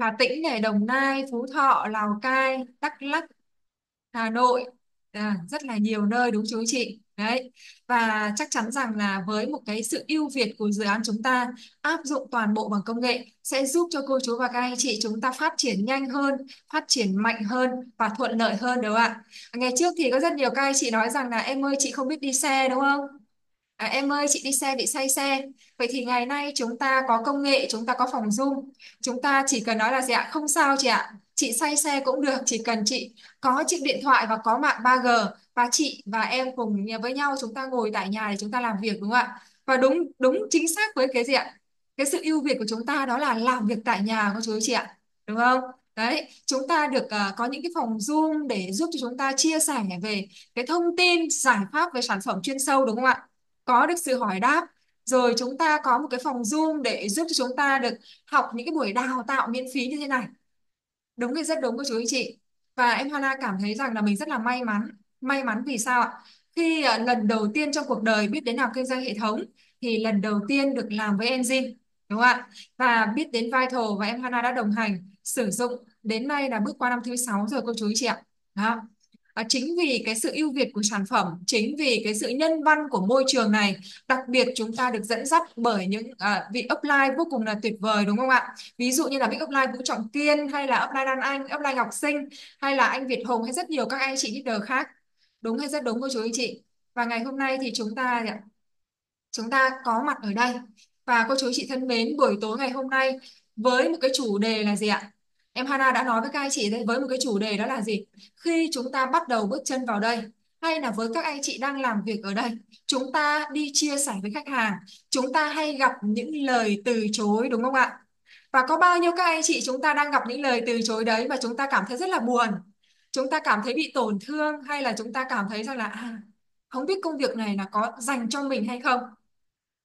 Hà Tĩnh này, Đồng Nai, Phú Thọ, Lào Cai, Đắk Lắk, Hà Nội, à, rất là nhiều nơi đúng chú chị. Đấy. Và chắc chắn rằng là với một cái sự ưu việt của dự án chúng ta áp dụng toàn bộ bằng công nghệ sẽ giúp cho cô chú và các anh chị chúng ta phát triển nhanh hơn, phát triển mạnh hơn và thuận lợi hơn đúng không ạ? Ngày trước thì có rất nhiều các anh chị nói rằng là em ơi chị không biết đi xe đúng không? À, em ơi chị đi xe bị say xe. Vậy thì ngày nay chúng ta có công nghệ Chúng ta có phòng Zoom. Chúng ta chỉ cần nói là gì ạ? Không sao chị ạ. Chị say xe cũng được Chỉ cần chị có chiếc điện thoại và có mạng 3G Và chị và em cùng với nhau Chúng ta ngồi tại nhà để chúng ta làm việc đúng không ạ? Và đúng đúng chính xác với cái gì ạ? Cái sự ưu việt của chúng ta đó là làm việc tại nhà cô chú chị ạ. Đúng không? Đấy, chúng ta được uh, có những cái phòng Zoom để giúp cho chúng ta chia sẻ về cái thông tin, giải pháp về sản phẩm chuyên sâu đúng không ạ? Có được sự hỏi đáp. Rồi chúng ta có một cái phòng Zoom để giúp cho chúng ta được học những cái buổi đào tạo miễn phí như thế này. Đúng thì rất đúng của chú anh chị. Và em Hana cảm thấy rằng là mình rất là may mắn. May mắn vì sao ạ? Khi uh, lần đầu tiên trong cuộc đời biết đến làm kinh doanh hệ thống thì lần đầu tiên được làm với engine đúng không ạ? Và biết đến Vital và em Hana đã đồng hành sử dụng. Đến nay là bước qua năm thứ sáu rồi cô chú anh chị ạ. Đó. À, chính vì cái sự ưu việt của sản phẩm, chính vì cái sự nhân văn của môi trường này, đặc biệt chúng ta được dẫn dắt bởi những à, vị upline vô cùng là tuyệt vời đúng không ạ? Ví dụ như là vị upline Vũ Trọng kiên hay là upline Đan Anh, upline Ngọc Sinh hay là anh Việt Hùng hay rất nhiều các anh chị leader khác. Đúng hay rất đúng cô chú anh chị? Và ngày hôm nay thì chúng ta chúng ta có mặt ở đây và cô chú chị thân mến buổi tối ngày hôm nay với một cái chủ đề là gì ạ? Em Hana đã nói với các anh chị đấy với một cái chủ đề đó là gì? Khi chúng ta bắt đầu bước chân vào đây hay là với các anh chị đang làm việc ở đây, chúng ta đi chia sẻ với khách hàng, chúng ta hay gặp những lời từ chối đúng không ạ? Và có bao nhiêu các anh chị chúng ta đang gặp những lời từ chối đấy và chúng ta cảm thấy rất là buồn. Chúng ta cảm thấy bị tổn thương hay là chúng ta cảm thấy rằng là à, không biết công việc này là có dành cho mình hay không?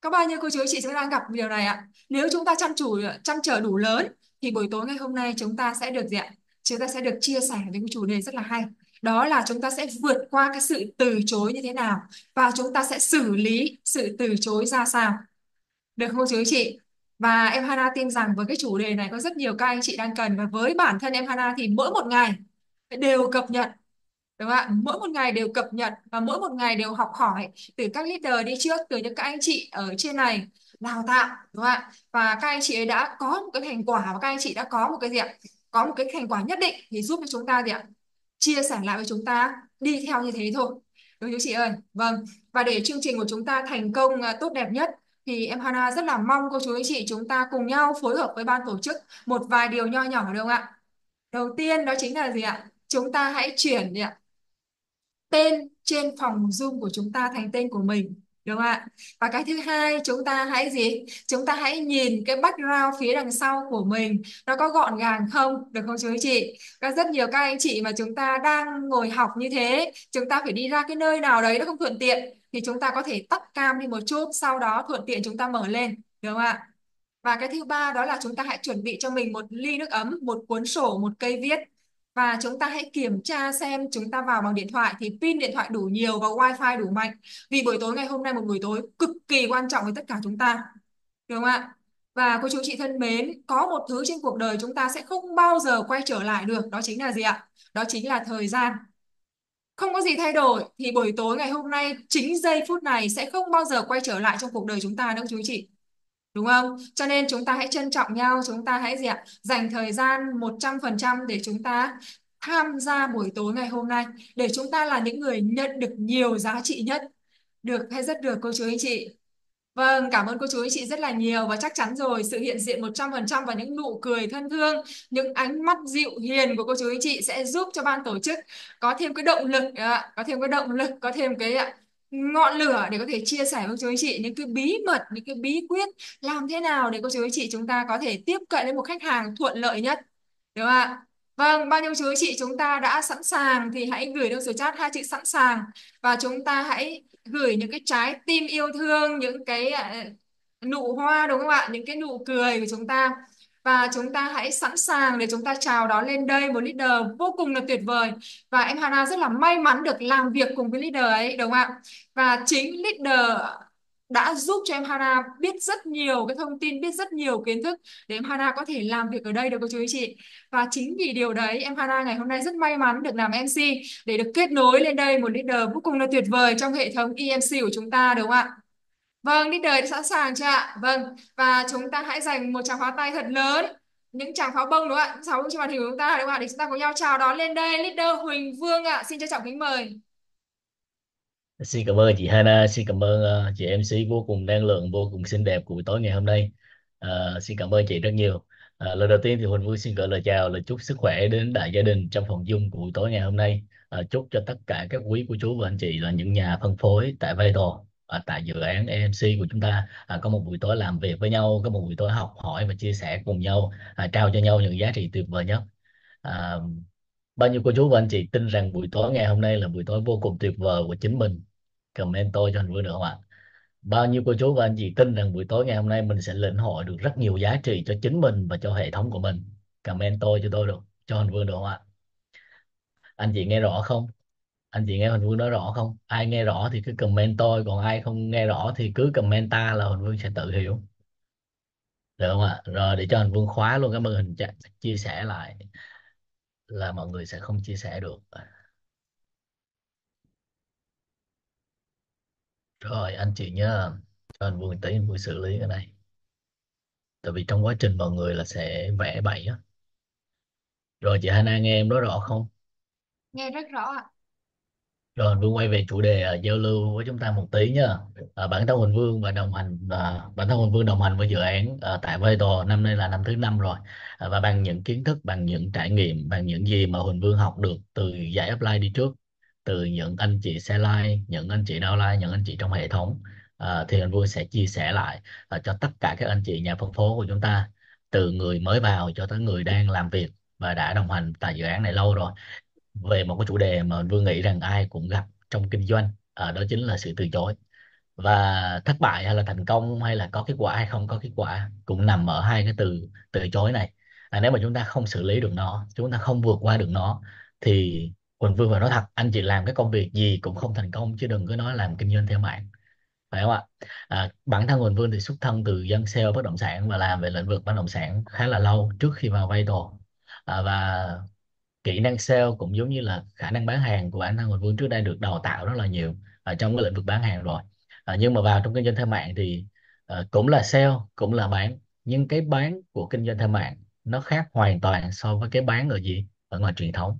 Có bao nhiêu cô chú chị chúng ta đang gặp điều này ạ? Nếu chúng ta chăm chủ chăm trở đủ lớn thì buổi tối ngày hôm nay chúng ta sẽ được gì ạ? Chúng ta sẽ được chia sẻ với một chủ đề rất là hay. Đó là chúng ta sẽ vượt qua cái sự từ chối như thế nào và chúng ta sẽ xử lý sự từ chối ra sao. Được không chứ chú chị? Và em Hana tin rằng với cái chủ đề này có rất nhiều các anh chị đang cần và với bản thân em Hana thì mỗi một ngày đều cập nhật, đúng không ạ mỗi một ngày đều cập nhật và mỗi một ngày đều học hỏi từ các leader đi trước, từ những các anh chị ở trên này đào tạo, đúng không ạ? Và các anh chị ấy đã có một cái thành quả và các anh chị đã có một cái gì ạ? Có một cái thành quả nhất định thì giúp cho chúng ta gì ạ? Chia sẻ lại với chúng ta đi theo như thế thôi. Đúng không chị ơi? Vâng. Và để chương trình của chúng ta thành công à, tốt đẹp nhất, thì em Hana rất là mong cô chú anh chị chúng ta cùng nhau phối hợp với ban tổ chức một vài điều nho nhỏ, được không ạ? Đầu tiên đó chính là gì ạ? Chúng ta hãy chuyển gì ạ? Tên trên phòng Zoom của chúng ta thành tên của mình đúng không ạ? Và cái thứ hai, chúng ta hãy gì? Chúng ta hãy nhìn cái background phía đằng sau của mình. Nó có gọn gàng không? Được không chú ý chị? Có rất nhiều các anh chị mà chúng ta đang ngồi học như thế, chúng ta phải đi ra cái nơi nào đấy nó không thuận tiện, thì chúng ta có thể tắt cam đi một chút, sau đó thuận tiện chúng ta mở lên. Đúng không ạ? Và cái thứ ba đó là chúng ta hãy chuẩn bị cho mình một ly nước ấm, một cuốn sổ, một cây viết và chúng ta hãy kiểm tra xem chúng ta vào bằng điện thoại thì pin điện thoại đủ nhiều và wifi đủ mạnh. Vì buổi tối ngày hôm nay một buổi tối cực kỳ quan trọng với tất cả chúng ta. Được không ạ? Và cô chú chị thân mến, có một thứ trên cuộc đời chúng ta sẽ không bao giờ quay trở lại được. Đó chính là gì ạ? Đó chính là thời gian. Không có gì thay đổi thì buổi tối ngày hôm nay chính giây phút này sẽ không bao giờ quay trở lại trong cuộc đời chúng ta đâu chú chị đúng không? Cho nên chúng ta hãy trân trọng nhau, chúng ta hãy gì ạ? Dành thời gian 100% để chúng ta tham gia buổi tối ngày hôm nay để chúng ta là những người nhận được nhiều giá trị nhất. Được hay rất được cô chú anh chị? Vâng, cảm ơn cô chú anh chị rất là nhiều và chắc chắn rồi sự hiện diện 100% và những nụ cười thân thương, những ánh mắt dịu hiền của cô chú anh chị sẽ giúp cho ban tổ chức có thêm cái động lực, có thêm cái động lực, có thêm cái ngọn lửa để có thể chia sẻ với chú anh chị, những cái bí mật, những cái bí quyết làm thế nào để cô chú anh chị chúng ta có thể tiếp cận đến một khách hàng thuận lợi nhất, đúng không ạ? Vâng bao nhiêu chú anh chị chúng ta đã sẵn sàng thì hãy gửi trong số chat hai chữ sẵn sàng và chúng ta hãy gửi những cái trái tim yêu thương, những cái à, nụ hoa, đúng không ạ? Những cái nụ cười của chúng ta và chúng ta hãy sẵn sàng để chúng ta chào đón lên đây một leader vô cùng là tuyệt vời và em Hana rất là may mắn được làm việc cùng với leader ấy đúng không ạ và chính leader đã giúp cho em Hana biết rất nhiều cái thông tin, biết rất nhiều kiến thức để em Hana có thể làm việc ở đây được cô chú anh chị. Và chính vì điều đấy em Hana ngày hôm nay rất may mắn được làm MC để được kết nối lên đây một leader vô cùng là tuyệt vời trong hệ thống e EMC của chúng ta đúng không ạ? Vâng, leader đã sẵn sàng chưa ạ? Vâng, và chúng ta hãy dành một tràng pháo tay thật lớn những tràng pháo bông đúng không ạ? Sáu trên màn hình của chúng ta đúng không ạ? Để chúng ta cùng nhau chào đón lên đây leader Huỳnh Vương ạ. Xin trân trọng kính mời. Xin cảm ơn chị Hana, xin cảm ơn ờ, chị MC vô cùng năng lượng, vô cùng xinh đẹp của buổi tối ngày hôm nay. Ờ, xin cảm ơn chị rất nhiều. À, lời đầu tiên thì Huỳnh vương xin gửi lời chào, lời chúc sức khỏe đến đại gia đình trong phòng Zoom của buổi tối ngày hôm nay. À, chúc cho tất cả các quý cô chú và anh chị là những nhà phân phối tại Vital, ở tại dự án AMC của chúng ta à, có một buổi tối làm việc với nhau, có một buổi tối học hỏi và chia sẻ cùng nhau, à, trao cho nhau những giá trị tuyệt vời nhất. À, bao nhiêu cô chú và anh chị tin rằng buổi tối ngày hôm nay là buổi tối vô cùng tuyệt vời của chính mình comment tôi cho anh Vương được không ạ? Bao nhiêu cô chú và anh chị tin rằng buổi tối ngày hôm nay mình sẽ lĩnh hội được rất nhiều giá trị cho chính mình và cho hệ thống của mình. Comment tôi cho tôi được, cho anh Vương được không ạ? Anh chị nghe rõ không? Anh chị nghe Huỳnh Vương nói rõ không? Ai nghe rõ thì cứ comment tôi, còn ai không nghe rõ thì cứ comment ta là Huỳnh Vương sẽ tự hiểu. Được không ạ? Rồi để cho Huỳnh Vương khóa luôn cái màn hình chia sẻ lại là mọi người sẽ không chia sẻ được. Rồi anh chị nhớ cho anh Vương tí anh Vương xử lý cái này. Tại vì trong quá trình mọi người là sẽ vẽ bậy á. Rồi chị Hana nghe em nói rõ không? Nghe rất rõ ạ. Rồi Vương quay về chủ đề à, giao lưu với chúng ta một tí nhá. À, bản thân Huỳnh Vương và đồng hành à, bản thân Huỳnh Vương đồng hành với dự án à, tại Vital năm nay là năm thứ năm rồi. À, và bằng những kiến thức, bằng những trải nghiệm, bằng những gì mà Huỳnh Vương học được từ giải upline đi trước, từ những anh chị xe like, những anh chị downline, những anh chị trong hệ thống à, thì Huỳnh Vương sẽ chia sẻ lại à, cho tất cả các anh chị nhà phân phối của chúng ta từ người mới vào cho tới người đang làm việc và đã đồng hành tại dự án này lâu rồi về một cái chủ đề mà Vương nghĩ rằng ai cũng gặp trong kinh doanh à, đó chính là sự từ chối. Và thất bại hay là thành công hay là có kết quả hay không có kết quả cũng nằm ở hai cái từ từ chối này. À, nếu mà chúng ta không xử lý được nó chúng ta không vượt qua được nó thì Quỳnh Vương phải nói thật anh chị làm cái công việc gì cũng không thành công chứ đừng có nói làm kinh doanh theo mạng. Phải không ạ? À, bản thân Quỳnh Vương thì xuất thân từ dân sale bất động sản và làm về lĩnh vực bất động sản khá là lâu trước khi vào Vital à, và kỹ năng sale cũng giống như là khả năng bán hàng của bản thân Huỳnh Vương trước đây được đào tạo rất là nhiều ở trong cái lĩnh vực bán hàng rồi. À, nhưng mà vào trong kinh doanh thương mạng thì ờ, cũng là sale cũng là bán nhưng cái bán của kinh doanh thương mạng nó khác hoàn toàn so với cái bán ở gì? Ở ngoài truyền thống.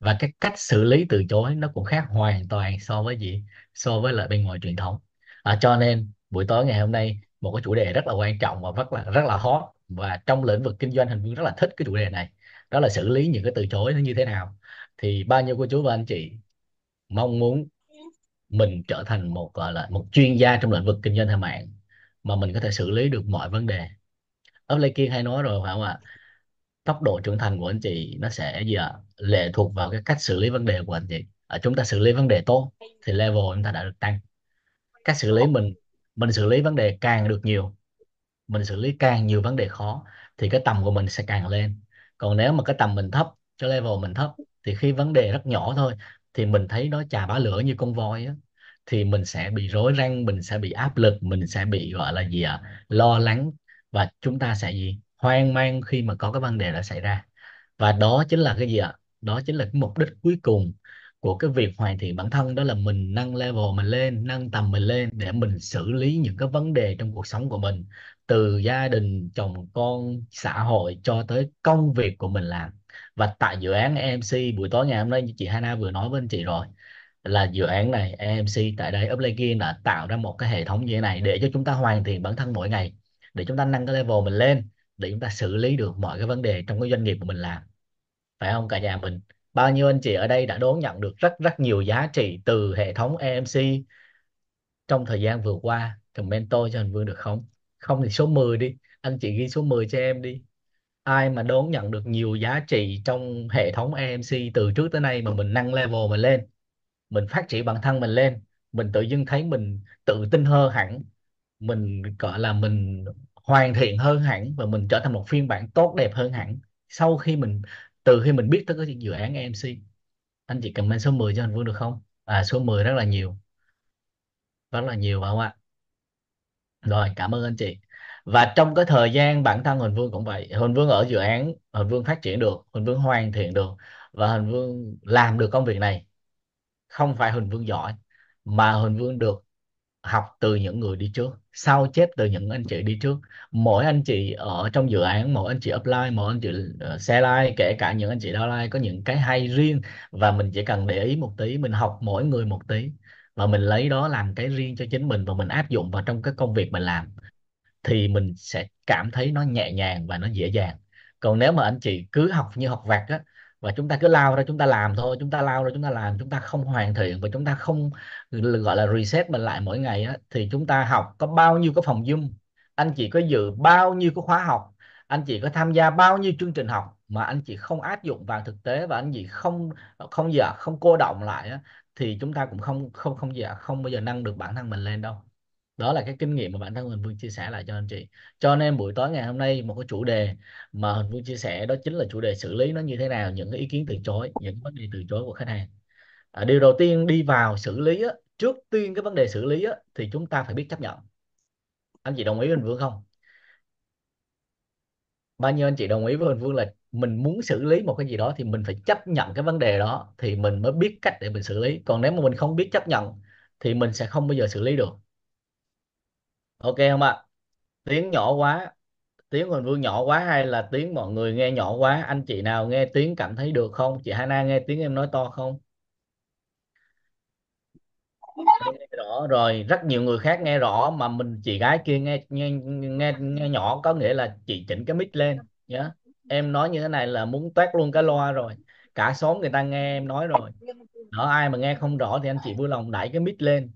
Và cái cách xử lý từ chối nó cũng khác hoàn toàn so với gì? So với lại bên ngoài truyền thống. À, cho nên buổi tối ngày hôm nay một cái chủ đề rất là quan trọng và rất là rất là hot và trong lĩnh vực kinh doanh Hình viên rất là thích cái chủ đề này đó là xử lý những cái từ chối nó như thế nào. Thì bao nhiêu cô chú và anh chị mong muốn mình trở thành một, gọi là, một chuyên gia trong lĩnh vực kinh doanh hay mạng mà mình có thể xử lý được mọi vấn đề. Ấp Lê Kiên hay nói rồi phải không ạ? Tốc độ trưởng thành của anh chị nó sẽ gì ạ? Lệ thuộc vào cái cách xử lý vấn đề của anh chị. Ở chúng ta xử lý vấn đề tốt thì level chúng ta đã được tăng. Cách xử lý mình mình xử lý vấn đề càng được nhiều, mình xử lý càng nhiều vấn đề khó thì cái tầm của mình sẽ càng lên còn nếu mà cái tầm mình thấp, cái level mình thấp, thì khi vấn đề rất nhỏ thôi, thì mình thấy nó chà bá lửa như con voi á. Thì mình sẽ bị rối răng, mình sẽ bị áp lực, mình sẽ bị, gọi là gì ạ, lo lắng. Và chúng ta sẽ gì? Hoang mang khi mà có cái vấn đề đã xảy ra. Và đó chính là cái gì ạ? Đó chính là cái mục đích cuối cùng của cái việc hoàn thiện bản thân, đó là mình nâng level mình lên, nâng tầm mình lên để mình xử lý những cái vấn đề trong cuộc sống của mình từ gia đình, chồng con, xã hội cho tới công việc của mình làm. Và tại dự án AMC buổi tối ngày hôm nay như chị Hana vừa nói với anh chị rồi, là dự án này AMC tại đây Uplegin đã tạo ra một cái hệ thống như thế này để cho chúng ta hoàn thiện bản thân mỗi ngày, để chúng ta nâng cái level mình lên, để chúng ta xử lý được mọi cái vấn đề trong cái doanh nghiệp của mình làm. Phải không cả nhà mình? Bao nhiêu anh chị ở đây đã đón nhận được rất rất nhiều giá trị từ hệ thống AMC trong thời gian vừa qua? Comment tôi cho anh Vương được không? Không thì số 10 đi. Anh chị ghi số 10 cho em đi. Ai mà đón nhận được nhiều giá trị trong hệ thống AMC từ trước tới nay mà mình nâng level mình lên? Mình phát triển bản thân mình lên. Mình tự dưng thấy mình tự tin hơn hẳn. Mình, gọi là, mình hoàn thiện hơn hẳn và mình trở thành một phiên bản tốt đẹp hơn hẳn sau khi mình, từ khi mình biết tới cái dự án AMC anh chị comment số 10 cho anh Vương được không? À số 10 rất là nhiều. Rất là nhiều phải không ạ? Rồi, cảm ơn anh chị. Và trong cái thời gian bản thân Huỳnh Vương cũng vậy, Huỳnh Vương ở dự án, Huỳnh Vương phát triển được, Huỳnh Vương hoàn thiện được và Huỳnh Vương làm được công việc này. Không phải Huỳnh Vương giỏi, mà Huỳnh Vương được học từ những người đi trước, sao chép từ những anh chị đi trước. Mỗi anh chị ở trong dự án, mỗi anh chị apply, mỗi anh chị ờ, share like, kể cả những anh chị downline có những cái hay riêng và mình chỉ cần để ý một tí, mình học mỗi người một tí và mình lấy đó làm cái riêng cho chính mình và mình áp dụng vào trong cái công việc mình làm, thì mình sẽ cảm thấy nó nhẹ nhàng và nó dễ dàng. Còn nếu mà anh chị cứ học như học vặt á, và chúng ta cứ lao ra chúng ta làm thôi, chúng ta lao ra chúng ta làm, chúng ta không hoàn thiện và chúng ta không, gọi là, reset mình lại mỗi ngày á, thì chúng ta học có bao nhiêu cái phòng Zoom? Anh chị có dự bao nhiêu cái khóa học? Anh chị có tham gia bao nhiêu chương trình học mà anh chị không áp dụng vào thực tế và anh chị không không giờ, không cô động lại á thì chúng ta cũng không không không giờ không bao giờ nâng được bản thân mình lên đâu. Đó là cái kinh nghiệm mà bản thân mình Vương chia sẻ lại cho anh chị. Cho nên buổi tối ngày hôm nay một cái chủ đề mà mình Vương chia sẻ đó chính là chủ đề xử lý nó như thế nào những cái ý kiến từ chối những vấn đề từ chối của khách hàng. À, điều đầu tiên đi vào xử lý á, trước tiên cái vấn đề xử lý á, thì chúng ta phải biết chấp nhận. Anh chị đồng ý với hình Vương không? Bao nhiêu anh chị đồng ý với hình Vương là mình muốn xử lý một cái gì đó thì mình phải chấp nhận cái vấn đề đó thì mình mới biết cách để mình xử lý. Còn nếu mà mình không biết chấp nhận thì mình sẽ không bao giờ xử lý được. Ok không ạ? Tiếng nhỏ quá. Tiếng Huỳnh Vương nhỏ quá hay là tiếng mọi người nghe nhỏ quá? Anh chị nào nghe tiếng cảm thấy được không? Chị Hana nghe tiếng em nói to không? Nghe rõ rồi. Rất nhiều người khác nghe rõ mà mình chị gái kia nghe nghe nghe nghe nhỏ có nghĩa là chị chỉnh cái mic lên nhớ em nói như thế này là muốn toét luôn cái loa rồi. Cả xóm người ta nghe em nói rồi. Đó ai mà nghe không rõ thì anh chị vui lòng đẩy cái mic lên.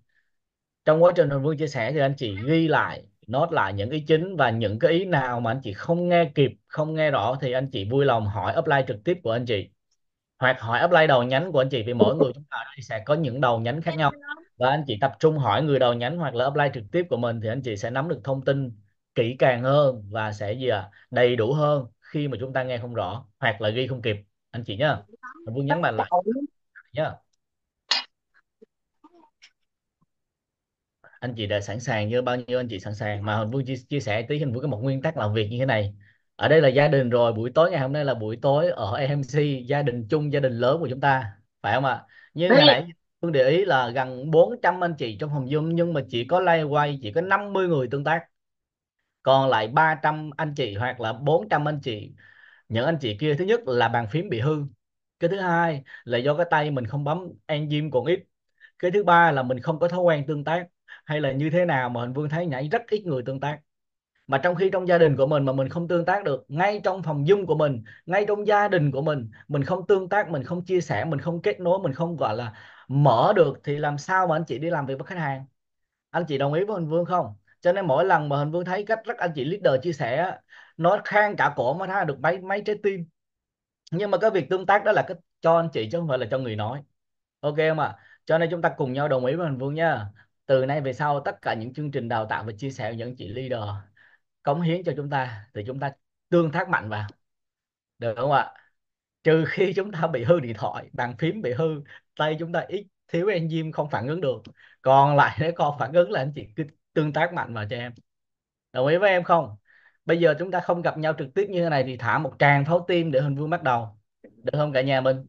Trong quá trình Hồng Vương chia sẻ thì anh chị ghi lại nốt lại những ý chính và những cái ý nào mà anh chị không nghe kịp, không nghe rõ thì anh chị vui lòng hỏi upline trực tiếp của anh chị. Hoặc hỏi upline đầu nhánh của anh chị vì mỗi người chúng ta đây sẽ có những đầu nhánh khác nhau. Và anh chị tập trung hỏi người đầu nhánh hoặc là upline trực tiếp của mình thì anh chị sẽ nắm được thông tin kỹ càng hơn và sẽ gì à đầy đủ hơn khi mà chúng ta nghe không rõ hoặc là ghi không kịp. Anh chị nhá. Hồng Vương nhấn mạnh lại. Nhá. Anh chị đã sẵn sàng như bao nhiêu anh chị sẵn sàng? Mà Huỳnh Vương chia, chia sẻ tí Huỳnh Vương có một nguyên tắc làm việc như thế này. Ở đây là gia đình rồi buổi tối ngày hôm nay là buổi tối ở AMC gia đình chung gia đình lớn của chúng ta phải không ạ? Như hồi nãy Phương để ý là gần 400 anh chị trong phòng Zoom nhưng mà chỉ có live quay chỉ có 50 người tương tác còn lại 300 anh chị hoặc là 400 anh chị, những anh chị kia, thứ nhất là bàn phím bị hư. Cái thứ hai là do cái tay mình không bấm enzyme còn ít. Cái thứ ba là mình không có thói quen tương tác, hay là như thế nào mà hình Vương thấy nhảy rất ít người tương tác. Mà trong khi trong gia đình của mình mà mình không tương tác được, ngay trong phòng Zoom của mình, ngay trong gia đình của mình mình không tương tác, mình không chia sẻ, mình không kết nối, mình không, gọi là, mở được, thì làm sao mà anh chị đi làm việc với khách hàng? Anh chị đồng ý với anh Vương không? Cho nên mỗi lần mà hình Vương thấy cách rất anh chị leader chia sẻ nó khang cả cổ mới ra được mấy mấy trái tim. Nhưng mà cái việc tương tác đó là cái cho anh chị chứ không phải là cho người nói. Ok không ạ? Cho nên chúng ta cùng nhau đồng ý với hình Vương nha. Từ nay về sau, tất cả những chương trình đào tạo và chia sẻ với những chị leader cống hiến cho chúng ta thì chúng ta tương tác mạnh vào. Được không ạ? Trừ khi chúng ta bị hư điện thoại, bàn phím bị hư, tay chúng ta ít, thiếu enzyme không phản ứng được. Còn lại nếu còn phản ứng là anh chị cứ tương tác mạnh vào cho em. Đồng ý với em không? Bây giờ chúng ta không gặp nhau trực tiếp như thế này thì thả một tràng pháo tim để hình Vương bắt đầu. Được không cả nhà mình?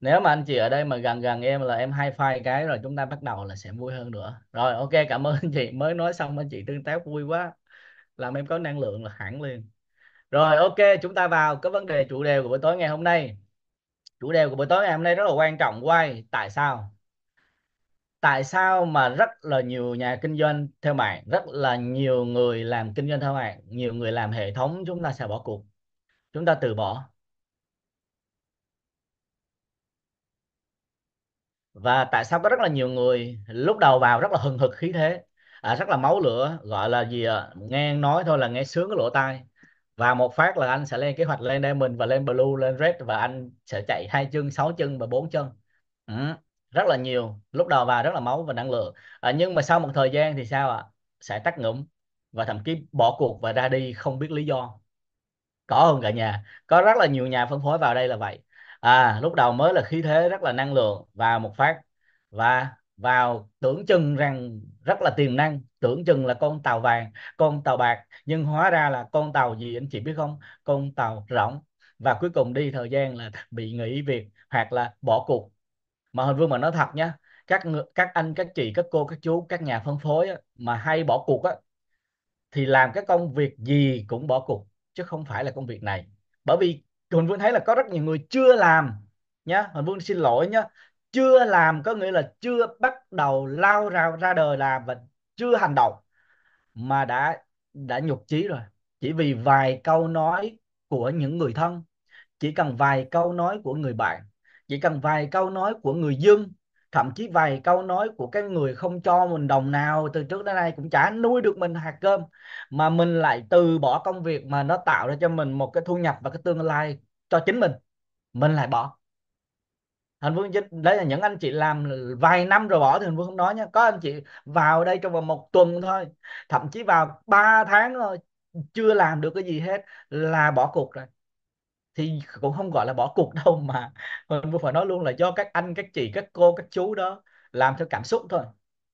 Nếu mà anh chị ở đây mà gần gần em là em hai file cái rồi chúng ta bắt đầu là sẽ vui hơn nữa. Rồi, ok, cảm ơn anh chị. Mới nói xong anh chị tương tác vui quá. Làm em có năng lượng là hẳn liền. rồi, ok, chúng ta vào cái vấn đề chủ đề của buổi tối ngày hôm nay. Chủ đề của buổi tối ngày hôm nay rất là quan trọng. Quay tại sao? Tại sao mà rất là nhiều nhà kinh doanh theo mạng rất là nhiều người làm kinh doanh theo mạng nhiều người làm hệ thống chúng ta sẽ bỏ cuộc chúng ta từ bỏ và tại sao có rất là nhiều người lúc đầu vào rất là hừng hực khí thế à, rất là máu lửa gọi là gì à? nghe nói thôi là nghe sướng cái lỗ tai và một phát là anh sẽ lên kế hoạch lên Diamond và lên Blue lên Red và anh sẽ chạy hai chân sáu chân và bốn chân ừ rất là nhiều lúc đầu vào rất là máu và năng lượng. À, nhưng mà sau một thời gian thì sao ạ? Sẽ tắt ngủm và thậm chí bỏ cuộc và ra đi không biết lý do. Có không cả nhà? Có rất là nhiều nhà phân phối vào đây là vậy. À lúc đầu mới là khí thế rất là năng lượng và một phát và vào tưởng chừng rằng rất là tiềm năng tưởng chừng là con tàu vàng con tàu bạc. Nhưng hóa ra là con tàu gì anh chị biết không? Con tàu rỗng. Và cuối cùng đi thời gian là bị nghỉ việc hoặc là bỏ cuộc mà hình Vương mà nói thật nhá các các anh các chị các cô các chú các nhà phân phối á, mà hay bỏ cuộc á thì làm cái công việc gì cũng bỏ cuộc chứ không phải là công việc này. Bởi vì Huỳnh Vương thấy là có rất nhiều người chưa làm nhá Huỳnh Vương xin lỗi nhá chưa làm có nghĩa là chưa bắt đầu lao ra ra đời làm và chưa hành động mà đã đã nhục chí rồi. Chỉ vì vài câu nói của những người thân chỉ cần vài câu nói của người bạn chỉ cần vài câu nói của người dân, thậm chí vài câu nói của cái người không cho mình đồng nào, từ trước đến nay cũng chả nuôi được mình hạt cơm, mà mình lại từ bỏ công việc mà nó tạo ra cho mình một cái thu nhập và cái tương lai cho chính mình mình lại bỏ. Thành Vương chính đấy là những anh chị làm vài năm rồi bỏ thì Thành Vương không nói nha. Có anh chị vào đây trong vòng một tuần thôi, thậm chí vào 3 tháng thôi, chưa làm được cái gì hết là bỏ cuộc rồi thì cũng không gọi là bỏ cuộc đâu mà mình phải nói luôn là do các anh, các chị, các cô, các chú đó làm theo cảm xúc thôi.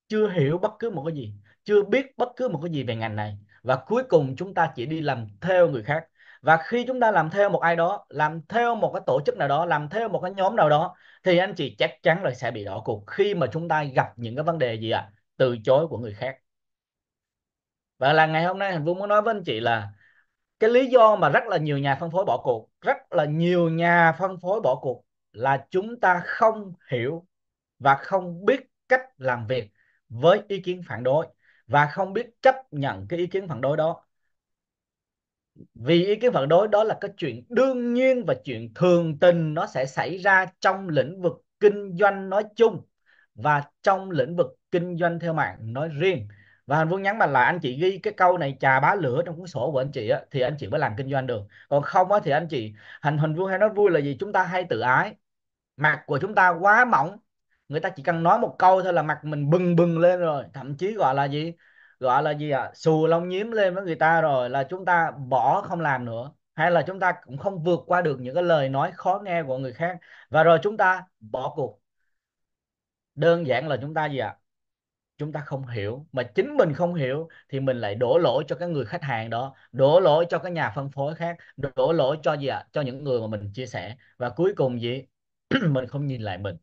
Chưa hiểu bất cứ một cái gì, chưa biết bất cứ một cái gì về ngành này. Và cuối cùng chúng ta chỉ đi làm theo người khác. Và khi chúng ta làm theo một ai đó, làm theo một cái tổ chức nào đó, làm theo một cái nhóm nào đó, thì anh chị chắc chắn là sẽ bị đỏ cuộc khi mà chúng ta gặp những cái vấn đề gì ạ? À? từ chối của người khác. Và là ngày hôm nay Thành Vương muốn nói với anh chị là cái lý do mà rất là nhiều nhà phân phối bỏ cuộc, rất là nhiều nhà phân phối bỏ cuộc là chúng ta không hiểu và không biết cách làm việc với ý kiến phản đối và không biết chấp nhận cái ý kiến phản đối đó. Vì ý kiến phản đối đó là cái chuyện đương nhiên và chuyện thường tình nó sẽ xảy ra trong lĩnh vực kinh doanh nói chung và trong lĩnh vực kinh doanh theo mạng nói riêng và Hành Vương nhắn mạnh là anh chị ghi cái câu này trà bá lửa trong cuốn sổ của anh chị á, thì anh chị mới làm kinh doanh được. Còn không á, thì anh chị Hành Hành Vương hay nói vui là gì? Chúng ta hay tự ái. Mặt của chúng ta quá mỏng. Người ta chỉ cần nói một câu thôi là mặt mình bừng bừng lên rồi. Thậm chí gọi là gì? Gọi là gì ạ? À? xù lông nhiếm lên với người ta rồi là chúng ta bỏ không làm nữa. Hay là chúng ta cũng không vượt qua được những cái lời nói khó nghe của người khác. Và rồi chúng ta bỏ cuộc. Đơn giản là chúng ta gì ạ? à? Chúng ta không hiểu, mà chính mình không hiểu thì mình lại đổ lỗi cho cái người khách hàng đó, đổ lỗi cho cái nhà phân phối khác, đổ lỗi cho gì ạ? À? cho những người mà mình chia sẻ. Và cuối cùng gì? Mình không nhìn lại mình.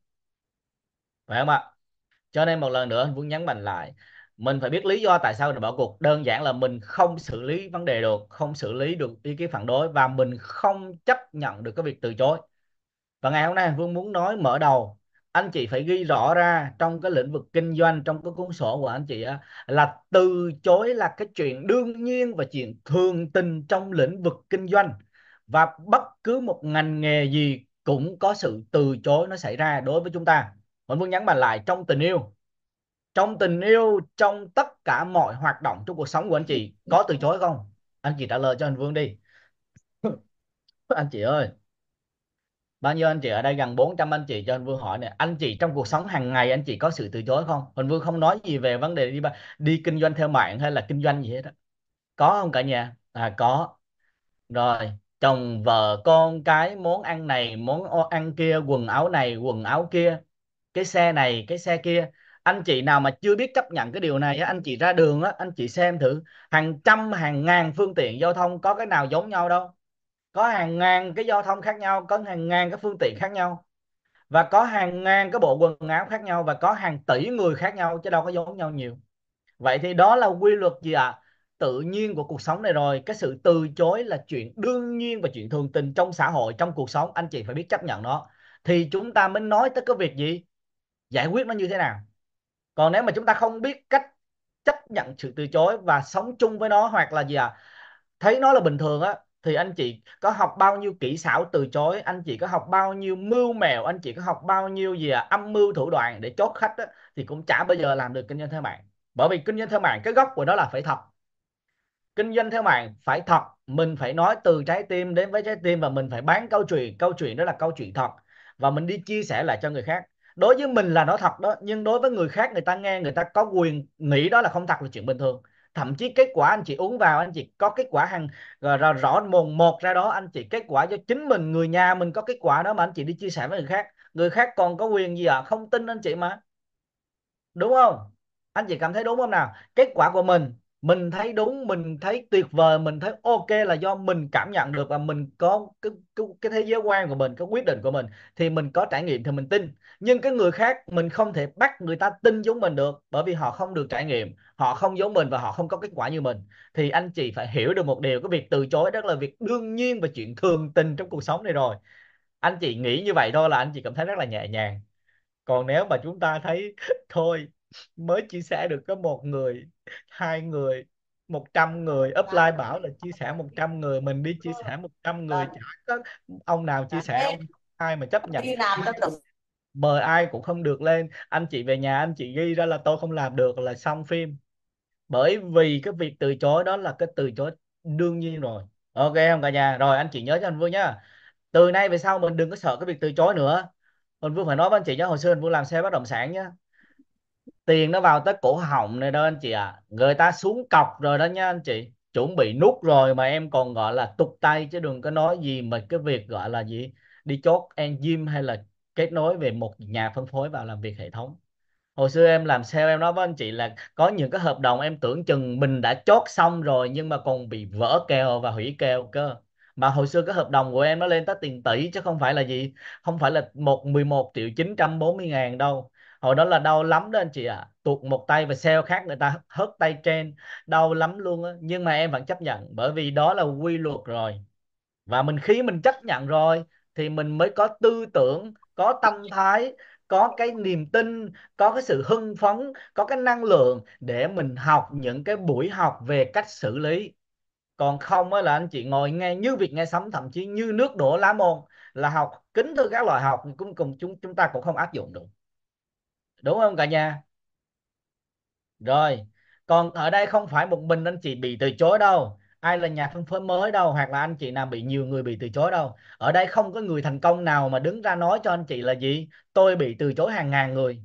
Phải không ạ? Cho nên một lần nữa anh muốn nhấn mạnh lại, mình phải biết lý do tại sao mình bỏ cuộc. Đơn giản là mình không xử lý vấn đề được, không xử lý được ý kiến phản đối và mình không chấp nhận được cái việc từ chối. Và ngày hôm nay Vương muốn nói mở đầu anh chị phải ghi rõ ra trong cái lĩnh vực kinh doanh trong cái cuốn sổ của anh chị á, là từ chối là cái chuyện đương nhiên và chuyện thường tình trong lĩnh vực kinh doanh. Và bất cứ một ngành nghề gì cũng có sự từ chối nó xảy ra đối với chúng ta. Mình muốn nhắn mạnh lại trong tình yêu. Trong tình yêu trong tất cả mọi hoạt động trong cuộc sống của anh chị có từ chối không? Anh chị trả lời cho anh Vương đi. Anh chị ơi bao nhiêu anh chị ở đây gần 400 anh chị cho anh Vương hỏi này anh chị trong cuộc sống hàng ngày anh chị có sự từ chối không? Anh Vương không nói gì về vấn đề đi đi kinh doanh theo mạng hay là kinh doanh gì hết đó có không cả nhà? À có. Rồi, chồng, vợ, con cái món ăn này món ăn kia, quần áo này, quần áo kia, cái xe này, cái xe kia. Anh chị nào mà chưa biết chấp nhận cái điều này anh chị ra đường á, anh chị xem thử. Hàng trăm, hàng ngàn phương tiện giao thông có cái nào giống nhau đâu có hàng ngàn cái giao thông khác nhau, có hàng ngàn cái phương tiện khác nhau, và có hàng ngàn cái bộ quần áo khác nhau, và có hàng tỷ người khác nhau, chứ đâu có giống nhau nhiều. Vậy thì đó là quy luật gì ạ? À? tự nhiên của cuộc sống này rồi. Cái sự từ chối là chuyện đương nhiên và chuyện thường tình trong xã hội, trong cuộc sống. Anh chị phải biết chấp nhận nó. Thì chúng ta mới nói tới cái việc gì? Giải quyết nó như thế nào? Còn nếu mà chúng ta không biết cách chấp nhận sự từ chối và sống chung với nó, hoặc là gì à thấy nó là bình thường á thì anh chị có học bao nhiêu kỹ xảo từ chối? Anh chị có học bao nhiêu mưu mèo? Anh chị có học bao nhiêu gì à? Âm mưu thủ đoạn để chốt khách á, thì cũng chả bao giờ làm được kinh doanh theo mạng bởi vì kinh doanh theo mạng cái gốc của nó là phải thật. Kinh doanh theo mạng phải thật mình phải nói từ trái tim đến với trái tim và mình phải bán câu chuyện. Câu chuyện đó là câu chuyện thật. Và mình đi chia sẻ lại cho người khác. Đối với mình là nó thật đó nhưng đối với người khác người ta nghe người ta có quyền nghĩ đó là không thật là chuyện bình thường thậm chí kết quả anh chị uống vào anh chị có kết quả hàng ờ, rõ, rõ mồn một ra đó anh chị kết quả cho chính mình người nhà mình có kết quả đó mà anh chị đi chia sẻ với người khác. Người khác còn có quyền gì ạ? À? không tin anh chị mà. Đúng không? Anh chị cảm thấy đúng không nào? Kết quả của mình mình thấy đúng mình thấy tuyệt vời mình thấy ok là do mình cảm nhận được và mình có cái cái, cái thế giới quan của mình cái quyết định của mình thì mình có trải nghiệm thì mình tin. Nhưng cái người khác mình không thể bắt người ta tin giống mình được bởi vì họ không được trải nghiệm họ không giống mình và họ không có kết quả như mình. Thì anh chị phải hiểu được một điều cái việc từ chối đó là việc đương nhiên và chuyện thường tình trong cuộc sống này rồi. Anh chị nghĩ như vậy thôi là anh chị cảm thấy rất là nhẹ nhàng. Còn nếu mà chúng ta thấy thôi mới chia sẻ được có một người hai người một trăm người. Upline bảo là chia sẻ một trăm người mình đi chia sẻ một trăm người. Chả có ông nào chia sẻ ông ai mà chấp nhận. Mời ai cũng không được lên. Anh chị về nhà anh chị ghi ra là tôi không làm được là xong phim. Bởi vì cái việc từ chối đó là cái từ chối đương nhiên rồi. Ok không cả nhà? Rồi anh chị nhớ cho anh Vương nhá. Từ nay về sau mình đừng có sợ cái việc từ chối nữa. Mình Vương phải nói với anh chị nhé hồi xưa mình Vương làm sale bất động sản nhá tiền nó vào tới cổ họng này đó anh chị ạ. À. người ta xuống cọc rồi đó nha anh chị. Chuẩn bị nút rồi mà em còn gọi là tục tay chứ đừng có nói gì mà cái việc gọi là gì, đi chốt enzyme hay là kết nối về một nhà phân phối vào làm việc hệ thống. Hồi xưa em làm sale em nói với anh chị là có những cái hợp đồng em tưởng chừng mình đã chốt xong rồi nhưng mà còn bị vỡ kèo và hủy kèo cơ. Mà hồi xưa cái hợp đồng của em nó lên tới tiền tỷ chứ không phải là gì, không phải là một 11 triệu 940 ngàn đâu hồi đó là đau lắm đó anh chị ạ. À. tuột một tay và sale khác người ta hất tay trên. Đau lắm luôn á. Nhưng mà em vẫn chấp nhận, bởi vì đó là quy luật rồi. Và mình khi mình chấp nhận rồi, thì mình mới có tư tưởng, có tâm thái, có cái niềm tin, có cái sự hưng phấn, có cái năng lượng để mình học những cái buổi học về cách xử lý. Còn không á là anh chị ngồi nghe như việc nghe sấm, thậm chí như nước đổ lá môn là học kính thưa các loại học cũng cùng chúng chúng ta cũng không áp dụng được đúng không cả nhà? Rồi, còn ở đây không phải một mình anh chị bị từ chối đâu. Ai là nhà phân phối mới đâu, hoặc là anh chị nào bị nhiều người bị từ chối đâu. Ở đây không có người thành công nào mà đứng ra nói cho anh chị là gì? Tôi bị từ chối hàng ngàn người.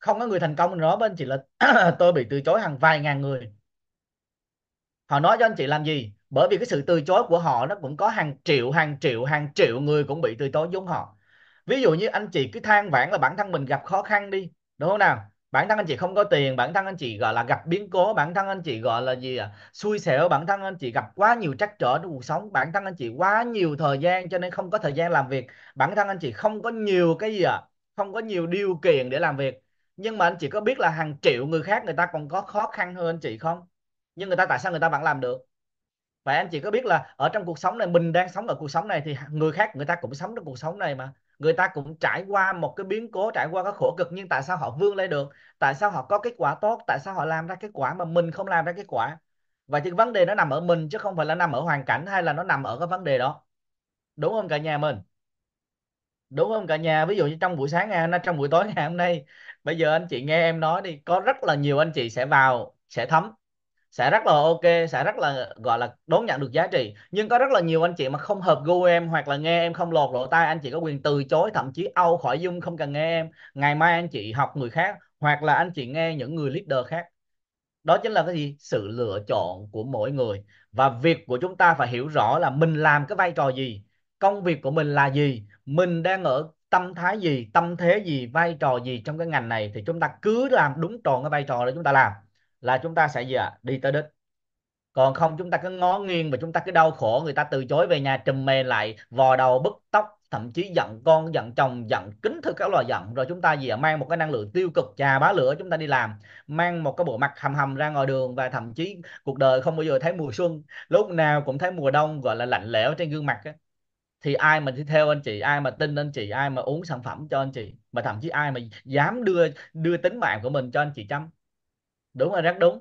Không có người thành công nói với anh chị là tôi bị từ chối hàng vài ngàn người. Họ nói cho anh chị làm gì? Bởi vì cái sự từ chối của họ nó cũng có hàng triệu hàng triệu hàng triệu người cũng bị từ chối giống họ. Ví dụ như anh chị cứ than vãn là bản thân mình gặp khó khăn đi đúng không nào? Bản thân anh chị không có tiền, bản thân anh chị, gọi là, gặp biến cố, bản thân anh chị, gọi là gì à xui xẻo, bản thân anh chị gặp quá nhiều trắc trở trong cuộc sống, bản thân anh chị quá nhiều thời gian cho nên không có thời gian làm việc. Bản thân anh chị không có nhiều cái gì à không có nhiều điều kiện để làm việc. Nhưng mà anh chị có biết là hàng triệu người khác người ta còn có khó khăn hơn anh chị không? Nhưng người ta tại sao người ta vẫn làm được? Vậy anh chị có biết là ở trong cuộc sống này, mình đang sống ở cuộc sống này thì người khác người ta cũng sống trong cuộc sống này mà người ta cũng trải qua một cái biến cố, trải qua cái khổ cực, nhưng tại sao họ vươn lên được? Tại sao họ có kết quả tốt? Tại sao họ làm ra kết quả mà mình không làm ra kết quả? Và cái vấn đề nó nằm ở mình, chứ không phải là nằm ở hoàn cảnh hay là nó nằm ở cái vấn đề đó. Đúng không cả nhà mình? Đúng không cả nhà? Ví dụ như trong buổi sáng ngày hôm trong buổi tối ngày hôm nay, bây giờ anh chị nghe em nói đi, có rất là nhiều anh chị sẽ vào, sẽ thấm sẽ rất là ok sẽ rất là, gọi là, đón nhận được giá trị. Nhưng có rất là nhiều anh chị mà không hợp gu em hoặc là nghe em không lọt lỗ tai, anh chị có quyền từ chối, thậm chí out khỏi dung không cần nghe em. Ngày mai anh chị học người khác hoặc là anh chị nghe những người leader khác. Đó chính là cái gì? Sự lựa chọn của mỗi người. Và việc của chúng ta phải hiểu rõ là mình làm cái vai trò gì, công việc của mình là gì, mình đang ở tâm thái gì, tâm thế gì, vai trò gì trong cái ngành này thì chúng ta cứ làm đúng tròn cái vai trò để chúng ta làm là chúng ta sẽ gì ạ? Đi tới đích. Còn không, chúng ta cứ ngó nghiêng và chúng ta cứ đau khổ, người ta từ chối về nhà, trùm mền lại, vò đầu, bứt tóc, thậm chí giận con, giận chồng, giận kính thức các loại giận rồi chúng ta gì ạ? Mang một cái năng lượng tiêu cực trà bá lửa chúng ta đi làm. Mang một cái bộ mặt hầm hầm ra ngoài đường và thậm chí cuộc đời không bao giờ thấy mùa xuân. Lúc nào cũng thấy mùa đông, gọi là lạnh lẽo trên gương mặt ấy. thì ai mà đi theo anh chị, ai mà tin anh chị, ai mà uống sản phẩm cho anh chị, mà thậm chí ai mà dám đưa đưa tính mạng của mình cho anh chị chăm? Đúng rồi rất đúng.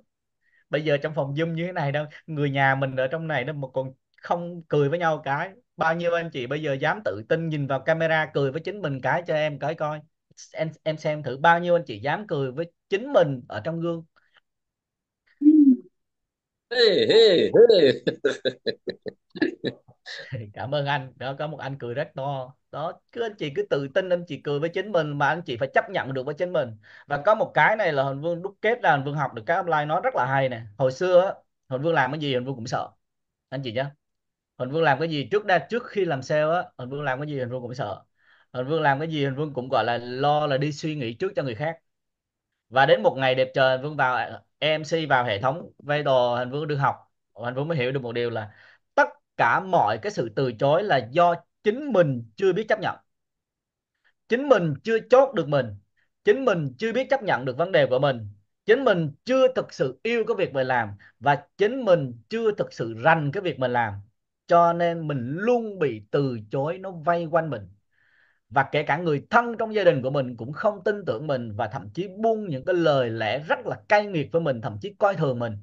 Bây giờ trong phòng Zoom như thế này đâu người nhà mình ở trong này nó mà còn không cười với nhau cái. Bao nhiêu anh chị bây giờ dám tự tin nhìn vào camera cười với chính mình cái cho em cái coi. Em em xem thử bao nhiêu anh chị dám cười với chính mình ở trong gương Hey, hey, hey. cảm ơn anh đó có một anh cười rất to đó cứ anh chị cứ tự tin anh chị cười với chính mình mà anh chị phải chấp nhận được với chính mình và có một cái này là Huỳnh Vương đúc kết ra Huỳnh Vương học được cái offline nó rất là hay nè hồi xưa á Vương làm cái gì Huỳnh Vương cũng sợ anh chị nhé Huỳnh Vương làm cái gì trước đây trước khi làm sale á Huỳnh Vương làm cái gì Huỳnh Vương cũng sợ Huỳnh Vương làm cái gì Huỳnh Vương cũng gọi là lo là đi suy nghĩ trước cho người khác và đến một ngày đẹp trời Hành Vương vào EMC vào hệ thống Vital Hành Vương được học Hành Vương mới hiểu được một điều là cả mọi cái sự từ chối là do chính mình chưa biết chấp nhận. Chính mình chưa chốt được mình. Chính mình chưa biết chấp nhận được vấn đề của mình. Chính mình chưa thực sự yêu cái việc mình làm và chính mình chưa thực sự rành cái việc mình làm. Cho nên mình luôn bị từ chối nó vây quanh mình. Và kể cả người thân trong gia đình của mình cũng không tin tưởng mình và thậm chí buông những cái lời lẽ rất là cay nghiệt với mình, thậm chí coi thường mình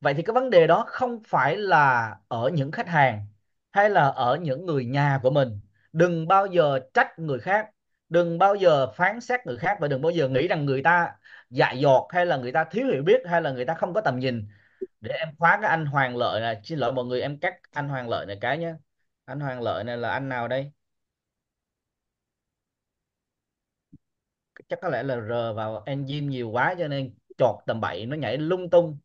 vậy thì cái vấn đề đó không phải là ở những khách hàng hay là ở những người nhà của mình. Đừng bao giờ trách người khác, đừng bao giờ phán xét người khác và đừng bao giờ nghĩ rằng người ta dại dột hay là người ta thiếu hiểu biết hay là người ta không có tầm nhìn. Để em khóa cái anh Hoàng Lợi này, xin lỗi mọi người, em cắt anh Hoàng Lợi này cái nhé anh Hoàng Lợi này là anh nào đây? Chắc có lẽ là r vào engine nhiều quá cho nên chọt tầm bậy, nó nhảy lung tung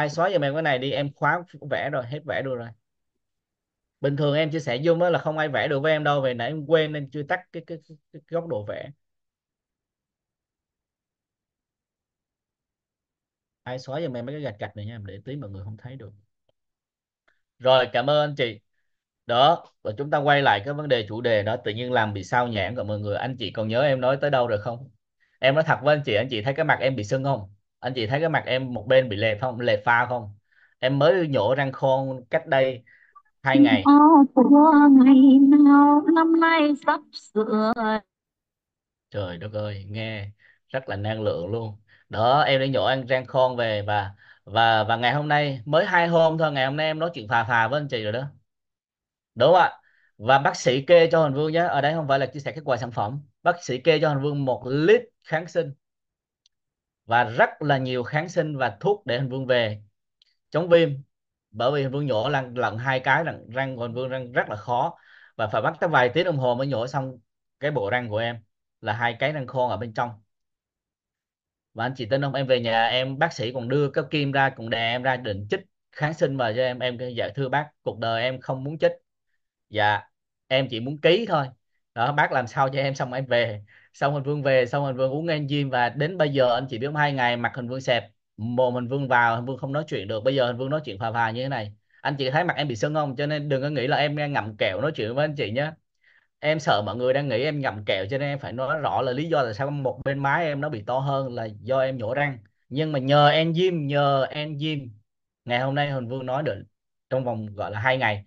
ai xóa giùm em cái này đi em khóa vẽ rồi hết vẽ được rồi. Bình thường em chia sẻ zoom đó là không ai vẽ được với em đâu về nãy em quên nên chưa tắt cái cái, cái, cái góc độ vẽ. Ai xóa giùm em mấy cái gạch gạch này nha để tí mọi người không thấy được. Rồi cảm ơn anh chị. Đó và chúng ta quay lại cái vấn đề chủ đề đó tự nhiên làm bị sao nhãn của mọi người. Anh chị còn nhớ em nói tới đâu rồi không? Em nói thật với anh chị anh chị thấy cái mặt em bị sưng không? Anh chị thấy cái mặt em một bên bị lệch không? Lệch pha không? Em mới nhổ răng khôn cách đây hai ngày. Ô của ngày nào năm nay sắp sửa? Trời đất ơi nghe rất là năng lượng luôn. Đó em đi nhổ ăn răng khôn về và và và ngày hôm nay mới hai hôm thôi ngày hôm nay em nói chuyện phà phà với anh chị rồi đó. Đúng không ạ. Và bác sĩ kê cho Hành Vương nhé ở đây không phải là chia sẻ kết quả sản phẩm. Bác sĩ kê cho Hành Vương một lít kháng sinh và rất là nhiều kháng sinh và thuốc để Hành Vương về. Chống viêm, bởi vì Hành Vương nhổ lần lận hai cái răng răng của Hành Vương răng rất là khó. Và phải mất tới vài tiếng đồng hồ mới nhổ xong cái bộ răng của em, là hai cái răng khôn ở bên trong. Và anh chị tin không? Em về nhà em, bác sĩ còn đưa cái kim ra, còn đè em ra định chích kháng sinh vào cho em. Em dạ thưa bác, cuộc đời em không muốn chích. Dạ em chỉ muốn ký thôi. Đó, bác làm sao cho em xong em về xong hình vương về, xong hình vương uống enzyme và đến bây giờ anh chị biết hai ngày, mặt hình vương xẹp mồm hình vương vào hình vương không nói chuyện được. Bây giờ hình vương nói chuyện phà phà như thế này. Anh chị thấy mặt em bị sưng không? Cho nên đừng có nghĩ là em đang ngậm kẹo nói chuyện với anh chị nhé em sợ mọi người đang nghĩ em ngậm kẹo, cho nên em phải nói rõ là lý do là sao một bên má em nó bị to hơn là do em nhổ răng. Nhưng mà nhờ enzyme nhờ enzyme ngày hôm nay hình Vương nói được trong vòng, gọi là, hai ngày.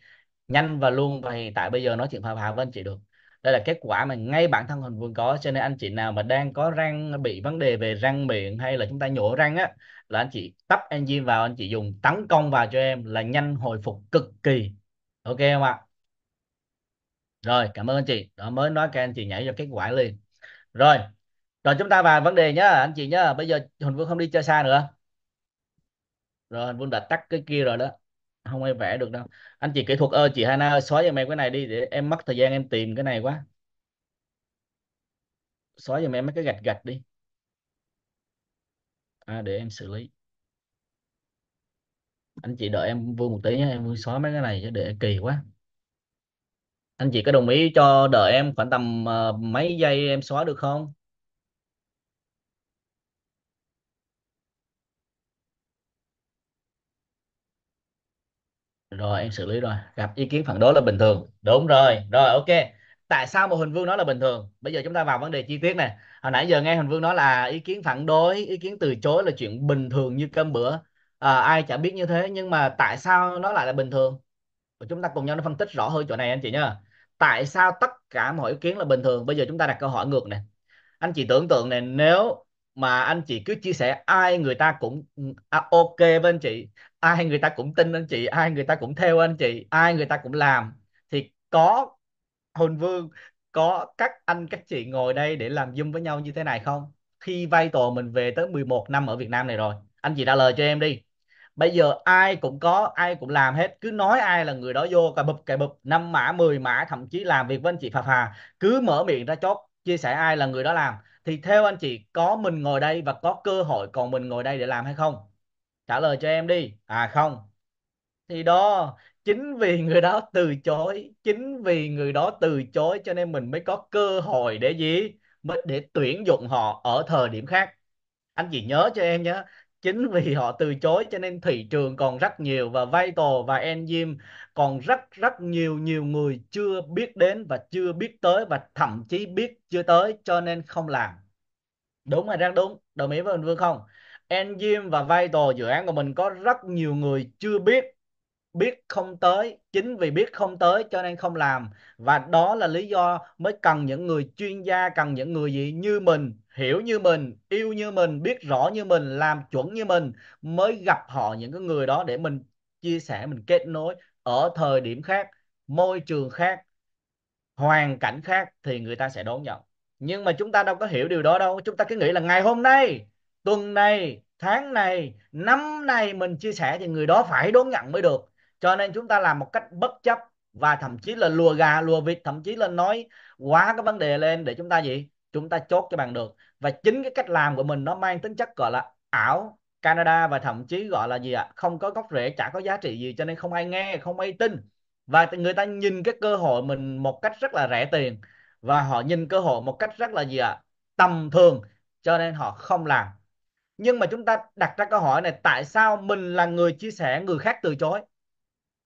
Nhanh và luôn và hiện tại bây giờ nói chuyện phà phà với anh chị được đây là kết quả mà ngay bản thân Huỳnh Vương có, cho nên anh chị nào mà đang có răng, bị vấn đề về răng miệng hay là chúng ta nhổ răng á, là anh chị tấp enzyme vào, anh chị dùng tấn công vào cho em là nhanh hồi phục cực kỳ. Ok không ạ? Rồi, cảm ơn anh chị. Đó, mới nói các anh chị nhảy cho kết quả liền. Rồi rồi chúng ta vào vấn đề nhá, anh chị nhá. Bây giờ Huỳnh Vương không đi chơi xa nữa. Rồi, Huỳnh Vương đã tắt cái kia rồi đó không ai vẽ được đâu. Anh chị kỹ thuật ơi chị Hana ơi xóa giùm em cái này đi để em mất thời gian em tìm cái này quá. Xóa giùm em mấy cái gạch gạch đi. À, để em xử lý. Anh chị đợi em vui một tí nhé em vui xóa mấy cái này chứ để kỳ quá. Anh chị có đồng ý cho đợi em khoảng tầm uh, mấy giây em xóa được không? Rồi em xử lý rồi. Gặp ý kiến phản đối là bình thường. Đúng rồi. Rồi ok. Tại sao một hình vương nói là bình thường? Bây giờ chúng ta vào vấn đề chi tiết này hồi nãy giờ nghe hình vương nói là ý kiến phản đối ý kiến từ chối là chuyện bình thường như cơm bữa. À, ai chả biết như thế nhưng mà tại sao nó lại là bình thường? Chúng ta cùng nhau nó phân tích rõ hơn chỗ này anh chị nhá. Tại sao tất cả mọi ý kiến là bình thường? Bây giờ chúng ta đặt câu hỏi ngược này anh chị tưởng tượng này nếu mà anh chị cứ chia sẻ ai người ta cũng à, ok với anh chị ai người ta cũng tin anh chị ai người ta cũng theo anh chị ai người ta cũng làm. Thì có Hồn Vương có các anh các chị ngồi đây để làm Zoom với nhau như thế này không? Khi vay tổ mình về tới 11 năm ở Việt Nam này rồi anh chị trả lời cho em đi. Bây giờ ai cũng có ai cũng làm hết cứ nói ai là người đó vô cà bụp cà bụp năm mã 10 mã thậm chí làm việc với anh chị phà phà. Cứ mở miệng ra chốt chia sẻ ai là người đó làm thì theo anh chị, có mình ngồi đây và có cơ hội còn mình ngồi đây để làm hay không? Trả lời cho em đi. À không. Thì đó, chính vì người đó từ chối, chính vì người đó từ chối cho nên mình mới có cơ hội để gì? Mới để tuyển dụng họ ở thời điểm khác. Anh chị nhớ cho em nhé chính vì họ từ chối cho nên thị trường còn rất nhiều và Vital và enzyme còn rất rất nhiều nhiều người chưa biết đến và chưa biết tới và thậm chí biết chưa tới cho nên không làm. Đúng hay rất đúng. Đồng ý với anh Vương không? Enzyme và Vital dự án của mình có rất nhiều người chưa biết biết không tới, chính vì biết không tới cho nên không làm. Và đó là lý do mới cần những người chuyên gia, cần những người gì? Như mình, hiểu như mình, yêu như mình, biết rõ như mình, làm chuẩn như mình mới gặp họ những cái người đó để mình chia sẻ, mình kết nối ở thời điểm khác, môi trường khác, hoàn cảnh khác thì người ta sẽ đón nhận. Nhưng mà chúng ta đâu có hiểu điều đó đâu. Chúng ta cứ nghĩ là ngày hôm nay, tuần này, tháng này, năm này mình chia sẻ thì người đó phải đón nhận mới được cho nên chúng ta làm một cách bất chấp và thậm chí là lùa gà, lùa vịt, thậm chí là nói quá cái vấn đề lên để chúng ta gì? Chúng ta chốt cho bằng được. Và chính cái cách làm của mình nó mang tính chất gọi là ảo Canada và thậm chí gọi là gì ạ? Không có gốc rễ, chả có giá trị gì, cho nên không ai nghe, không ai tin. Và người ta nhìn cái cơ hội mình một cách rất là rẻ tiền và họ nhìn cơ hội một cách rất là gì ạ? Tầm thường, cho nên họ không làm. Nhưng mà chúng ta đặt ra câu hỏi này, tại sao mình là người chia sẻ, người khác từ chối?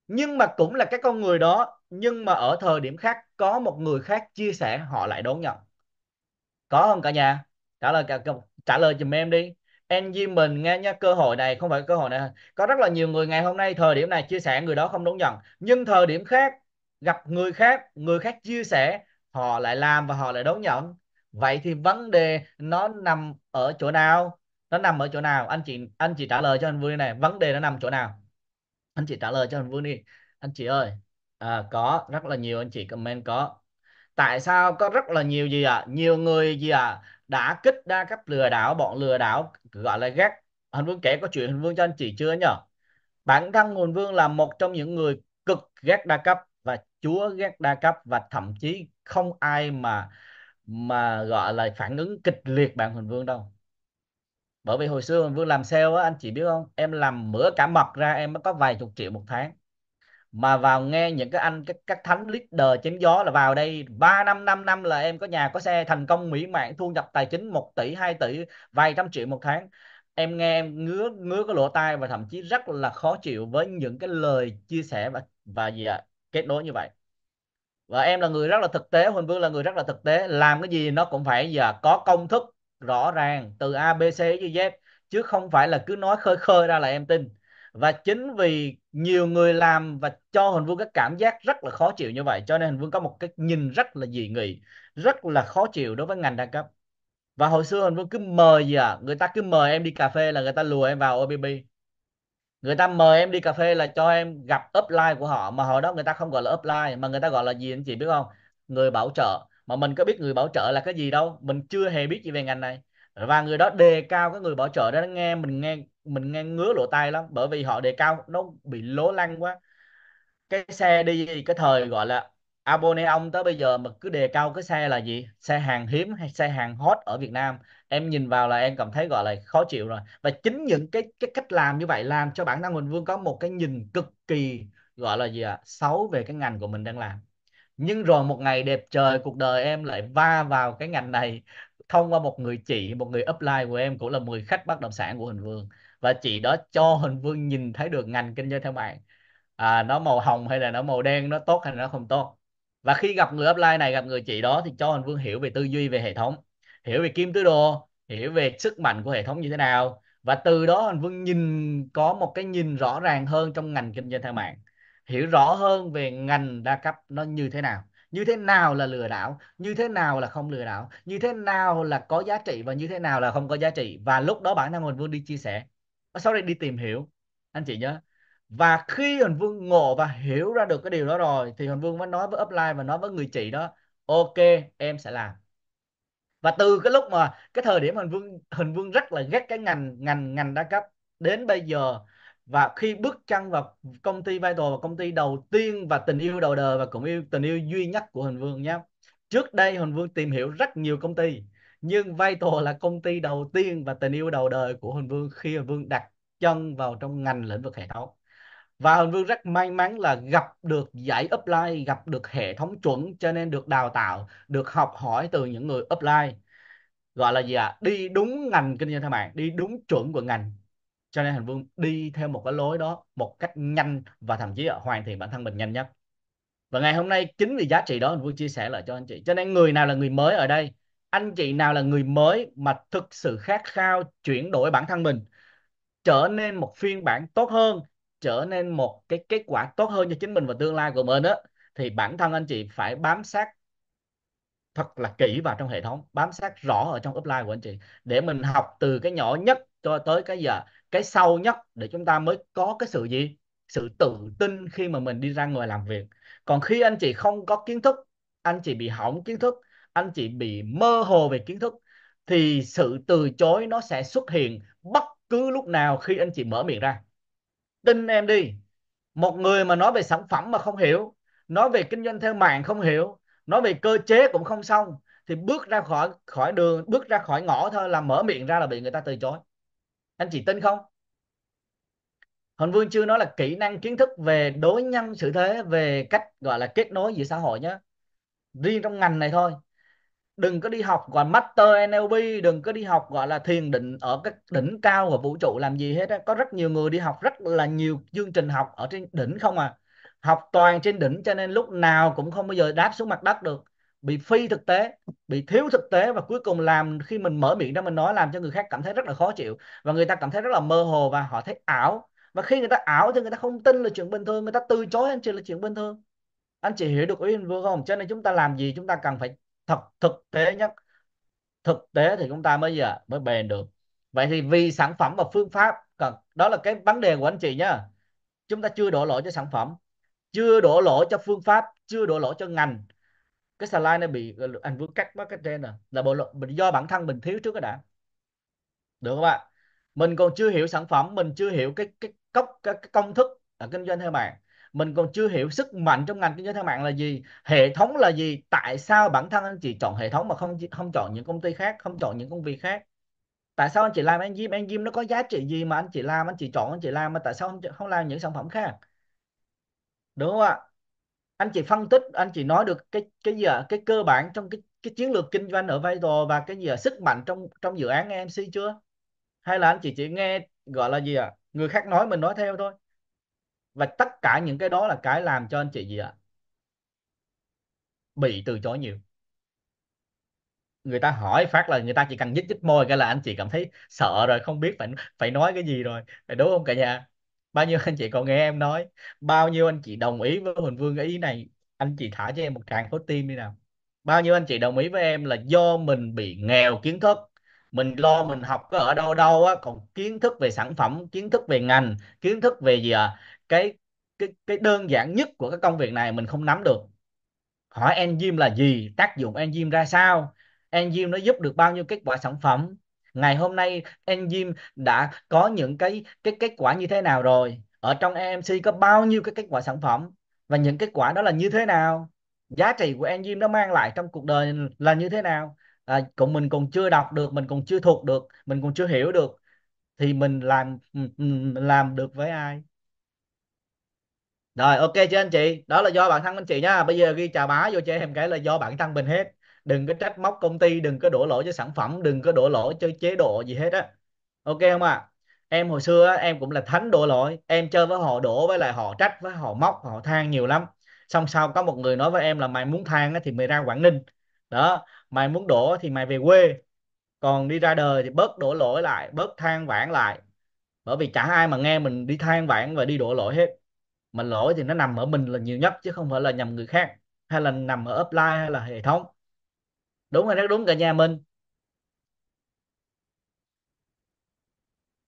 Nhưng mà cũng là cái con người đó, nhưng mà ở thời điểm khác, có một người khác chia sẻ, họ lại đón nhận. Có không cả nhà? Trả lời cả trả lời giùm em đi. Enzyme mình nghe nha cơ hội này không phải cơ hội này. Có rất là nhiều người ngày hôm nay, thời điểm này chia sẻ người đó không đón nhận. Nhưng thời điểm khác, gặp người khác người khác chia sẻ, họ lại làm và họ lại đón nhận. Vậy thì vấn đề nó nằm ở chỗ nào? Nó nằm ở chỗ nào? Anh chị anh chị trả lời cho anh Vui này, vấn đề nó nằm chỗ nào? Anh chị trả lời cho anh Vương đi. Anh chị ơi à, có rất là nhiều anh chị comment có. Tại sao có rất là nhiều gì ạ? À? nhiều người gì ạ? À? đã kích đa cấp lừa đảo bọn lừa đảo gọi là ghét. Anh Vương kể có chuyện anh Vương cho anh chị chưa nhở bản thân nguồn Vương là một trong những người cực ghét đa cấp và chúa ghét đa cấp và thậm chí không ai mà mà gọi là phản ứng kịch liệt bạn Huỳnh Vương đâu bởi vì hồi xưa mình Vương làm sale á, anh chị biết không? Em làm mửa cả mặt ra, em mới có vài chục triệu một tháng. Mà vào nghe những cái anh các các thánh leader chém gió là vào đây 3 năm 5 năm là em có nhà, có xe thành công mỹ mãn, thu nhập tài chính 1 tỷ 2 tỷ, vài trăm triệu một tháng. Em nghe em ngứa ngứa cái lỗ tai và thậm chí rất là khó chịu với những cái lời chia sẻ và và gì ạ? Kết nối như vậy. Và em là người rất là thực tế, Huỳnh Vương là người rất là thực tế. Làm cái gì nó cũng phải giờ có công thức rõ ràng từ A, B, C đến Z e, chứ không phải là cứ nói khơi khơi ra là em tin. Và chính vì nhiều người làm và cho Huỳnh Vương cái cảm giác rất là khó chịu như vậy, cho nên Huỳnh Vương có một cái nhìn rất là dị nghị, rất là khó chịu đối với ngành đa cấp. Và hồi xưa Huỳnh Vương cứ mời gì à? Người ta cứ mời em đi cà phê là người ta lùa em vào OBB người ta mời em đi cà phê là cho em gặp upline của họ, mà hồi đó người ta không gọi là upline, mà người ta gọi là gì anh chị biết không? Người bảo trợ mà mình có biết người bảo trợ là cái gì đâu mình chưa hề biết gì về ngành này. Và người đó đề cao cái người bảo trợ đó nghe mình nghe mình nghe ngứa lỗ tai lắm. Bởi vì họ đề cao nó bị lố lăng quá. Cái xe đi cái thời gọi là abone ông tới bây giờ mà cứ đề cao cái xe là gì? Xe hàng hiếm hay xe hàng hot ở Việt Nam? Em nhìn vào là em cảm thấy gọi là khó chịu rồi. Và chính những cái cái cách làm như vậy làm cho bản thân mình Vương có một cái nhìn cực kỳ gọi là gì ạ? À, xấu về cái ngành của mình đang làm nhưng rồi một ngày đẹp trời cuộc đời em lại va vào cái ngành này. Thông qua một người chị một người upline của em cũng là người khách bất động sản của Huỳnh Vương. Và chị đó cho Huỳnh Vương nhìn thấy được ngành kinh doanh theo bạn à, nó màu hồng hay là nó màu đen nó tốt hay là nó không tốt. Và khi gặp người upline này gặp người chị đó thì cho Huỳnh Vương hiểu về tư duy về hệ thống hiểu về kim tứ đồ hiểu về sức mạnh của hệ thống như thế nào. Và từ đó Huỳnh Vương nhìn có một cái nhìn rõ ràng hơn trong ngành kinh doanh theo mạng hiểu rõ hơn về ngành đa cấp nó như thế nào. Như thế nào là lừa đảo, như thế nào là không lừa đảo, như thế nào là có giá trị và như thế nào là không có giá trị. Và lúc đó bản thân Huỳnh Vương đi chia sẻ. Ờ, Sau đây đi tìm hiểu, anh chị nhớ. Và khi Huỳnh Vương ngộ và hiểu ra được cái điều đó rồi, thì Huỳnh Vương mới nói với upline và nói với người chị đó, ok, em sẽ làm. Và từ cái lúc mà cái thời điểm Huỳnh Vương Huỳnh Vương rất là ghét cái ngành ngành ngành đa cấp, đến bây giờ và khi bước chân vào công ty Vital và công ty đầu tiên và tình yêu đầu đời và cũng yêu, tình yêu duy nhất của Huỳnh Vương nhé. Trước đây Huỳnh Vương tìm hiểu rất nhiều công ty, nhưng Vital là công ty đầu tiên và tình yêu đầu đời của Huỳnh Vương khi Huỳnh Vương đặt chân vào trong ngành lĩnh vực hệ thống. Và Huỳnh Vương rất may mắn là gặp được giải upline, gặp được hệ thống chuẩn cho nên được đào tạo, được học hỏi từ những người upline. Gọi là gì ạ? Đi đúng ngành kinh doanh thương mại, đi đúng chuẩn của ngành cho nên Hành Vương đi theo một cái lối đó một cách nhanh và thậm chí là hoàn thiện bản thân mình nhanh nhất. Và ngày hôm nay chính vì giá trị đó Hành Vương chia sẻ lại cho anh chị. Cho nên người nào là người mới ở đây, anh chị nào là người mới mà thực sự khát khao chuyển đổi bản thân mình, trở nên một phiên bản tốt hơn, trở nên một cái kết quả tốt hơn cho chính mình và tương lai của mình á, thì bản thân anh chị phải bám sát thật là kỹ vào trong hệ thống, bám sát rõ ở trong upline của anh chị. Để mình học từ cái nhỏ nhất cho tới cái giờ cái sâu nhất để chúng ta mới có cái sự gì? Sự tự tin khi mà mình đi ra ngoài làm việc. Còn khi anh chị không có kiến thức, anh chị bị hỏng kiến thức, anh chị bị mơ hồ về kiến thức, thì sự từ chối nó sẽ xuất hiện bất cứ lúc nào khi anh chị mở miệng ra. Tin em đi. Một người mà nói về sản phẩm mà không hiểu, nói về kinh doanh theo mạng không hiểu, nói về cơ chế cũng không xong, thì bước ra khỏi khỏi đường, bước ra khỏi ngõ thôi là mở miệng ra là bị người ta từ chối anh chị tin không? Hồng Vương chưa nói là kỹ năng kiến thức về đối nhân xử thế, về cách gọi là kết nối giữa xã hội nhé riêng trong ngành này thôi. Đừng có đi học gọi Master NLP đừng có đi học gọi là thiền định ở các đỉnh cao của vũ trụ làm gì hết á. Có rất nhiều người đi học rất là nhiều chương trình học ở trên đỉnh không à. Học toàn trên đỉnh cho nên lúc nào cũng không bao giờ đáp xuống mặt đất được bị phi thực tế, bị thiếu thực tế và cuối cùng làm khi mình mở miệng ra mình nói làm cho người khác cảm thấy rất là khó chịu. Và người ta cảm thấy rất là mơ hồ và họ thấy ảo. Và khi người ta ảo thì người ta không tin là chuyện bình thường, người ta từ chối anh chị là chuyện bình thường. Anh chị hiểu được ý anh Vương không? Cho nên chúng ta làm gì chúng ta cần phải thật thực tế nhất. Thực tế thì chúng ta mới giờ, mới bền được. Vậy thì vì sản phẩm và phương pháp cần, đó là cái vấn đề của anh chị nhá. Chúng ta chưa đổ lỗi cho sản phẩm, chưa đổ lỗi cho phương pháp, chưa đổ lỗi cho ngành cái slide này bị anh Vương cắt mất cái trên rồi. Là bộ do bản thân mình thiếu trước cái đã. Được không ạ? Mình còn chưa hiểu sản phẩm mình chưa hiểu cái cái cốc cái, cái công thức ở kinh doanh theo mạng mình còn chưa hiểu sức mạnh trong ngành kinh doanh theo mạng là gì hệ thống là gì tại sao bản thân anh chị chọn hệ thống mà không không chọn những công ty khác không chọn những công việc khác? Tại sao anh chị làm anh gym anh gym nó có giá trị gì mà anh chị làm anh chị chọn anh chị làm mà tại sao không không làm những sản phẩm khác? Đúng không ạ? Anh chị phân tích, anh chị nói được cái cái gì ạ? Cái cơ bản trong cái cái chiến lược kinh doanh ở Vital và cái gì ạ? Sức mạnh trong trong dự án MC chưa? Hay là anh chị chỉ nghe gọi là gì ạ? Người khác nói mình nói theo thôi. Và tất cả những cái đó là cái làm cho anh chị gì ạ? Bị từ chối nhiều. Người ta hỏi phát là người ta chỉ cần nhích nhích môi cái là anh chị cảm thấy sợ rồi, không biết phải phải nói cái gì rồi. Đúng không cả nhà? Bao nhiêu anh chị còn nghe em nói? Bao nhiêu anh chị đồng ý với Huỳnh Vương ý này? Anh chị thả cho em một tràng pháo tim đi nào. Bao nhiêu anh chị đồng ý với em là do mình bị nghèo kiến thức. Mình lo mình học có ở đâu đâu á. Còn kiến thức về sản phẩm, kiến thức về ngành, kiến thức về gì à? Cái cái cái đơn giản nhất của cái công việc này mình không nắm được. Hỏi enzyme là gì? Tác dụng enzyme ra sao? Enzyme nó giúp được bao nhiêu kết quả sản phẩm? Ngày hôm nay enzyme đã có những cái cái kết quả như thế nào rồi? Ở trong EMC có bao nhiêu cái kết quả sản phẩm? Và những kết quả đó là như thế nào? Giá trị của enzyme nó mang lại trong cuộc đời là như thế nào? À, cũng mình còn chưa đọc được mình còn chưa thuộc được mình còn chưa hiểu được thì mình làm làm được với ai? Rồi ok chứ anh chị? Đó là do bản thân anh chị nha. Bây giờ ghi chào bá vô cho em cái là do bản thân mình hết đừng có trách móc công ty, đừng có đổ lỗi cho sản phẩm, đừng có đổ lỗi cho chế độ gì hết á. Ok không ạ? À? em hồi xưa em cũng là thánh đổ lỗi. Em chơi với họ, đổ với lại họ trách, với họ móc, họ than nhiều lắm. Xong sau có một người nói với em là mày muốn than thì mày ra Quảng Ninh. Đó, mày muốn đổ thì mày về quê. Còn đi ra đời thì bớt đổ lỗi lại, bớt than vãn lại. Bởi vì chả ai mà nghe mình đi than vãn và đi đổ lỗi hết. Mà lỗi thì nó nằm ở mình là nhiều nhất, chứ không phải là nhầm người khác, hay là nằm ở upline, hay là hệ thống đúng rồi, rất đúng, cả nhà mình.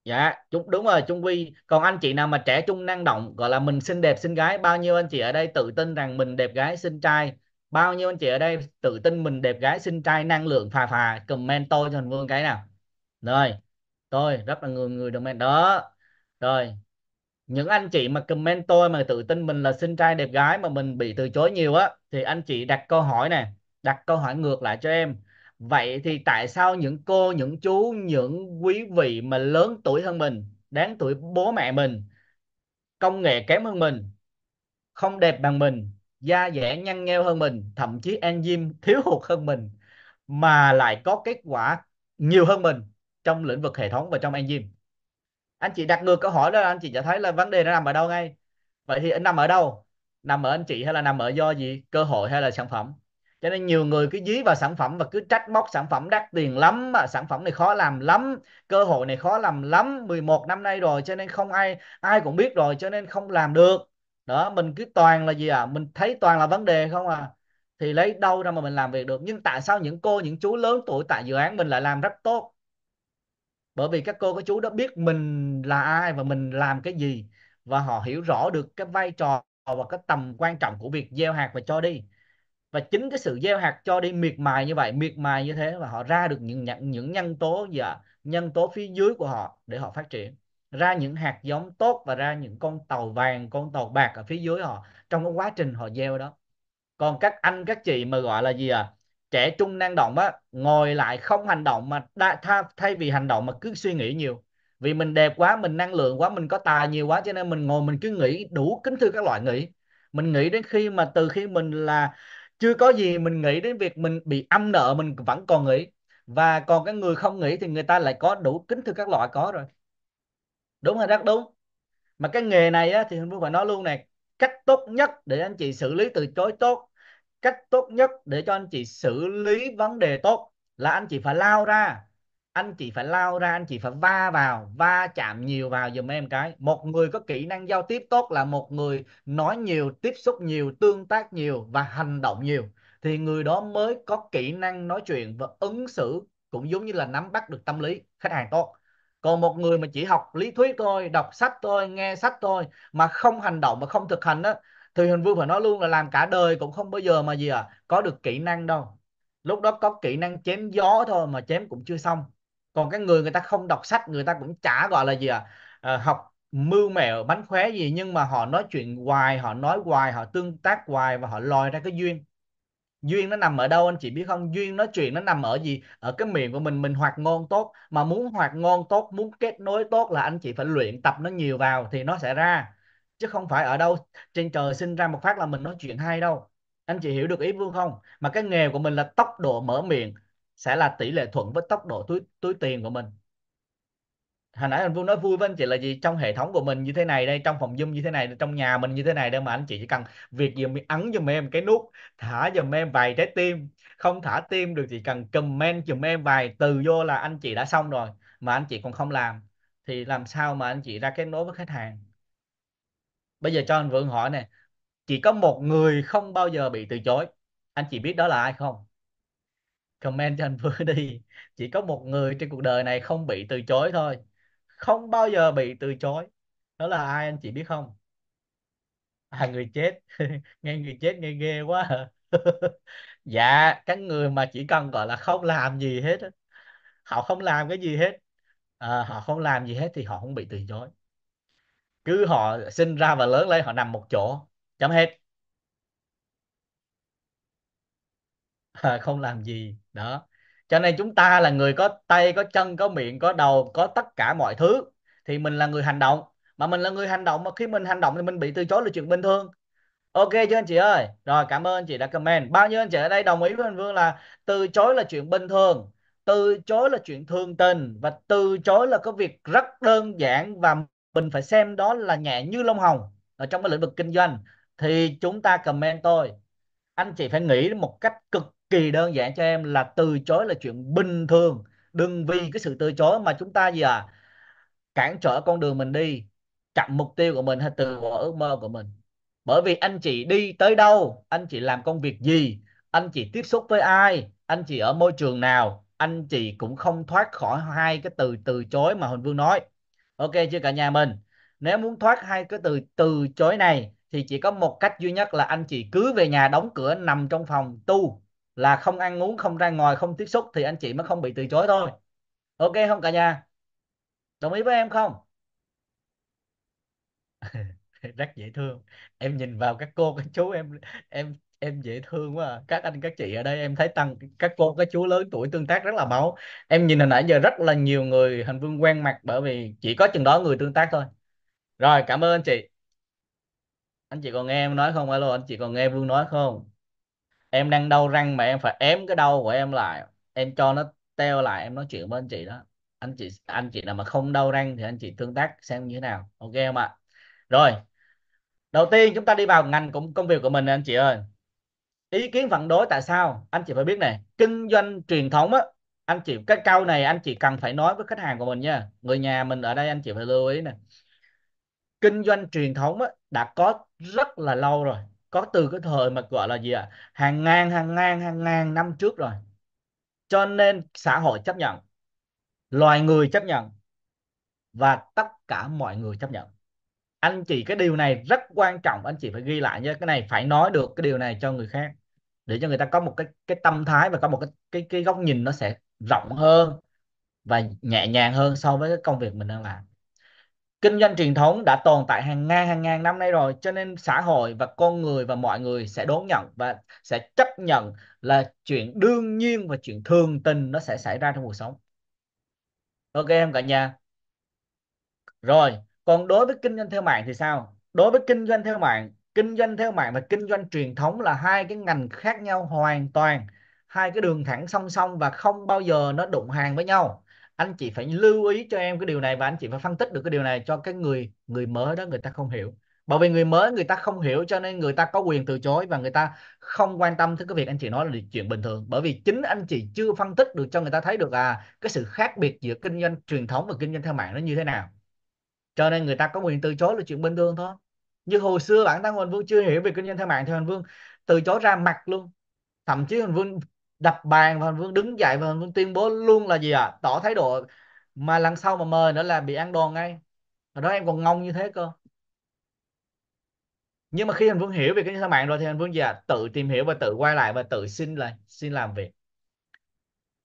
Dạ chúng, đúng rồi Trung Quy. Còn anh chị nào mà trẻ trung năng động, gọi là mình xinh đẹp, xinh gái, bao nhiêu anh chị ở đây tự tin rằng mình đẹp gái, xinh trai? Bao nhiêu anh chị ở đây tự tin mình đẹp gái, xinh trai, năng lượng, phà phà, comment tôi cho Thành Vương cái nào. Rồi, tôi rất là người người comment. Đó, rồi. Những anh chị mà comment tôi mà tự tin mình là xinh trai, đẹp gái mà mình bị từ chối nhiều á, thì anh chị đặt câu hỏi nè đặt câu hỏi ngược lại cho em. Vậy thì tại sao những cô, những chú, những quý vị mà lớn tuổi hơn mình, đáng tuổi bố mẹ mình, công nghệ kém hơn mình, không đẹp bằng mình, da dẻ nhăn nheo hơn mình, thậm chí enzyme thiếu hụt hơn mình mà lại có kết quả nhiều hơn mình trong lĩnh vực hệ thống và trong enzyme anh chị đặt ngược câu hỏi đó, anh chị sẽ thấy là vấn đề nó nằm ở đâu ngay? Vậy thì nằm ở đâu? Nằm ở anh chị hay là nằm ở do gì? Cơ hội hay là sản phẩm? Cho nên nhiều người cứ dí vào sản phẩm và cứ trách móc sản phẩm đắt tiền lắm sản phẩm này khó làm lắm, cơ hội này khó làm lắm. 11 năm nay rồi, cho nên không ai ai cũng biết rồi, cho nên không làm được. Đó, mình cứ toàn là gì à mình thấy toàn là vấn đề không à? Thì lấy đâu ra mà mình làm việc được? Nhưng tại sao những cô, những chú lớn tuổi tại dự án mình lại làm rất tốt? Bởi vì các cô, các chú đã biết mình là ai và mình làm cái gì, và họ hiểu rõ được cái vai trò và cái tầm quan trọng của việc gieo hạt và cho đi và chính cái sự gieo hạt cho đi miệt mài như vậy miệt mài như thế và họ ra được những những, những nhân tố gì ạ? Nhân tố phía dưới của họ để họ phát triển. Ra những hạt giống tốt và ra những con tàu vàng con tàu bạc ở phía dưới họ trong cái quá trình họ gieo đó. Còn các anh các chị mà gọi là gì à trẻ trung năng động á ngồi lại không hành động mà đa, tha, thay vì hành động mà cứ suy nghĩ nhiều. Vì mình đẹp quá mình năng lượng quá mình có tài nhiều quá cho nên mình ngồi mình cứ nghĩ đủ kính thưa các loại nghĩ. Mình nghĩ đến khi mà từ khi mình là chưa có gì mình nghĩ đến việc mình bị âm nợ mình vẫn còn nghĩ. Và còn cái người không nghĩ thì người ta lại có đủ kính thư các loại có rồi. Đúng hay rất đúng? Mà cái nghề này á, thì Hương phải nói luôn này cách tốt nhất để anh chị xử lý từ chối tốt cách tốt nhất để cho anh chị xử lý vấn đề tốt là anh chị phải lao ra anh chị phải lao ra, anh chị phải va vào, va chạm nhiều vào giùm em cái. Một người có kỹ năng giao tiếp tốt là một người nói nhiều, tiếp xúc nhiều, tương tác nhiều và hành động nhiều. Thì người đó mới có kỹ năng nói chuyện và ứng xử cũng giống như là nắm bắt được tâm lý khách hàng tốt. Còn một người mà chỉ học lý thuyết thôi, đọc sách thôi, nghe sách thôi mà không hành động mà không thực hành á, thì hình Vương phải nói luôn là làm cả đời cũng không bao giờ mà gì à có được kỹ năng đâu. Lúc đó có kỹ năng chém gió thôi mà chém cũng chưa xong còn cái người người ta không đọc sách người ta cũng chả gọi là gì à, à học mưu mẹo bánh khóe gì nhưng mà họ nói chuyện hoài họ nói hoài họ tương tác hoài và họ lòi ra cái duyên. Duyên nó nằm ở đâu anh chị biết không? Duyên nói chuyện nó nằm ở gì? Ở cái miệng của mình mình hoạt ngôn tốt. Mà muốn hoạt ngôn tốt muốn kết nối tốt là anh chị phải luyện tập nó nhiều vào thì nó sẽ ra. Chứ không phải ở đâu trên trời sinh ra một phát là mình nói chuyện hay đâu. Anh chị hiểu được ý Vương không? Mà cái nghề của mình là tốc độ mở miệng sẽ là tỷ lệ thuận với tốc độ túi túi tiền của mình. Hồi nãy anh Vương nói vui với anh chị là gì? Trong hệ thống của mình như thế này đây, trong phòng Zoom như thế này, trong nhà mình như thế này đây mà anh chị chỉ cần việc gì mình ấn giùm em cái nút, thả giùm em vài trái tim. Không thả tim được chỉ cần comment giùm em vài từ vô là anh chị đã xong rồi, mà anh chị còn không làm. Thì làm sao mà anh chị ra kết nối với khách hàng? Bây giờ cho anh Vượng hỏi nè, chỉ có một người không bao giờ bị từ chối. Anh chị biết đó là ai không? Comment cho anh Vương đi. Chỉ có một người trên cuộc đời này không bị từ chối thôi. Không bao giờ bị từ chối. Đó là ai anh chị biết không? À người chết. Nghe người chết nghe ghê quá à. dạ các người mà chỉ cần gọi là không làm gì hết á, họ không làm cái gì hết à, họ không làm gì hết thì họ không bị từ chối. Cứ họ sinh ra và lớn lên họ nằm một chỗ chấm hết. À, không làm gì đó. Cho nên chúng ta là người có tay, có chân, có miệng, có đầu, có tất cả mọi thứ. Thì mình là người hành động. Mà mình là người hành động, mà khi mình hành động thì mình bị từ chối là chuyện bình thường. Ok chưa anh chị ơi? Rồi, cảm ơn anh chị đã comment. Bao nhiêu anh chị ở đây đồng ý với anh Vương là từ chối là chuyện bình thường, từ chối là chuyện thường tình và từ chối là có việc rất đơn giản và mình phải xem đó là nhẹ như lông hồng ở trong cái lĩnh vực kinh doanh. Thì chúng ta comment tôi. Anh chị phải nghĩ một cách cực kỳ đơn giản cho em là từ chối là chuyện bình thường. Đừng vì cái sự từ chối mà chúng ta gì à cản trở con đường mình đi chặn mục tiêu của mình hay từ bỏ ước mơ của mình. Bởi vì anh chị đi tới đâu anh chị làm công việc gì anh chị tiếp xúc với ai anh chị ở môi trường nào anh chị cũng không thoát khỏi hai cái từ từ chối mà Huỳnh Vương nói. Ok chưa cả nhà mình? Nếu muốn thoát hai cái từ từ chối này thì chỉ có một cách duy nhất là anh chị cứ về nhà đóng cửa nằm trong phòng tu là không ăn uống, không ra ngoài, không tiếp xúc thì anh chị mới không bị từ chối thôi. Ok không cả nhà? Đồng ý với em không? Rất dễ thương. Em nhìn vào các cô, các chú em em em dễ thương quá à. các anh, các chị ở đây em thấy tăng, các cô, các chú lớn tuổi tương tác rất là máu. Em nhìn hồi nãy giờ rất là nhiều người hành vương quen mặt bởi vì chỉ có chừng đó người tương tác thôi. Rồi, cảm ơn anh chị. Anh chị còn nghe em nói không? Alo, anh chị còn nghe Vương nói không? Em đang đau răng mà em phải ém cái đau của em lại. Em cho nó teo lại em nói chuyện với anh chị đó. Anh chị anh chị nào mà không đau răng thì anh chị tương tác xem như thế nào. Ok không ạ? Rồi đầu tiên chúng ta đi vào ngành cũng công việc của mình anh chị ơi. Ý kiến phản đối tại sao? Anh chị phải biết này kinh doanh truyền thống á anh chị cái câu này anh chị cần phải nói với khách hàng của mình nha. Người nhà mình ở đây anh chị phải lưu ý nè. Kinh doanh truyền thống á, đã có rất là lâu rồi có từ cái thời mà gọi là gì ạ? Hàng ngàn hàng ngàn hàng ngàn năm trước rồi. Cho nên xã hội chấp nhận, loài người chấp nhận và tất cả mọi người chấp nhận. Anh chị, cái điều này rất quan trọng, anh chị phải ghi lại nhé. Cái này phải nói được cái điều này cho người khác, để cho người ta có một cái cái tâm thái và có một cái cái cái góc nhìn nó sẽ rộng hơn và nhẹ nhàng hơn so với cái công việc mình đang làm kinh doanh truyền thống đã tồn tại hàng ngàn hàng ngàn năm nay rồi, cho nên xã hội và con người và mọi người sẽ đón nhận và sẽ chấp nhận là chuyện đương nhiên và chuyện thường tình nó sẽ xảy ra trong cuộc sống. Ok em cả nhà? Rồi, còn đối với kinh doanh theo mạng thì sao? Đối với kinh doanh theo mạng, kinh doanh theo mạng và kinh doanh truyền thống là hai cái ngành khác nhau hoàn toàn, hai cái đường thẳng song song và không bao giờ nó đụng hàng với nhau anh chị phải lưu ý cho em cái điều này và anh chị phải phân tích được cái điều này cho cái người người mới đó người ta không hiểu. Bởi vì người mới người ta không hiểu cho nên người ta có quyền từ chối và người ta không quan tâm tới cái việc anh chị nói là chuyện bình thường. Bởi vì chính anh chị chưa phân tích được cho người ta thấy được à cái sự khác biệt giữa kinh doanh truyền thống và kinh doanh theo mạng nó như thế nào. Cho nên người ta có quyền từ chối là chuyện bình thường thôi. Như hồi xưa bản thân Huỳnh Vương chưa hiểu về kinh doanh theo mạng thì Huỳnh Vương từ chối ra mặt luôn. Thậm chí Huỳnh Vương đập bàn và Huỳnh Vương đứng dậy và Huỳnh Vương tuyên bố luôn là gì ạ? À? tỏ thái độ. Mà lần sau mà mời nữa là bị ăn đòn ngay. Rồi đó em còn ngông như thế cơ. Nhưng mà khi anh Vương hiểu về cái doanh mạng rồi thì anh Vương gì à? tự tìm hiểu và tự quay lại và tự xin lại, xin làm việc.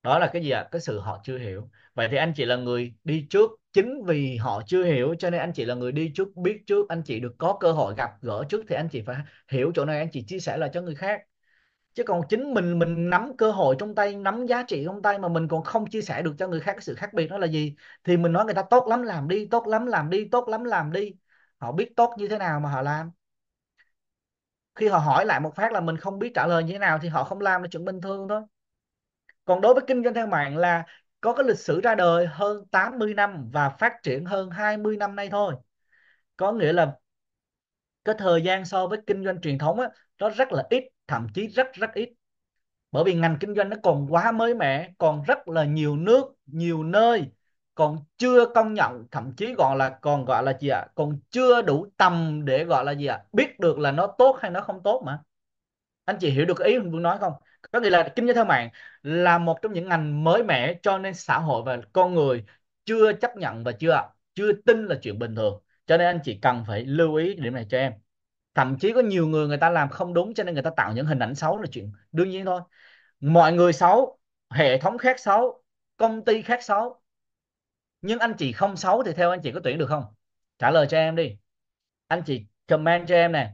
Đó là cái gì ạ? À? cái sự họ chưa hiểu. Vậy thì anh chị là người đi trước chính vì họ chưa hiểu, cho nên anh chị là người đi trước, biết trước. Anh chị được có cơ hội gặp, gỡ trước thì anh chị phải hiểu chỗ này. Anh chị chia sẻ lại cho người khác chứ còn chính mình mình nắm cơ hội trong tay, nắm giá trị trong tay mà mình còn không chia sẻ được cho người khác cái sự khác biệt đó là gì? Thì mình nói người ta tốt lắm làm đi, tốt lắm làm đi, tốt lắm làm đi. Họ biết tốt như thế nào mà họ làm? Khi họ hỏi lại một phát là mình không biết trả lời như thế nào thì họ không làm là chuyện bình thường thôi. Còn đối với kinh doanh theo mạng là có cái lịch sử ra đời hơn 80 năm và phát triển hơn 20 năm nay thôi. Có nghĩa là cái thời gian so với kinh doanh truyền thống á, nó rất là ít thậm chí rất rất ít. Bởi vì ngành kinh doanh nó còn quá mới mẻ, còn rất là nhiều nước, nhiều nơi, còn chưa công nhận, thậm chí gọi là, còn gọi là gì ạ? Còn chưa đủ tầm để gọi là gì ạ? Biết được là nó tốt hay nó không tốt mà. Anh chị hiểu được ý mình vừa nói không? Có nghĩa là kinh doanh thương mại là một trong những ngành mới mẻ cho nên xã hội và con người chưa chấp nhận và chưa chưa tin là chuyện bình thường. Cho nên anh chị cần phải lưu ý điểm này cho em thậm chí có nhiều người người ta làm không đúng cho nên người ta tạo những hình ảnh xấu là chuyện đương nhiên thôi. Mọi người xấu, hệ thống khác xấu, công ty khác xấu, nhưng anh chị không xấu thì theo anh chị có tuyển được không? Trả lời cho em đi. Anh chị comment cho em nè.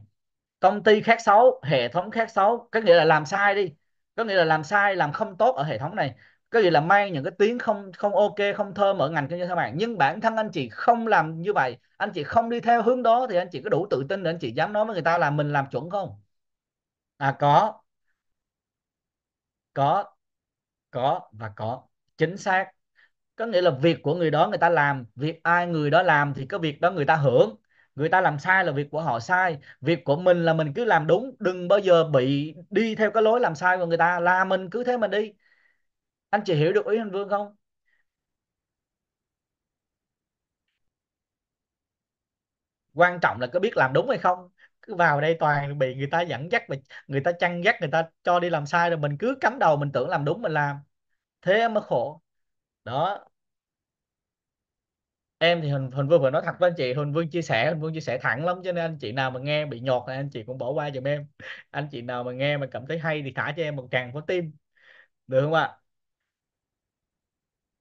Công ty khác xấu, hệ thống khác xấu, có nghĩa là làm sai đi. Có nghĩa là làm sai, làm không tốt ở hệ thống này có nghĩa là mang những cái tiếng không không ok, không thơm ở ngành kinh doanh thương mại. Nhưng bản thân anh chị không làm như vậy, anh chị không đi theo hướng đó thì anh chị có đủ tự tin để anh chị dám nói với người ta là mình làm chuẩn không? À có. Có. Có và có. Chính xác. Có nghĩa là việc của người đó người ta làm, việc ai người đó làm thì cái việc đó người ta hưởng. Người ta làm sai là việc của họ sai. Việc của mình là mình cứ làm đúng, đừng bao giờ bị đi theo cái lối làm sai của người ta. Là mình cứ thế mình đi anh chị hiểu được ý anh Vương không? Quan trọng là có biết làm đúng hay không. Cứ vào đây toàn bị người ta dẫn dắt người ta chăn dắt người ta cho đi làm sai rồi mình cứ cắm đầu mình tưởng làm đúng mình làm. Thế mới khổ. Đó. Em thì Huỳnh, Huỳnh Vương vừa nói thật với anh chị Huỳnh Vương chia sẻ Huỳnh Vương chia sẻ thẳng lắm cho nên anh chị nào mà nghe bị nhọt thì anh chị cũng bỏ qua giùm em. Anh chị nào mà nghe mà cảm thấy hay thì thả cho em một tràng pháo tim. Được không ạ?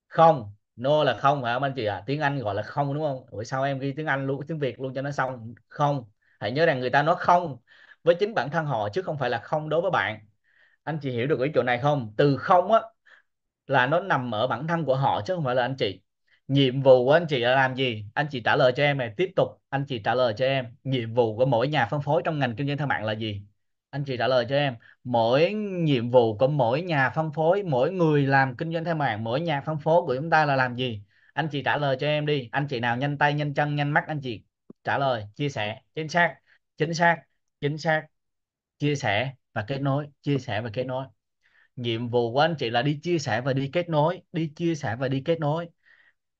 Không, no là không phải không anh chị ạ. À? tiếng Anh gọi là không, đúng không? Ủa, sao em ghi tiếng Anh luôn, tiếng Việt luôn cho nó xong? Không. Hãy nhớ rằng người ta nói không với chính bản thân họ chứ không phải là không đối với bạn. Anh chị hiểu được ý chỗ này không? Từ không á, là nó nằm ở bản thân của họ chứ không phải là anh chị. Nhiệm vụ của anh chị là làm gì? Anh chị trả lời cho em này, tiếp tục. Anh chị trả lời cho em, nhiệm vụ của mỗi nhà phân phối trong ngành kinh doanh thương mại là gì? Anh chị trả lời cho em. Mỗi nhiệm vụ của mỗi nhà phân phối, mỗi người làm kinh doanh theo mạng, mỗi nhà phân phối của chúng ta là làm gì? Anh chị trả lời cho em đi. Anh chị nào nhanh tay, nhanh chân, nhanh mắt anh chị trả lời, chia sẻ. Chính xác chính xác chính xác. Chia sẻ và kết nối, chia sẻ và kết nối. Nhiệm vụ của anh chị là đi chia sẻ và đi kết nối, đi chia sẻ và đi kết nối.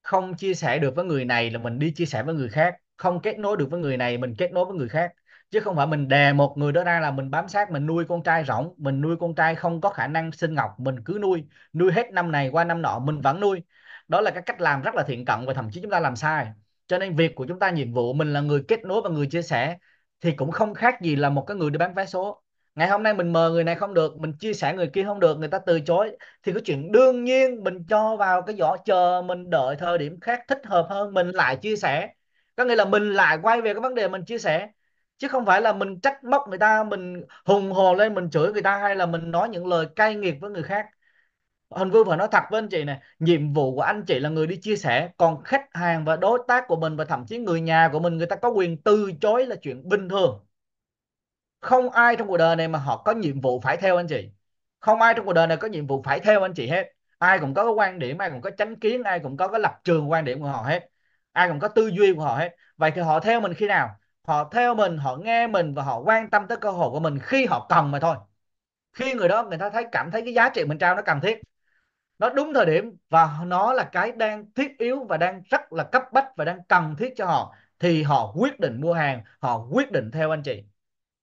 Không chia sẻ được với người này là mình đi chia sẻ với người khác. Không kết nối được với người này, mình kết nối với người khác chứ không phải mình đè một người đó ra là mình bám sát, mình nuôi con trai rỗng mình nuôi con trai không có khả năng sinh ngọc, mình cứ nuôi nuôi hết năm này qua năm nọ, mình vẫn nuôi. Đó là cái cách làm rất là thiện cận và thậm chí chúng ta làm sai. Cho nên việc của chúng ta nhiệm vụ, mình là người kết nối và người chia sẻ, thì cũng không khác gì là một cái người đi bán vé số. Ngày hôm nay mình mời người này không được, mình chia sẻ người kia không được, người ta từ chối, thì cái chuyện đương nhiên mình cho vào cái giỏ chờ mình đợi thời điểm khác thích hợp hơn, mình lại chia sẻ. Có nghĩa là mình lại quay về cái vấn đề mình chia sẻ chứ không phải là mình trách móc người ta, mình hùng hồ lên mình chửi người ta hay là mình nói những lời cay nghiệt với người khác. Hình Vương phải nói thật với anh chị này nhiệm vụ của anh chị là người đi chia sẻ, còn khách hàng và đối tác của mình và thậm chí người nhà của mình, người ta có quyền từ chối là chuyện bình thường. Không ai trong cuộc đời này mà họ có nhiệm vụ phải theo anh chị. Không ai trong cuộc đời này có nhiệm vụ phải theo anh chị hết. Ai cũng có cái quan điểm, ai cũng có chánh kiến, ai cũng có cái lập trường quan điểm của họ hết. Ai cũng có tư duy của họ hết. Vậy thì họ theo mình khi nào? Họ theo mình họ nghe mình và họ quan tâm tới cơ hội của mình khi họ cần mà thôi. Khi người đó người ta thấy cảm thấy cái giá trị mình trao nó cần thiết. Nó đúng thời điểm và nó là cái đang thiết yếu và đang rất là cấp bách và đang cần thiết cho họ thì họ quyết định mua hàng họ quyết định theo anh chị.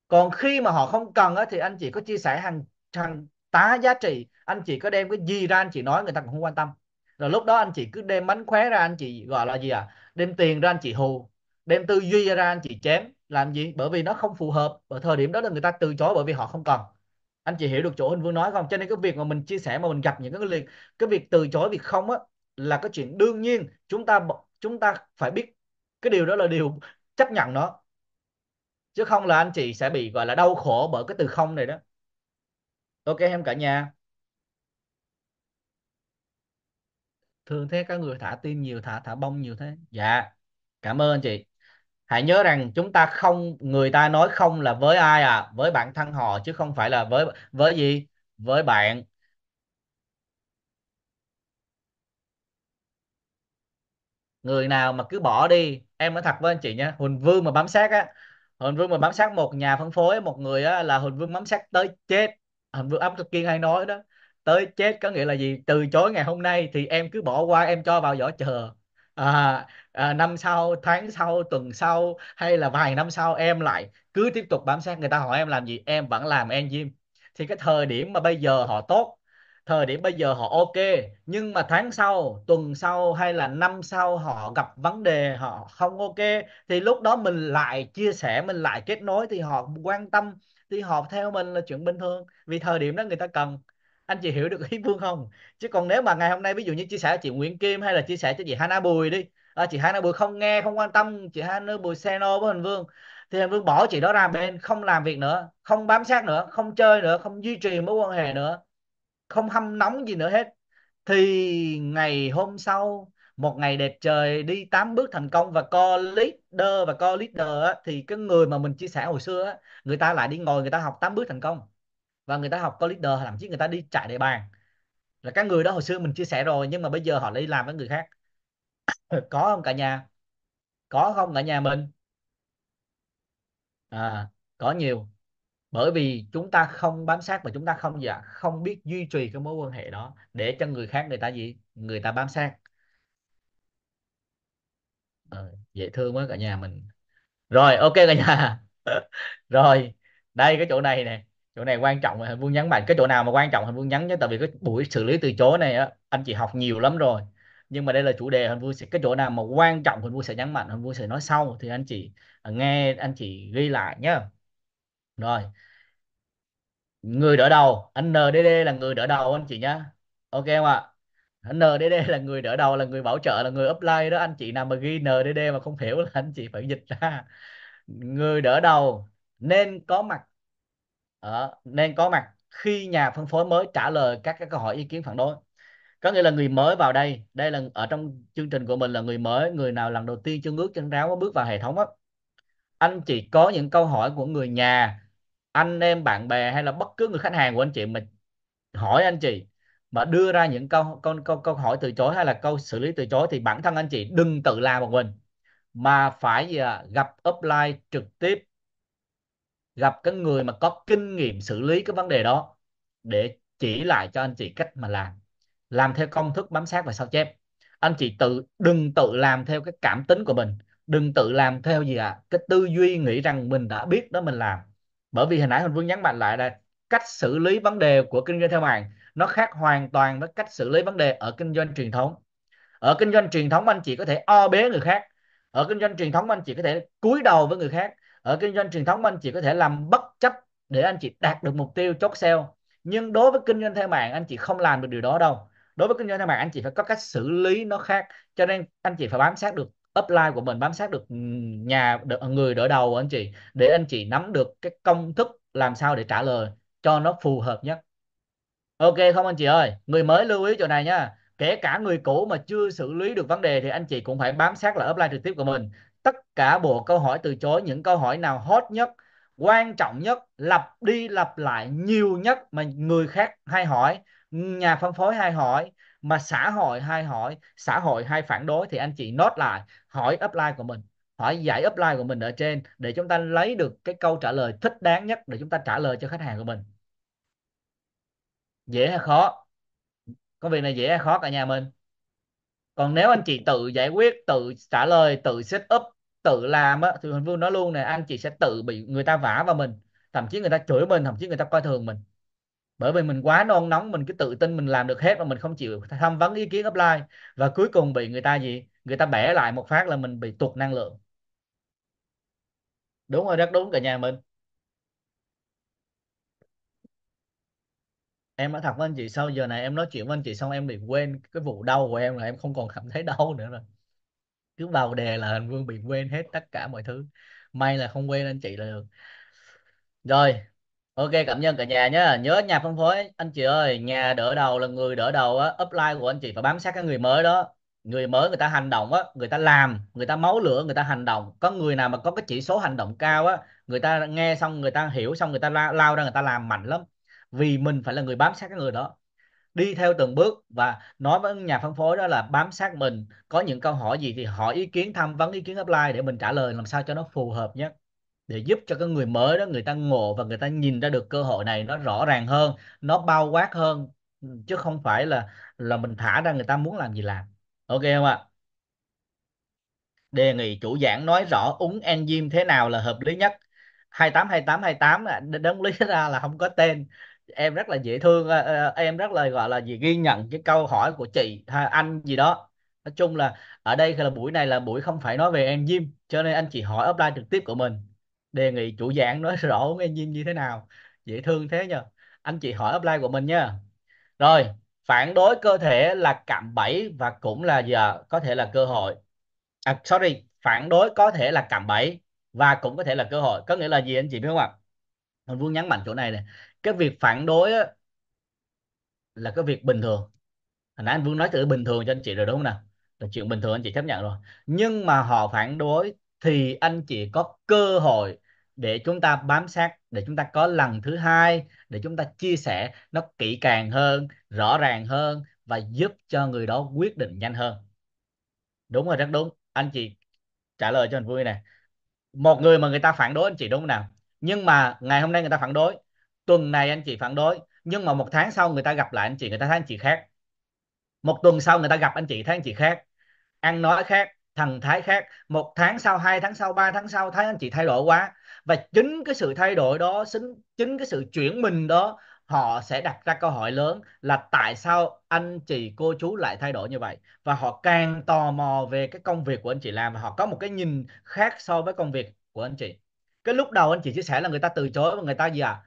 Còn khi mà họ không cần á, thì anh chị có chia sẻ hàng hàng tá giá trị anh chị có đem cái gì ra anh chị nói người ta cũng không quan tâm. Rồi lúc đó anh chị cứ đem bánh khóe ra anh chị gọi là gì à đem tiền ra anh chị hù đem tư duy ra anh chị chém, làm gì? Bởi vì nó không phù hợp. Ở thời điểm đó là người ta từ chối bởi vì họ không cần anh chị hiểu được chỗ anh Vương nói không? Cho nên cái việc mà mình chia sẻ mà mình gặp những cái việc cái việc từ chối việc không á, là cái chuyện đương nhiên. Chúng ta chúng ta phải biết cái điều đó là điều chấp nhận nó. Chứ không là anh chị sẽ bị, gọi là, đau khổ bởi cái từ không này đó. Ok em cả nhà. Thường thế các người thả tim nhiều, thả thả bông nhiều thế. Dạ. Cảm ơn anh chị hãy nhớ rằng chúng ta không, người ta nói không là với ai à? Với bản thân họ, chứ không phải là với với gì? Với bạn. Người nào mà cứ bỏ đi, em nói thật với anh chị nhé, Huỳnh Vương mà bám sát á, Huỳnh Vương mà bám sát một nhà phân phối, một người á, là Huỳnh Vương bám sát tới chết. Huỳnh Vương ấp Kiên hay nói đó, tới chết có nghĩa là gì? Từ chối ngày hôm nay thì em cứ bỏ qua, em cho vào giỏ chờ à, à, năm sau tháng sau tuần sau hay là vài năm sau em lại cứ tiếp tục bám sát. Người ta hỏi em làm gì em vẫn làm engine thì cái thời điểm mà bây giờ họ tốt thời điểm bây giờ họ ok nhưng mà tháng sau tuần sau hay là năm sau họ gặp vấn đề họ không ok thì lúc đó mình lại chia sẻ mình lại kết nối thì họ quan tâm thì họ theo mình là chuyện bình thường. Vì thời điểm đó người ta cần anh chị hiểu được ý phương không? Chứ còn nếu mà ngày hôm nay ví dụ như chia sẻ chị Nguyễn Kim hay là chia sẻ cho chị Hana Bùi đi. À, chị Hana Bùi không nghe không quan tâm. Chị Hana Bùi xe nô với Hình Vương. Thì Hình Vương bỏ chị đó ra bên không làm việc nữa không bám sát nữa không chơi nữa không duy trì mối quan hệ nữa không hâm nóng gì nữa hết. Thì ngày hôm sau một ngày đẹp trời đi tám bước thành công và co leader và co leader á, thì cái người mà mình chia sẻ hồi xưa á, người ta lại đi ngồi người ta học tám bước thành công và người ta học có leader thậm chí người ta đi chạy địa bàn. Là các người đó hồi xưa mình chia sẻ rồi nhưng mà bây giờ họ đi làm với người khác. Có không cả nhà? Có không cả nhà mình? À có nhiều. Bởi vì chúng ta không bám sát và chúng ta không dạ không biết duy trì cái mối quan hệ đó để cho người khác người ta gì? Người ta bám sát. À, dễ thương quá cả nhà mình. Rồi ok cả nhà. Rồi đây cái chỗ này nè chỗ này quan trọng Hình vuông nhắn bạn, cái chỗ nào mà quan trọng Hình vuông nhắn nhé, tại vì cái buổi xử lý từ chối này á, anh chị học nhiều lắm rồi. Nhưng mà đây là chủ đề, Hình vuông sẽ, cái chỗ nào mà quan trọng Hình vuông sẽ nhắn mạnh Hình vuông sẽ nói sau thì anh chị à, nghe, anh chị ghi lại nhé rồi. Người đỡ đầu anh NDD là người đỡ đầu anh chị nhá. Ok không ạ? Anh NDD là người đỡ đầu, là người bảo trợ, là người upline đó, anh chị nào mà ghi NDD mà không hiểu là anh chị phải dịch ra. Người đỡ đầu, nên có mặt ở nên có mặt khi nhà phân phối mới trả lời các cái câu hỏi ý kiến phản đối. Có nghĩa là người mới vào đây đây là ở trong chương trình của mình là người mới người nào lần đầu tiên chân ướt chân ráo bước vào hệ thống á. Anh chị có những câu hỏi của người nhà anh em bạn bè hay là bất cứ người khách hàng của anh chị mà hỏi anh chị mà đưa ra những câu câu câu câu hỏi từ chối hay là câu xử lý từ chối thì bản thân anh chị đừng tự làm một mình mà phải gì à, gặp upline trực tiếp gặp cái người mà có kinh nghiệm xử lý cái vấn đề đó để chỉ lại cho anh chị cách mà làm. Làm theo công thức bám sát và sao chép. Anh chị tự, đừng tự làm theo cái cảm tính của mình. Đừng tự làm theo gì ạ? À? cái tư duy nghĩ rằng mình đã biết đó mình làm. Bởi vì hồi nãy Huỳnh Vương nhấn mạnh lại là cách xử lý vấn đề của kinh doanh theo mạng nó khác hoàn toàn với cách xử lý vấn đề ở kinh doanh truyền thống. Ở kinh doanh truyền thống, anh chị có thể o bế người khác. Ở kinh doanh truyền thống, anh chị có thể cúi đầu với người khác ở kinh doanh truyền thống, anh chị có thể làm bất chấp để anh chị đạt được mục tiêu chốt sale. Nhưng đối với kinh doanh theo mạng anh chị không làm được điều đó đâu. Đối với kinh doanh theo mạng anh chị phải có cách xử lý nó khác. Cho nên anh chị phải bám sát được upline của mình, bám sát được nhà được người đỡ đầu của anh chị, để anh chị nắm được cái công thức làm sao để trả lời cho nó phù hợp nhất. Ok không anh chị ơi? Người mới lưu ý chỗ này nha. Kể cả người cũ mà chưa xử lý được vấn đề thì anh chị cũng phải bám sát là upline trực tiếp của mình tất cả bộ câu hỏi từ chối, những câu hỏi nào hot nhất, quan trọng nhất, lặp đi lặp lại nhiều nhất mà người khác hay hỏi, nhà phân phối hay hỏi, mà xã hội hay hỏi, xã hội hay phản đối thì anh chị nốt lại, hỏi upline của mình, hỏi giải upline của mình ở trên để chúng ta lấy được cái câu trả lời thích đáng nhất để chúng ta trả lời cho khách hàng của mình. Dễ hay khó? Công việc này dễ hay khó cả nhà mình? Còn nếu anh chị tự giải quyết, tự trả lời, tự set up tự làm á, thì Huỳnh Vương nói luôn này anh chị sẽ tự bị người ta vả vào mình, thậm chí người ta chửi mình, thậm chí người ta coi thường mình. Bởi vì mình quá non nóng, mình cứ tự tin mình làm được hết mà mình không chịu tham vấn ý kiến offline. Và cuối cùng bị người ta gì? Người ta bẻ lại một phát là mình bị tụt năng lượng. Đúng rồi, rất đúng cả nhà mình. Em nói thật với anh chị, sau giờ này em nói chuyện với anh chị xong em bị quên cái vụ đau của em là em không còn cảm thấy đau nữa rồi cứ vào đề là anh Vương bị quên hết tất cả mọi thứ. May là không quên anh chị là được. Rồi ok cảm ơn cả nhà nhé nhớ nhà phân phối. Anh chị ơi nhà đỡ đầu là người đỡ đầu á. Upline của anh chị phải bám sát cái người mới đó. Người mới người ta hành động á người ta làm người ta máu lửa người ta hành động. Có người nào mà có cái chỉ số hành động cao á người ta nghe xong người ta hiểu xong người ta lao, lao ra người ta làm mạnh lắm. Vì mình phải là người bám sát cái người đó đi theo từng bước và nói với nhà phân phối đó là bám sát mình. Có những câu hỏi gì thì hỏi ý kiến, tham vấn ý kiến upline để mình trả lời làm sao cho nó phù hợp nhất để giúp cho cái người mới đó, người ta ngộ và người ta nhìn ra được cơ hội này nó rõ ràng hơn, nó bao quát hơn. Ừ, chứ không phải là là mình thả ra người ta muốn làm gì làm. Ok không ạ? Đề nghị chủ giảng nói rõ uống enzyme thế nào là hợp lý nhất. 28 28 28 là đóng lý ra là không có tên em rất là dễ thương ờ, ờ, em rất là gọi là gì ghi nhận cái câu hỏi của chị hay anh gì đó. Nói chung là ở đây là buổi này là buổi không phải nói về enzyme cho nên anh chị hỏi offline trực tiếp của mình đề nghị chủ giảng nói rõ enzyme như thế nào. Dễ thương thế nhờ. Anh chị hỏi offline của mình nha. Rồi phản đối cơ thể là cạm bẫy và cũng là giờ có thể là cơ hội. À, sorry phản đối có thể là cạm bẫy và cũng có thể là cơ hội. Có nghĩa là gì anh chị biết không ạ? Mình muốn nhấn mạnh chỗ này này cái việc phản đối á, là cái việc bình thường. Hồi nãy anh Vương nói từ bình thường cho anh chị rồi đúng không nào? Là chuyện bình thường anh chị chấp nhận rồi. Nhưng mà họ phản đối thì anh chị có cơ hội để chúng ta bám sát để chúng ta có lần thứ hai để chúng ta chia sẻ nó kỹ càng hơn rõ ràng hơn và giúp cho người đó quyết định nhanh hơn. Đúng rồi rất đúng. Anh chị trả lời cho anh vui này. Một người mà người ta phản đối anh chị đúng không nào? Nhưng mà ngày hôm nay người ta phản đối tuần này anh chị phản đối, nhưng mà một tháng sau người ta gặp lại anh chị, người ta thấy anh chị khác. Một tuần sau người ta gặp anh chị, thấy anh chị khác. Ăn nói khác, thần thái khác. Một tháng sau, hai tháng sau, ba tháng sau, thấy anh chị thay đổi quá. Và chính cái sự thay đổi đó chính chính cái sự chuyển mình đó, họ sẽ đặt ra câu hỏi lớn là tại sao anh chị cô chú lại thay đổi như vậy? Và họ càng tò mò về cái công việc của anh chị làm và họ có một cái nhìn khác so với công việc của anh chị. Cái lúc đầu anh chị chia sẻ là người ta từ chối và người ta gì à?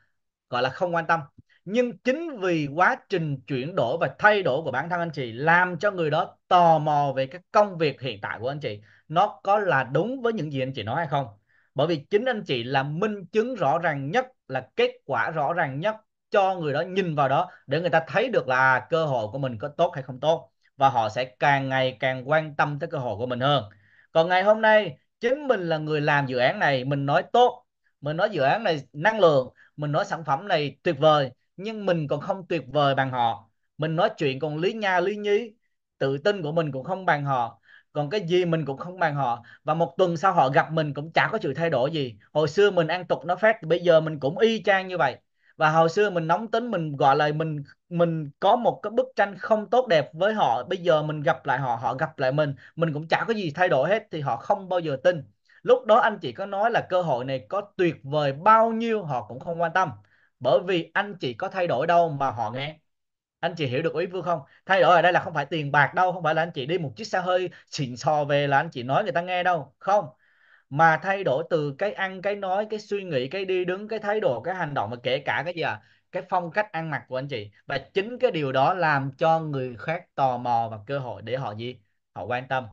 Gọi là không quan tâm. Nhưng chính vì quá trình chuyển đổi và thay đổi của bản thân anh chị làm cho người đó tò mò về cái công việc hiện tại của anh chị, nó có là đúng với những gì anh chị nói hay không? Bởi vì chính anh chị là minh chứng rõ ràng nhất, là kết quả rõ ràng nhất cho người đó nhìn vào đó để người ta thấy được là à, cơ hội của mình có tốt hay không tốt, và họ sẽ càng ngày càng quan tâm tới cơ hội của mình hơn. Còn ngày hôm nay, chính mình là người làm dự án này, mình nói tốt, mình nói dự án này năng lượng mình nói sản phẩm này tuyệt vời, nhưng mình còn không tuyệt vời bằng họ. Mình nói chuyện còn lý nha, lý nhí, tự tin của mình cũng không bằng họ. Còn cái gì mình cũng không bằng họ. Và một tuần sau họ gặp mình cũng chả có sự thay đổi gì. Hồi xưa mình ăn tục nó phát bây giờ mình cũng y chang như vậy. Và hồi xưa mình nóng tính, mình gọi là mình mình có một cái bức tranh không tốt đẹp với họ. Bây giờ mình gặp lại họ họ gặp lại mình mình cũng chả có gì thay đổi hết, thì họ không bao giờ tin lúc đó anh chị có nói là cơ hội này có tuyệt vời bao nhiêu họ cũng không quan tâm. Bởi vì anh chị có thay đổi đâu mà họ nghe. Anh chị hiểu được ý Vương không? Thay đổi ở đây là không phải tiền bạc đâu, không phải là anh chị đi một chiếc xe hơi xịn sò về là anh chị nói người ta nghe đâu. Không. Mà thay đổi từ cái ăn, cái nói, cái suy nghĩ, cái đi đứng, cái thái độ, cái hành động, và kể cả cái gì à? Cái phong cách ăn mặc của anh chị. Và chính cái điều đó làm cho người khác tò mò và cơ hội để họ gì? Họ quan tâm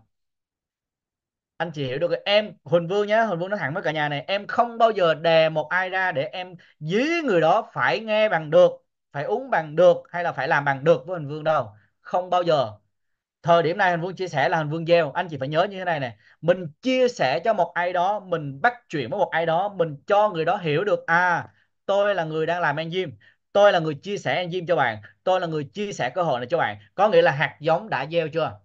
anh chị hiểu được rồi. em, Huỳnh Vương nhé Huỳnh Vương nói thẳng với cả nhà này, em không bao giờ đè một ai ra để em dí người đó phải nghe bằng được, phải uống bằng được hay là phải làm bằng được với Huỳnh Vương đâu. Không bao giờ. Thời điểm này Huỳnh Vương chia sẻ là Huỳnh Vương gieo. Anh chị phải nhớ như thế này nè. Mình chia sẻ cho một ai đó, mình bắt chuyện với một ai đó, mình cho người đó hiểu được à tôi là người đang làm enzyme tôi là người chia sẻ enzyme cho bạn, tôi là người chia sẻ cơ hội này cho bạn. Có nghĩa là hạt giống đã gieo chưa?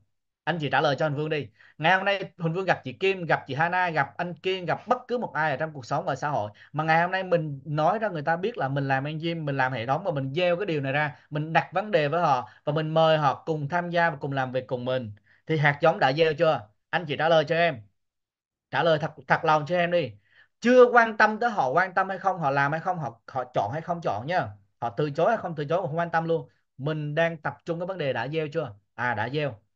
Anh chị trả lời cho Huỳnh Vương đi ngày hôm nay Huỳnh Vương gặp chị Kim, gặp chị Hana, gặp anh Kiên, gặp bất cứ một ai ở trong cuộc sống và xã hội. Mà ngày hôm nay mình nói ra người ta biết là mình làm enzyme mình làm hệ thống và mình gieo cái điều này ra. Mình đặt vấn đề với họ và mình mời họ cùng tham gia và cùng làm việc cùng mình. Thì hạt giống đã gieo chưa? Anh chị trả lời cho em. Trả lời thật thật lòng cho em đi. Chưa quan tâm tới họ quan tâm hay không, họ làm hay không, họ họ chọn hay không chọn nhá. Họ từ chối hay không từ chối, không quan tâm luôn. Mình đang tập trung cái vấn đề đã gieo chưa? À đã gieo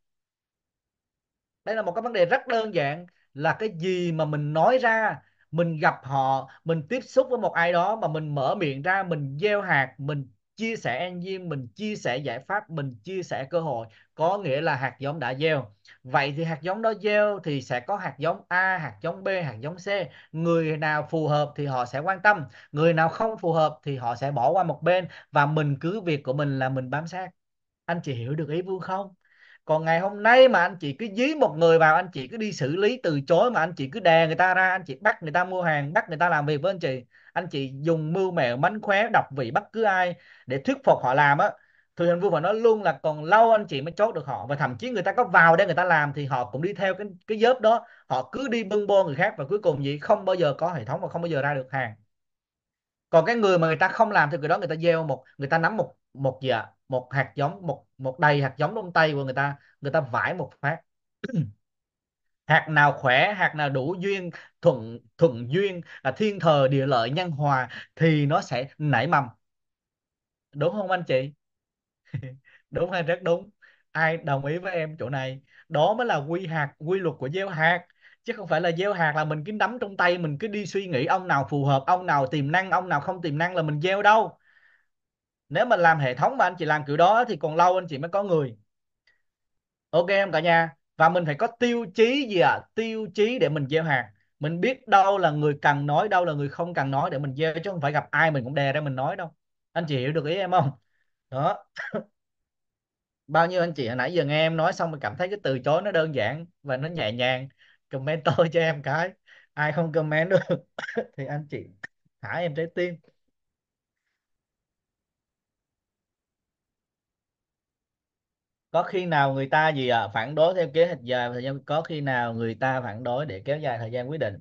đây là một cái vấn đề rất đơn giản là cái gì mà mình nói ra, mình gặp họ, mình tiếp xúc với một ai đó mà mình mở miệng ra, mình gieo hạt, mình chia sẻ enzyme, mình chia sẻ giải pháp, mình chia sẻ cơ hội, có nghĩa là hạt giống đã gieo. Vậy thì hạt giống đó gieo thì sẽ có hạt giống A, hạt giống B, hạt giống C. Người nào phù hợp thì họ sẽ quan tâm, người nào không phù hợp thì họ sẽ bỏ qua một bên và mình cứ việc của mình là mình bám sát. Anh chị hiểu được ý Vương không? Còn ngày hôm nay mà anh chị cứ dí một người vào, anh chị cứ đi xử lý từ chối mà anh chị cứ đè người ta ra, anh chị bắt người ta mua hàng, bắt người ta làm việc với anh chị. Anh chị dùng mưu mẹo mánh khóe, độc vị bất cứ ai để thuyết phục họ làm á. Thì hình vương phải nói luôn là còn lâu anh chị mới chốt được họ. Và thậm chí người ta có vào để người ta làm thì họ cũng đi theo cái cái dớp đó. Họ cứ đi bưng bô người khác và cuối cùng gì không bao giờ có hệ thống và không bao giờ ra được hàng. Còn cái người mà người ta không làm thì người đó người ta gieo một, người ta nắm một một gì ạ? Một hạt giống, một một đầy hạt giống đông tay của người ta người ta vải một phát. Hạt nào khỏe, hạt nào đủ duyên, thuận thuận duyên là thiên thời, địa lợi, nhân hòa thì nó sẽ nảy mầm. Đúng không anh chị? Đúng hay rất đúng. Ai đồng ý với em chỗ này? Đó mới là quy hạt, quy luật của gieo hạt, chứ không phải là gieo hạt là mình cứ nắm trong tay, mình cứ đi suy nghĩ ông nào phù hợp, ông nào tiềm năng, ông nào không tiềm năng là mình gieo đâu nếu mà làm hệ thống mà anh chị làm kiểu đó thì còn lâu anh chị mới có người. Ok em cả nhà. Và mình phải có tiêu chí gì ạ? À? tiêu chí để mình gieo hạt mình biết đâu là người cần nói, đâu là người không cần nói để mình gieo chứ không phải gặp ai mình cũng đè ra mình nói đâu. Anh chị hiểu được ý em không? Đó. Bao nhiêu anh chị hồi nãy giờ nghe em nói xong mình cảm thấy cái từ chối nó đơn giản và nó nhẹ nhàng. Comment tôi cho em cái. Ai không comment được thì anh chị thả em trái tim. Có khi nào người ta gì à phản đối theo kế hoạch dài thời gian, có khi nào người ta phản đối để kéo dài thời gian quyết định?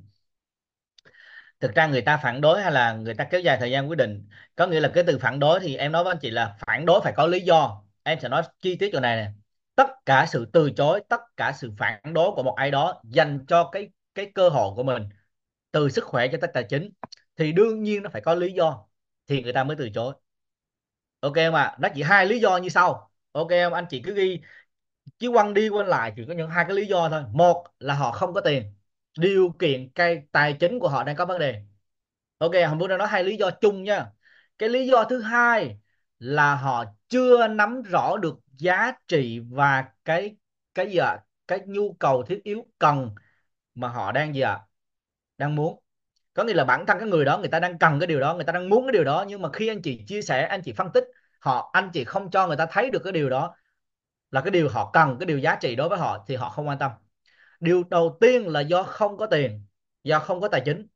Thực ra người ta phản đối hay là người ta kéo dài thời gian quyết định, có nghĩa là cái từ phản đối thì em nói với anh chị là phản đối phải có lý do. Em sẽ nói chi tiết chỗ này nè. Tất cả sự từ chối, tất cả sự phản đối của một ai đó dành cho cái cái cơ hội của mình, từ sức khỏe cho tới tài chính, thì đương nhiên nó phải có lý do thì người ta mới từ chối. Ok không ạ? Nó chỉ hai lý do như sau ok không? Anh chị cứ ghi. Chứ quăng đi quăng lại chỉ có những hai cái lý do thôi. Một là họ không có tiền. Điều kiện cái tài chính của họ đang có vấn đề. Ok hôm bữa đang nói hai lý do chung nha. Cái lý do thứ hai là họ chưa nắm rõ được giá trị và cái cái gì ạ? Cái nhu cầu thiết yếu cần mà họ đang gì ạ? Đang muốn. Có nghĩa là bản thân cái người đó, người ta đang cần cái điều đó, người ta đang muốn cái điều đó. Nhưng mà khi anh chị chia sẻ, anh chị phân tích họ, anh chị không cho người ta thấy được cái điều đó là cái điều họ cần, cái điều giá trị đối với họ thì họ không quan tâm. Điều đầu tiên là do không có tiền, do không có tài chính.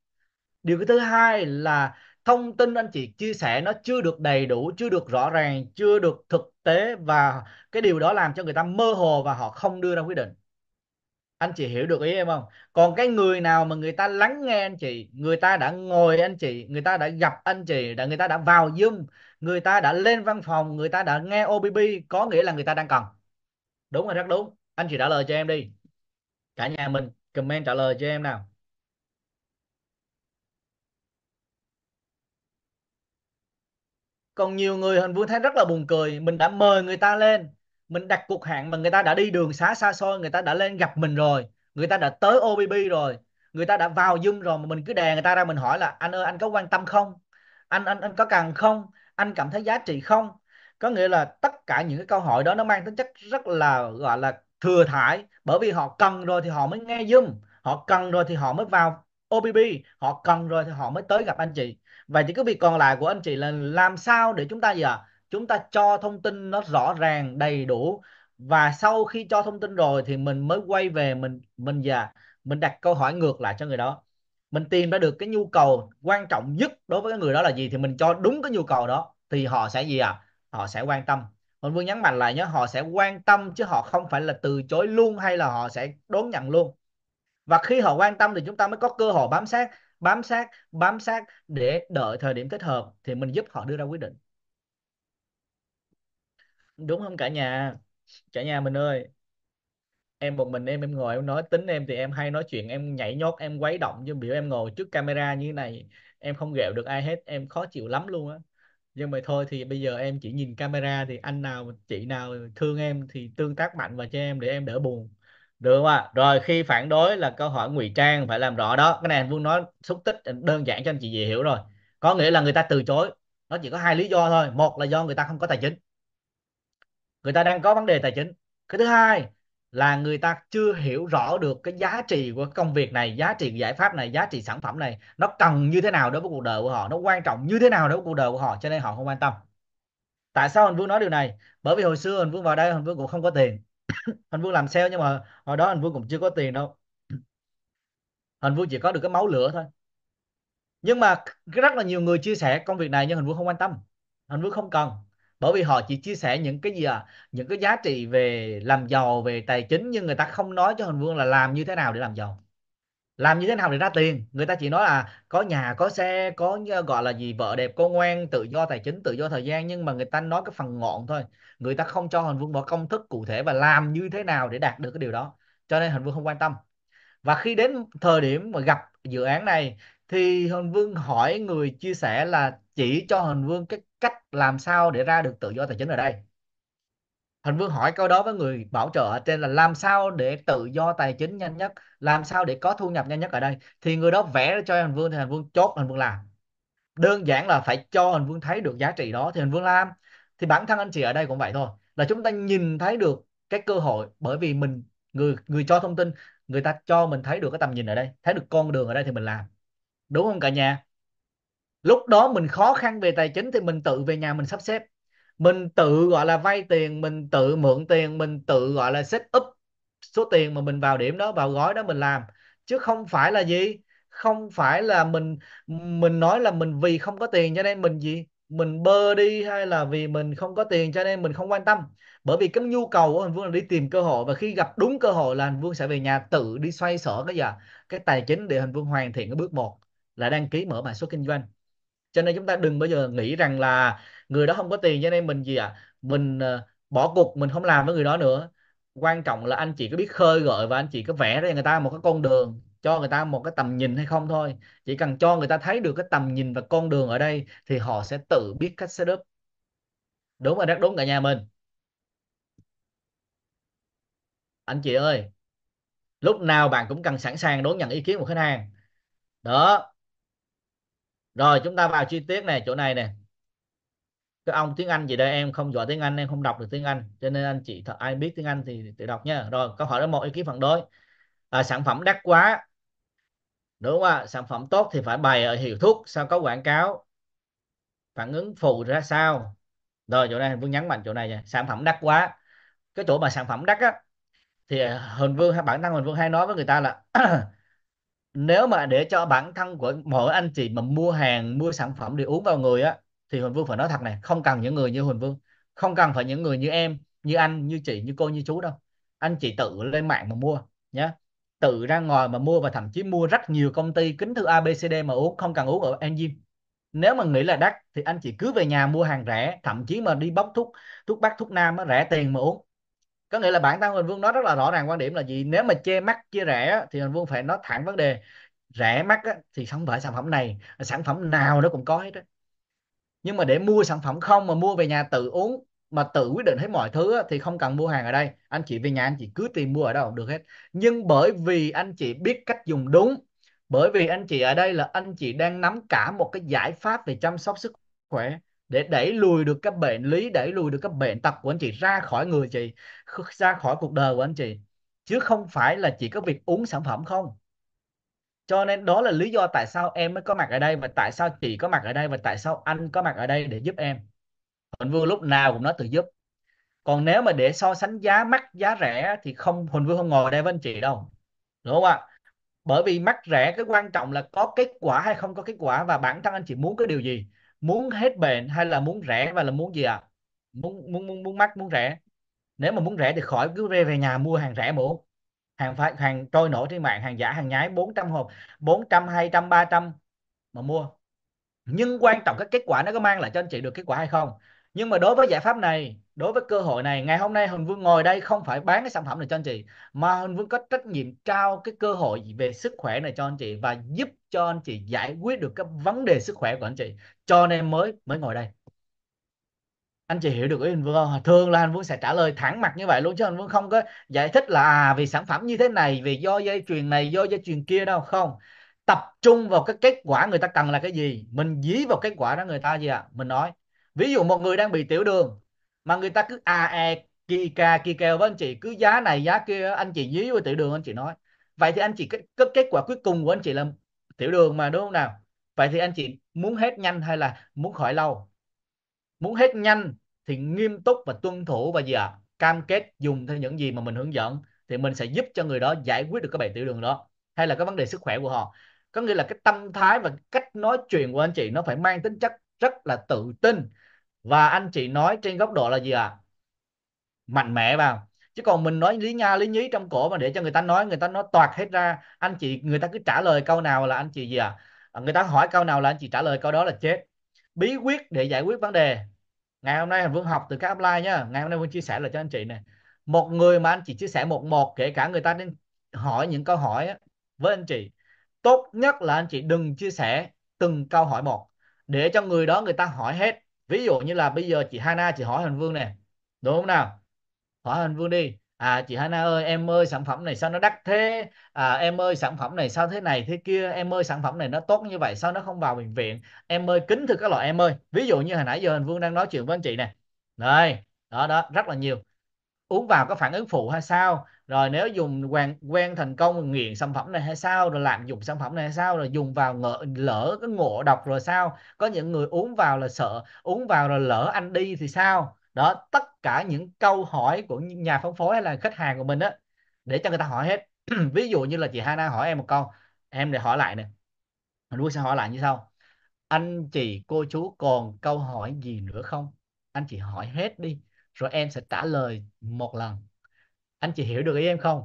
Điều thứ hai là thông tin anh chị chia sẻ nó chưa được đầy đủ, chưa được rõ ràng, chưa được thực tế và cái điều đó làm cho người ta mơ hồ và họ không đưa ra quyết định. Anh chị hiểu được ý em không? Còn cái người nào mà người ta lắng nghe anh chị, người ta đã ngồi anh chị, người ta đã gặp anh chị, đã người ta đã vào Zoom người ta đã lên văn phòng, người ta đã nghe OBB có nghĩa là người ta đang cần. Đúng rồi, rất đúng. Anh chị trả lời cho em đi. Cả nhà mình, comment trả lời cho em nào. Còn nhiều người hình vương thấy rất là buồn cười. Mình đã mời người ta lên. Mình đặt cuộc hẹn mà người ta đã đi đường xá xa xôi, người ta đã lên gặp mình rồi. Người ta đã tới OBB rồi. Người ta đã vào Zoom rồi mà mình cứ đè người ta ra mình hỏi là, anh ơi, anh có quan tâm không? Anh anh anh có cần không? Anh cảm thấy giá trị không có nghĩa là tất cả những cái câu hỏi đó nó mang tính chất rất là gọi là thừa thải bởi vì họ cần rồi thì họ mới nghe Zoom họ cần rồi thì họ mới vào OBB họ cần rồi thì họ mới tới gặp anh chị Vậy thì cái việc còn lại của anh chị là làm sao để chúng ta gì ạ? À? Chúng ta cho thông tin nó rõ ràng, đầy đủ và sau khi cho thông tin rồi thì mình mới quay về mình mình già mình đặt câu hỏi ngược lại cho người đó. Mình tìm ra được cái nhu cầu quan trọng nhất đối với cái người đó là gì thì mình cho đúng cái nhu cầu đó thì họ sẽ gì à? Họ sẽ quan tâm. Mình Vương nhấn mạnh lại nhé, họ sẽ quan tâm chứ họ không phải là từ chối luôn hay là họ sẽ đón nhận luôn. Và khi họ quan tâm thì chúng ta mới có cơ hội bám sát bám sát bám sát để đợi thời điểm thích hợp thì mình giúp họ đưa ra quyết định đúng không cả nhà cả nhà mình ơi em một mình em em ngồi em nói, tính em thì em hay nói chuyện, em nhảy nhót, em quấy động nhưng biểu em ngồi trước camera như thế này, em không ghẹo được ai hết, em khó chịu lắm luôn á. Nhưng mà thôi thì bây giờ em chỉ nhìn camera thì anh nào, chị nào thương em thì tương tác mạnh vào cho em để em đỡ buồn. Được không ạ? Rồi khi phản đối là câu hỏi ngụy trang, phải làm rõ đó. Cái này anh Vương nói xúc tích đơn giản cho anh chị dễ hiểu rồi. Có nghĩa là người ta từ chối, nó chỉ có hai lý do thôi. Một là do người ta không có tài chính. Người ta đang có vấn đề tài chính. Cái thứ hai là người ta chưa hiểu rõ được cái giá trị của công việc này, giá trị giải pháp này, giá trị sản phẩm này nó cần như thế nào đối với cuộc đời của họ, nó quan trọng như thế nào đối với cuộc đời của họ, cho nên họ không quan tâm. Tại sao anh Vương nói điều này? Bởi vì hồi xưa anh Vương vào đây, anh Vương cũng không có tiền. Anh Vương làm sale nhưng mà hồi đó anh Vương cũng chưa có tiền đâu. Anh Vương chỉ có được cái máu lửa thôi. Nhưng mà rất là nhiều người chia sẻ công việc này nhưng anh Vương không quan tâm. Anh Vương không cần bởi vì họ chỉ chia sẻ những cái gì à những cái giá trị về làm giàu, về tài chính, nhưng người ta không nói cho anh Vương là làm như thế nào để làm giàu. Làm như thế nào để ra tiền? Người ta chỉ nói là có nhà, có xe, có ờ, gọi là gì, vợ đẹp con ngoan, tự do tài chính, tự do thời gian, nhưng mà người ta nói cái phần ngọn thôi. Người ta không cho Hành Vương một công thức cụ thể và làm như thế nào để đạt được cái điều đó. Cho nên Hành Vương không quan tâm. Và khi đến thời điểm mà gặp dự án này, thì Hành Vương hỏi người chia sẻ là chỉ cho Hành Vương cái cách làm sao để ra được tự do tài chính ở đây Thành Vương hỏi câu đó với người bảo trợ ở trên là làm sao để tự do tài chính nhanh nhất, làm sao để có thu nhập nhanh nhất ở đây. Thì người đó vẽ cho Thành Vương thì Thành Vương chốt Thành Vương làm. Đơn giản là phải cho Thành Vương thấy được giá trị đó thì Thành Vương làm. Thì bản thân anh chị ở đây cũng vậy thôi. Là chúng ta nhìn thấy được cái cơ hội bởi vì mình người người cho thông tin, người ta cho mình thấy được cái tầm nhìn ở đây, thấy được con đường ở đây thì mình làm. Đúng không cả nhà? Lúc đó mình khó khăn về tài chính thì mình tự về nhà mình sắp xếp. Mình tự, gọi là, vay tiền, mình tự mượn tiền, mình tự, gọi là, set up số tiền mà mình vào điểm đó, vào gói đó mình làm. Chứ không phải là gì? Không phải là mình mình nói là mình vì không có tiền cho nên mình gì? Mình bơ đi hay là vì mình không có tiền cho nên mình không quan tâm. Bởi vì cái nhu cầu của anh Vương là đi tìm cơ hội và khi gặp đúng cơ hội là anh Vương sẽ về nhà tự đi xoay sở cái gì cái tài chính để anh Vương hoàn thiện cái bước một. Là đăng ký mở mã số kinh doanh cho nên chúng ta đừng bao giờ nghĩ rằng là người đó không có tiền, cho nên mình gì ạ? À? mình ờ, bỏ cuộc, mình không làm với người đó nữa. Quan trọng là anh chị có biết khơi gợi và anh chị có vẽ ra người ta một cái con đường, cho người ta một cái tầm nhìn hay không thôi. Chỉ cần cho người ta thấy được cái tầm nhìn và con đường ở đây thì họ sẽ tự biết cách setup. Đúng rồi rất đúng cả nhà mình. Anh chị ơi, lúc nào bạn cũng cần sẵn sàng đón nhận ý kiến của khách hàng. Đó rồi chúng ta vào chi tiết này chỗ này nè. Cái ông tiếng Anh gì đây? Em không giỏi tiếng Anh em không đọc được tiếng Anh cho nên anh chị thật ai biết tiếng Anh thì tự đọc nha rồi câu hỏi đó một ý kiến phản đối. À, sản phẩm đắt quá. Đúng không ạ? Sản phẩm tốt thì phải bày ở hiệu thuốc sao có quảng cáo. Phản ứng phụ ra sao? Rồi chỗ này Vương nhấn mạnh chỗ này nha. Sản phẩm đắt quá. Cái chỗ mà sản phẩm đắt á thì Hình Vương bản thân Hình Vương hay nói với người ta là nếu mà để cho bản thân của mỗi anh chị mà mua hàng mua sản phẩm để uống vào người á thì Huỳnh Vương phải nói thật này không cần những người như Huỳnh Vương không cần phải những người như em như anh như chị như cô như chú đâu. Anh chị tự lên mạng mà mua nhé tự ra ngoài mà mua và thậm chí mua rất nhiều công ty kính thư ABCD mà uống không cần uống ở Enzyme nếu mà nghĩ là đắt thì anh chị cứ về nhà mua hàng rẻ thậm chí mà đi bóc thuốc thuốc bắc thuốc nam á, rẻ tiền mà uống có nghĩa là bản thân Huỳnh Vương nói rất là rõ ràng quan điểm là gì? Nếu mà chê mắc chia rẻ thì Huỳnh Vương phải nói thẳng vấn đề. Rẻ mắc á, thì không phải sản phẩm này sản phẩm nào nó cũng có hết đó. nhưng mà để mua sản phẩm không mà mua về nhà tự uống mà tự quyết định hết mọi thứ á, thì không cần mua hàng ở đây. Anh chị về nhà anh chị cứ tìm mua ở đâu cũng được hết. Nhưng bởi vì anh chị biết cách dùng đúng bởi vì anh chị ở đây là anh chị đang nắm cả một cái giải pháp về chăm sóc sức khỏe để đẩy lùi được các bệnh, lý đẩy lùi được các bệnh tật của anh chị, ra khỏi người chị ra khỏi cuộc đời của anh chị. Chứ không phải là chỉ có việc uống sản phẩm không. Cho nên đó là lý do tại sao em mới có mặt ở đây và tại sao chị có mặt ở đây và tại sao anh có mặt ở đây để giúp em. Huỳnh Vương lúc nào cũng nói từ giúp. Còn nếu mà để so sánh giá mắc, giá rẻ thì không, Huỳnh Vương không ngồi đây với anh chị đâu. Đúng không ạ? Bởi vì mắc rẻ cái quan trọng là có kết quả hay không có kết quả và bản thân anh chị muốn cái điều gì muốn hết bệnh hay là muốn rẻ và là muốn gì ạ? À? muốn muốn muốn muốn mắc, muốn rẻ. Nếu mà muốn rẻ thì khỏi cứ về về nhà mua hàng rẻ mà hàng phải, hàng trôi nổi trên mạng, hàng giả, hàng nhái 400 hộp 400 200 300 mà mua. Nhưng quan trọng cái kết quả nó có mang lại cho anh chị được kết quả hay không? Nhưng mà đối với giải pháp này đối với cơ hội này ngày hôm nay Huỳnh Vương ngồi đây không phải bán cái sản phẩm này cho anh chị mà Huỳnh Vương có trách nhiệm trao cái cơ hội về sức khỏe này cho anh chị và giúp cho anh chị giải quyết được các vấn đề sức khỏe của anh chị. Cho nên mới mới ngồi đây. Anh chị hiểu được ý anh Vương không? Thường là anh Vương sẽ trả lời thẳng mặt như vậy luôn chứ anh Vương không có giải thích là à, vì sản phẩm như thế này vì do dây chuyền này do dây chuyền kia đâu. Không. Tập trung vào cái kết quả người ta cần là cái gì. Mình dí vào kết quả đó người ta gì ạ? À? mình nói ví dụ một người đang bị tiểu đường mà người ta cứ à e kỳ cà kỳ kèo với anh chị cứ giá này giá kia anh chị dí với tiểu đường anh chị nói. Vậy thì anh chị cái, cái kết quả cuối cùng của anh chị là tiểu đường mà đúng không nào? Vậy thì anh chị muốn hết nhanh hay là muốn khỏi lâu? Muốn hết nhanh thì nghiêm túc và tuân thủ và gì ạ? À? cam kết dùng theo những gì mà mình hướng dẫn thì mình sẽ giúp cho người đó giải quyết được cái bệnh tiểu đường đó. Hay là cái vấn đề sức khỏe của họ. Có nghĩa là cái tâm thái và cách nói chuyện của anh chị nó phải mang tính chất rất là tự tin và anh chị nói trên góc độ là gì ạ? À? mạnh mẽ vào. Chứ còn mình nói lý nha lý nhí trong cổ mà để cho người ta nói người ta nói toạc hết ra anh chị người ta cứ trả lời câu nào là anh chị gì à người ta hỏi câu nào là anh chị trả lời câu đó là chết. Bí quyết để giải quyết vấn đề. Ngày hôm nay Vương học từ các upline nhá. Ngày hôm nay Vương chia sẻ là cho anh chị này một người mà anh chị chia sẻ một một kể cả người ta nên hỏi những câu hỏi á, với anh chị tốt nhất là anh chị đừng chia sẻ từng câu hỏi một. Để cho người đó người ta hỏi hết ví dụ như là bây giờ chị Hana, chị hỏi Hành Vương nè. Đúng không nào? Hỏi Hành Vương đi. À chị Hana ơi, em ơi, sản phẩm này sao nó đắt thế? À em ơi, sản phẩm này sao thế này, thế kia? Em ơi, sản phẩm này nó tốt như vậy, sao nó không vào bệnh viện? Em ơi, kính thưa các loại em ơi. Ví dụ như hồi nãy giờ Hành Vương đang nói chuyện với anh chị nè. Đây, đó đó, rất là nhiều. Uống vào có phản ứng phụ hay sao? Rồi nếu dùng quen quen thành công nghiện sản phẩm này hay sao rồi lạm dụng sản phẩm này hay sao rồi dùng vào ngỡ, lỡ cái ngộ độc rồi sao có những người uống vào là sợ uống vào rồi lỡ anh đi thì sao? Đó tất cả những câu hỏi của nhà phân phối hay là khách hàng của mình á để cho người ta hỏi hết. Ví dụ như là chị Hana hỏi em một câu em để hỏi lại nè. Mình sẽ hỏi lại như sau. Anh chị cô chú còn câu hỏi gì nữa không? Anh chị hỏi hết đi rồi em sẽ trả lời một lần anh chị hiểu được ý em không?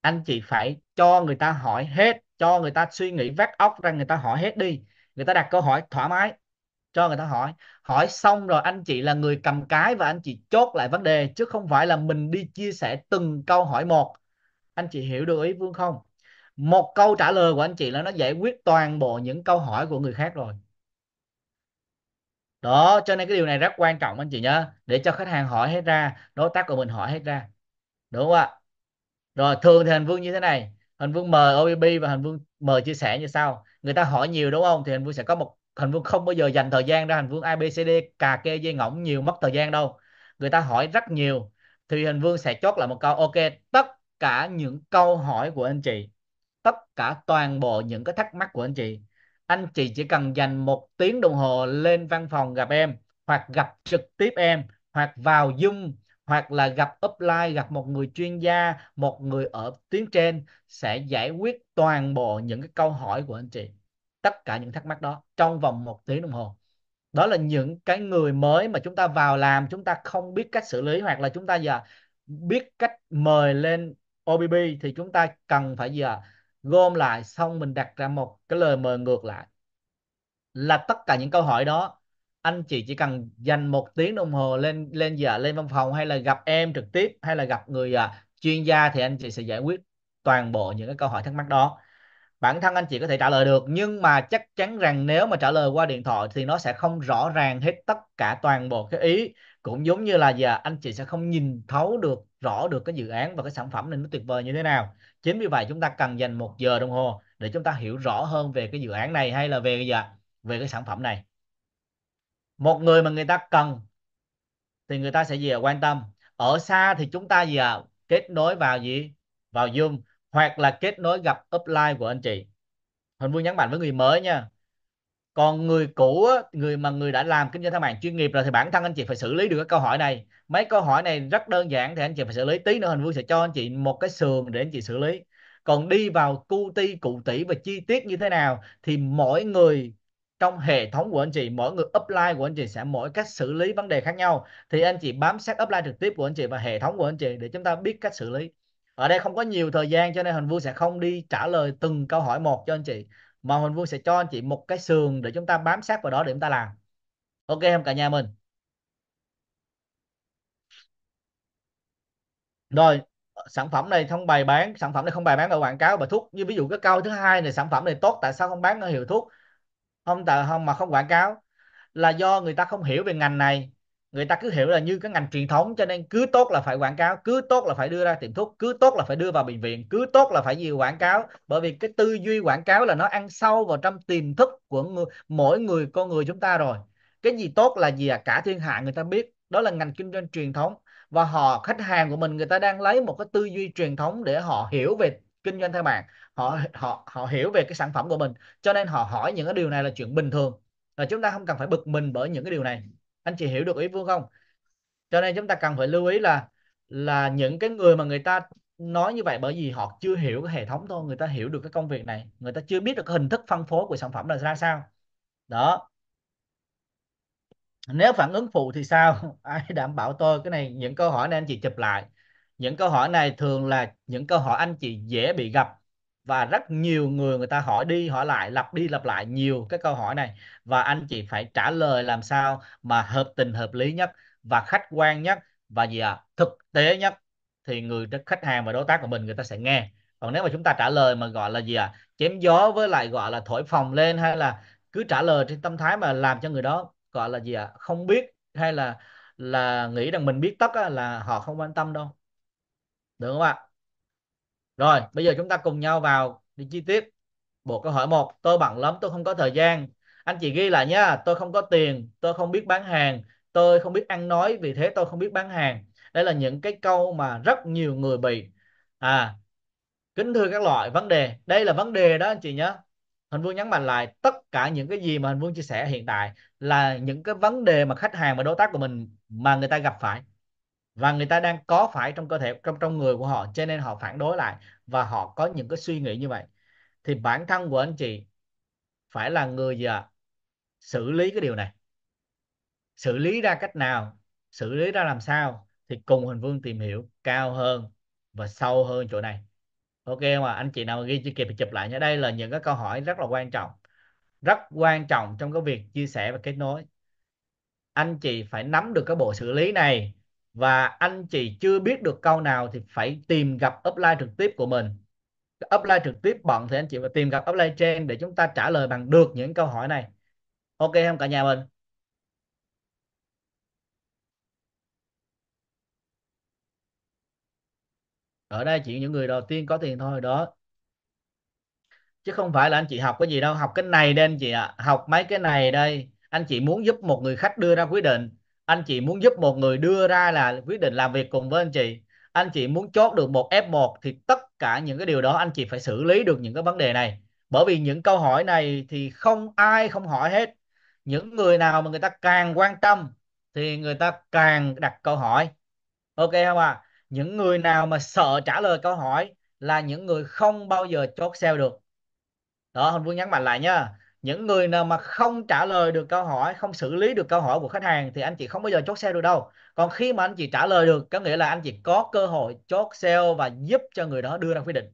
Anh chị phải cho người ta hỏi hết, cho người ta suy nghĩ vắt óc ra người ta hỏi hết đi. Người ta đặt câu hỏi thoải mái, cho người ta hỏi. Hỏi xong rồi anh chị là người cầm cái và anh chị chốt lại vấn đề, chứ không phải là mình đi chia sẻ từng câu hỏi một. Anh chị hiểu được ý Vương không? Một câu trả lời của anh chị là nó giải quyết toàn bộ những câu hỏi của người khác rồi. Đó, cho nên cái điều này rất quan trọng anh chị nhớ để cho khách hàng hỏi hết ra, đối tác của mình hỏi hết ra đúng không ạ? Rồi, thường thì hành vương như thế này. Hành vương mời OBB và hành vương mời chia sẻ như sau. Người ta hỏi nhiều đúng không? Thì hành vương sẽ có một hành vương không bao giờ dành thời gian ra hành vương ABCD cà kê dây ngỗng nhiều mất thời gian đâu. Người ta hỏi rất nhiều. Thì hành vương sẽ chốt lại một câu, ok, tất cả những câu hỏi của anh chị, tất cả toàn bộ những cái thắc mắc của anh chị anh chị chỉ cần dành một tiếng đồng hồ lên văn phòng gặp em hoặc gặp trực tiếp em hoặc vào Zoom hoặc là gặp upline, gặp một người chuyên gia, một người ở tuyến trên sẽ giải quyết toàn bộ những cái câu hỏi của anh chị. Tất cả những thắc mắc đó trong vòng một tiếng đồng hồ. Đó là những cái người mới mà chúng ta vào làm, chúng ta không biết cách xử lý hoặc là chúng ta giờ biết cách mời lên OBB thì chúng ta cần phải giờ gom lại, xong mình đặt ra một cái lời mời ngược lại. Là tất cả những câu hỏi đó anh chị chỉ cần dành một tiếng đồng hồ lên lên giờ lên văn phòng hay là gặp em trực tiếp hay là gặp người à, chuyên gia thì anh chị sẽ giải quyết toàn bộ những cái câu hỏi thắc mắc đó. Bản thân anh chị có thể trả lời được nhưng mà chắc chắn rằng nếu mà trả lời qua điện thoại thì nó sẽ không rõ ràng hết tất cả toàn bộ cái ý. Cũng giống như là giờ anh chị sẽ không nhìn thấu được rõ được cái dự án và cái sản phẩm này nó tuyệt vời như thế nào. Chính vì vậy chúng ta cần dành một giờ đồng hồ để chúng ta hiểu rõ hơn về cái dự án này hay là về giờ về cái sản phẩm này một người mà người ta cần thì người ta sẽ gì à, quan tâm. Ở xa thì chúng ta gì à, kết nối vào gì? Vào Zoom hoặc là kết nối gặp upline của anh chị. Hình vui nhấn mạnh với người mới nha. Còn người cũ người mà người đã làm kinh doanh thương mại chuyên nghiệp rồi thì bản thân anh chị phải xử lý được cái câu hỏi này. Mấy câu hỏi này rất đơn giản thì anh chị phải xử lý. Tí nữa hình vui sẽ cho anh chị một cái sườn để anh chị xử lý. Còn đi vào cu ti cụ tỷ và chi tiết như thế nào thì mỗi người trong hệ thống của anh chị, mỗi người upline của anh chị sẽ mỗi cách xử lý vấn đề khác nhau. Thì anh chị bám sát upline trực tiếp của anh chị và hệ thống của anh chị để chúng ta biết cách xử lý. Ở đây không có nhiều thời gian cho nên hình Vui sẽ không đi trả lời từng câu hỏi một cho anh chị, mà hình Vui sẽ cho anh chị một cái sườn để chúng ta bám sát vào đó để chúng ta làm. Ok không cả nhà mình? Rồi, sản phẩm này không bày bán, sản phẩm này không bày bán ở quảng cáo và thuốc. Như ví dụ cái câu thứ hai này, sản phẩm này tốt, tại sao không bán ở hiệu thuốc? Không tờ không mà không quảng cáo. Là do người ta không hiểu về ngành này. Người ta cứ hiểu là như cái ngành truyền thống cho nên cứ tốt là phải quảng cáo cứ tốt là phải đưa ra tiệm thuốc cứ tốt là phải đưa vào bệnh viện cứ tốt là phải gì quảng cáo. Bởi vì cái tư duy quảng cáo là nó ăn sâu vào trong tiềm thức của người, mỗi người con người chúng ta rồi. Cái gì tốt là gì à? Cả thiên hạ người ta biết. Đó là ngành kinh doanh truyền thống. Và họ khách hàng của mình người ta đang lấy một cái tư duy truyền thống để họ hiểu về kinh doanh theo mạng họ họ họ hiểu về cái sản phẩm của mình, cho nên họ hỏi những cái điều này là chuyện bình thường. Và chúng ta không cần phải bực mình bởi những cái điều này. Anh chị hiểu được ý vương không? Cho nên chúng ta cần phải lưu ý là là những cái người mà người ta nói như vậy bởi vì họ chưa hiểu cái hệ thống thôi, người ta hiểu được cái công việc này, người ta chưa biết được cái hình thức phân phối của sản phẩm là ra sao. Đó. Nếu phản ứng phụ thì sao? Ai đảm bảo tôi? Cái này những câu hỏi này anh chị chụp lại. Những câu hỏi này thường là những câu hỏi anh chị dễ bị gặp và rất nhiều người người ta hỏi đi hỏi lại lặp đi lặp lại nhiều cái câu hỏi này. Và anh chị phải trả lời làm sao mà hợp tình hợp lý nhất và khách quan nhất và gì à thực tế nhất thì người khách hàng và đối tác của mình người ta sẽ nghe. Còn nếu mà chúng ta trả lời mà gọi là gì à chém gió với lại gọi là thổi phồng lên hay là cứ trả lời trên tâm thái mà làm cho người đó gọi là gì à không biết hay là là nghĩ rằng mình biết tất á, là họ không quan tâm đâu. Được không ạ? Rồi, bây giờ chúng ta cùng nhau vào đi chi tiết. Bộ câu hỏi một, tôi bận lắm, tôi không có thời gian. Anh chị ghi lại nhá, tôi không có tiền, tôi không biết bán hàng, tôi không biết ăn nói, vì thế tôi không biết bán hàng. Đây là những cái câu mà rất nhiều người bị. À kính thưa các loại, vấn đề, đây là vấn đề đó anh chị nhé Hình Vương nhấn mạnh lại, tất cả những cái gì mà Hình Vương chia sẻ hiện tại là những cái vấn đề mà khách hàng và đối tác của mình mà người ta gặp phải và người ta đang có phải trong cơ thể, trong trong người của họ, cho nên họ phản đối lại và họ có những cái suy nghĩ như vậy. Thì bản thân của anh chị phải là người gì ạ? Xử lý cái điều này. Xử lý ra cách nào? Xử lý ra làm sao? Thì cùng Huỳnh Vương tìm hiểu cao hơn và sâu hơn chỗ này. Ok mà anh chị nào ghi chưa kịp thì chụp lại nhé. Đây là những cái câu hỏi rất là quan trọng, rất quan trọng trong cái việc chia sẻ và kết nối. Anh chị phải nắm được cái bộ xử lý này và anh chị chưa biết được câu nào thì phải tìm gặp upline trực tiếp của mình. Upline trực tiếp bận thì anh chị phải tìm gặp upline trên để chúng ta trả lời bằng được những câu hỏi này. Ok không cả nhà mình? Ở đây chỉ những người đầu tiên có tiền thôi, đó. Chứ không phải là anh chị học cái gì đâu. Học cái này đây anh chị ạ. À. học mấy cái này đây. Anh chị muốn giúp một người khách đưa ra quyết định anh chị muốn giúp một người đưa ra là quyết định làm việc cùng với anh chị. Anh chị muốn chốt được một F1 thì tất cả những cái điều đó anh chị phải xử lý được những cái vấn đề này. Bởi vì những câu hỏi này thì không ai không hỏi hết. Những người nào mà người ta càng quan tâm thì người ta càng đặt câu hỏi. Ok không à những người nào mà sợ trả lời câu hỏi là những người không bao giờ chốt sale được. Đó, Hồng Vương nhấn mạnh lại nha những người nào mà không trả lời được câu hỏi, không xử lý được câu hỏi của khách hàng thì anh chị không bao giờ chốt sale được đâu. Còn khi mà anh chị trả lời được, có nghĩa là anh chị có cơ hội chốt sale và giúp cho người đó đưa ra quyết định.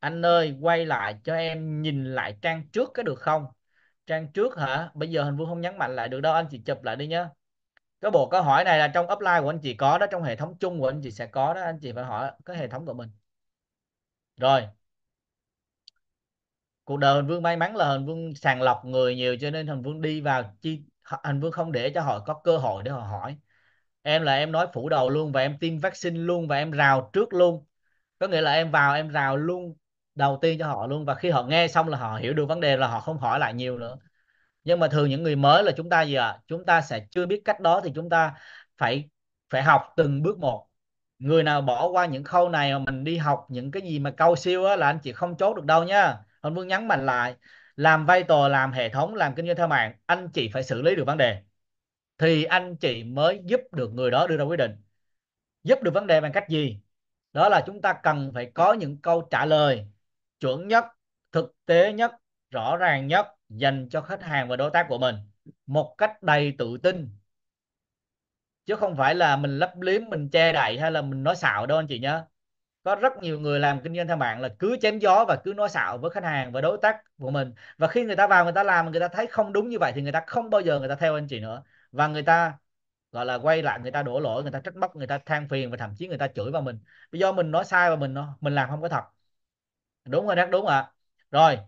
Anh ơi, quay lại cho em nhìn lại trang trước có được không? Trang trước hả? Bây giờ hình vuông không nhấn mạnh lại được đâu, anh chị chụp lại đi nhá. Cái bộ câu hỏi này là trong upline của anh chị có đó, trong hệ thống chung của anh chị sẽ có đó, anh chị phải hỏi cái hệ thống của mình. Rồi cuộc đời Huỳnh Vương may mắn là Huỳnh Vương sàng lọc người nhiều cho nên Huỳnh Vương đi vào chi, Huỳnh Vương không để cho họ có cơ hội để họ hỏi. Em là em nói phủ đầu luôn và em tiêm vaccine luôn và em rào trước luôn. Có nghĩa là em vào, em rào luôn đầu tiên cho họ luôn và khi họ nghe xong là họ hiểu được vấn đề là họ không hỏi lại nhiều nữa. Nhưng mà thường những người mới là chúng ta gì ạ? À? chúng ta sẽ chưa biết cách đó thì chúng ta phải phải học từng bước một. Người nào bỏ qua những khâu này mà mình đi học những cái gì mà câu siêu á là anh chị không chốt được đâu nhá Hồng Vương nhấn mạnh lại làm vai trò, làm hệ thống, làm kinh doanh theo mạng, anh chị phải xử lý được vấn đề. Thì anh chị mới giúp được người đó đưa ra quyết định. Giúp được vấn đề bằng cách gì? Đó là chúng ta cần phải có những câu trả lời chuẩn nhất, thực tế nhất, rõ ràng nhất, dành cho khách hàng và đối tác của mình một cách đầy tự tin. Chứ không phải là mình lấp liếm, mình che đậy hay là mình nói xạo đâu anh chị nhé có rất nhiều người làm kinh doanh theo mạng là cứ chém gió và cứ nói xạo với khách hàng và đối tác của mình. Và khi người ta vào người ta làm người ta thấy không đúng như vậy thì người ta không bao giờ người ta theo anh chị nữa. Và người ta, gọi là, quay lại người ta đổ lỗi, người ta trách móc, người ta than phiền và thậm chí người ta chửi vào mình. Vì do mình nói sai và mình mình làm không có thật. Đúng rồi, rất đúng ạ. Rồi,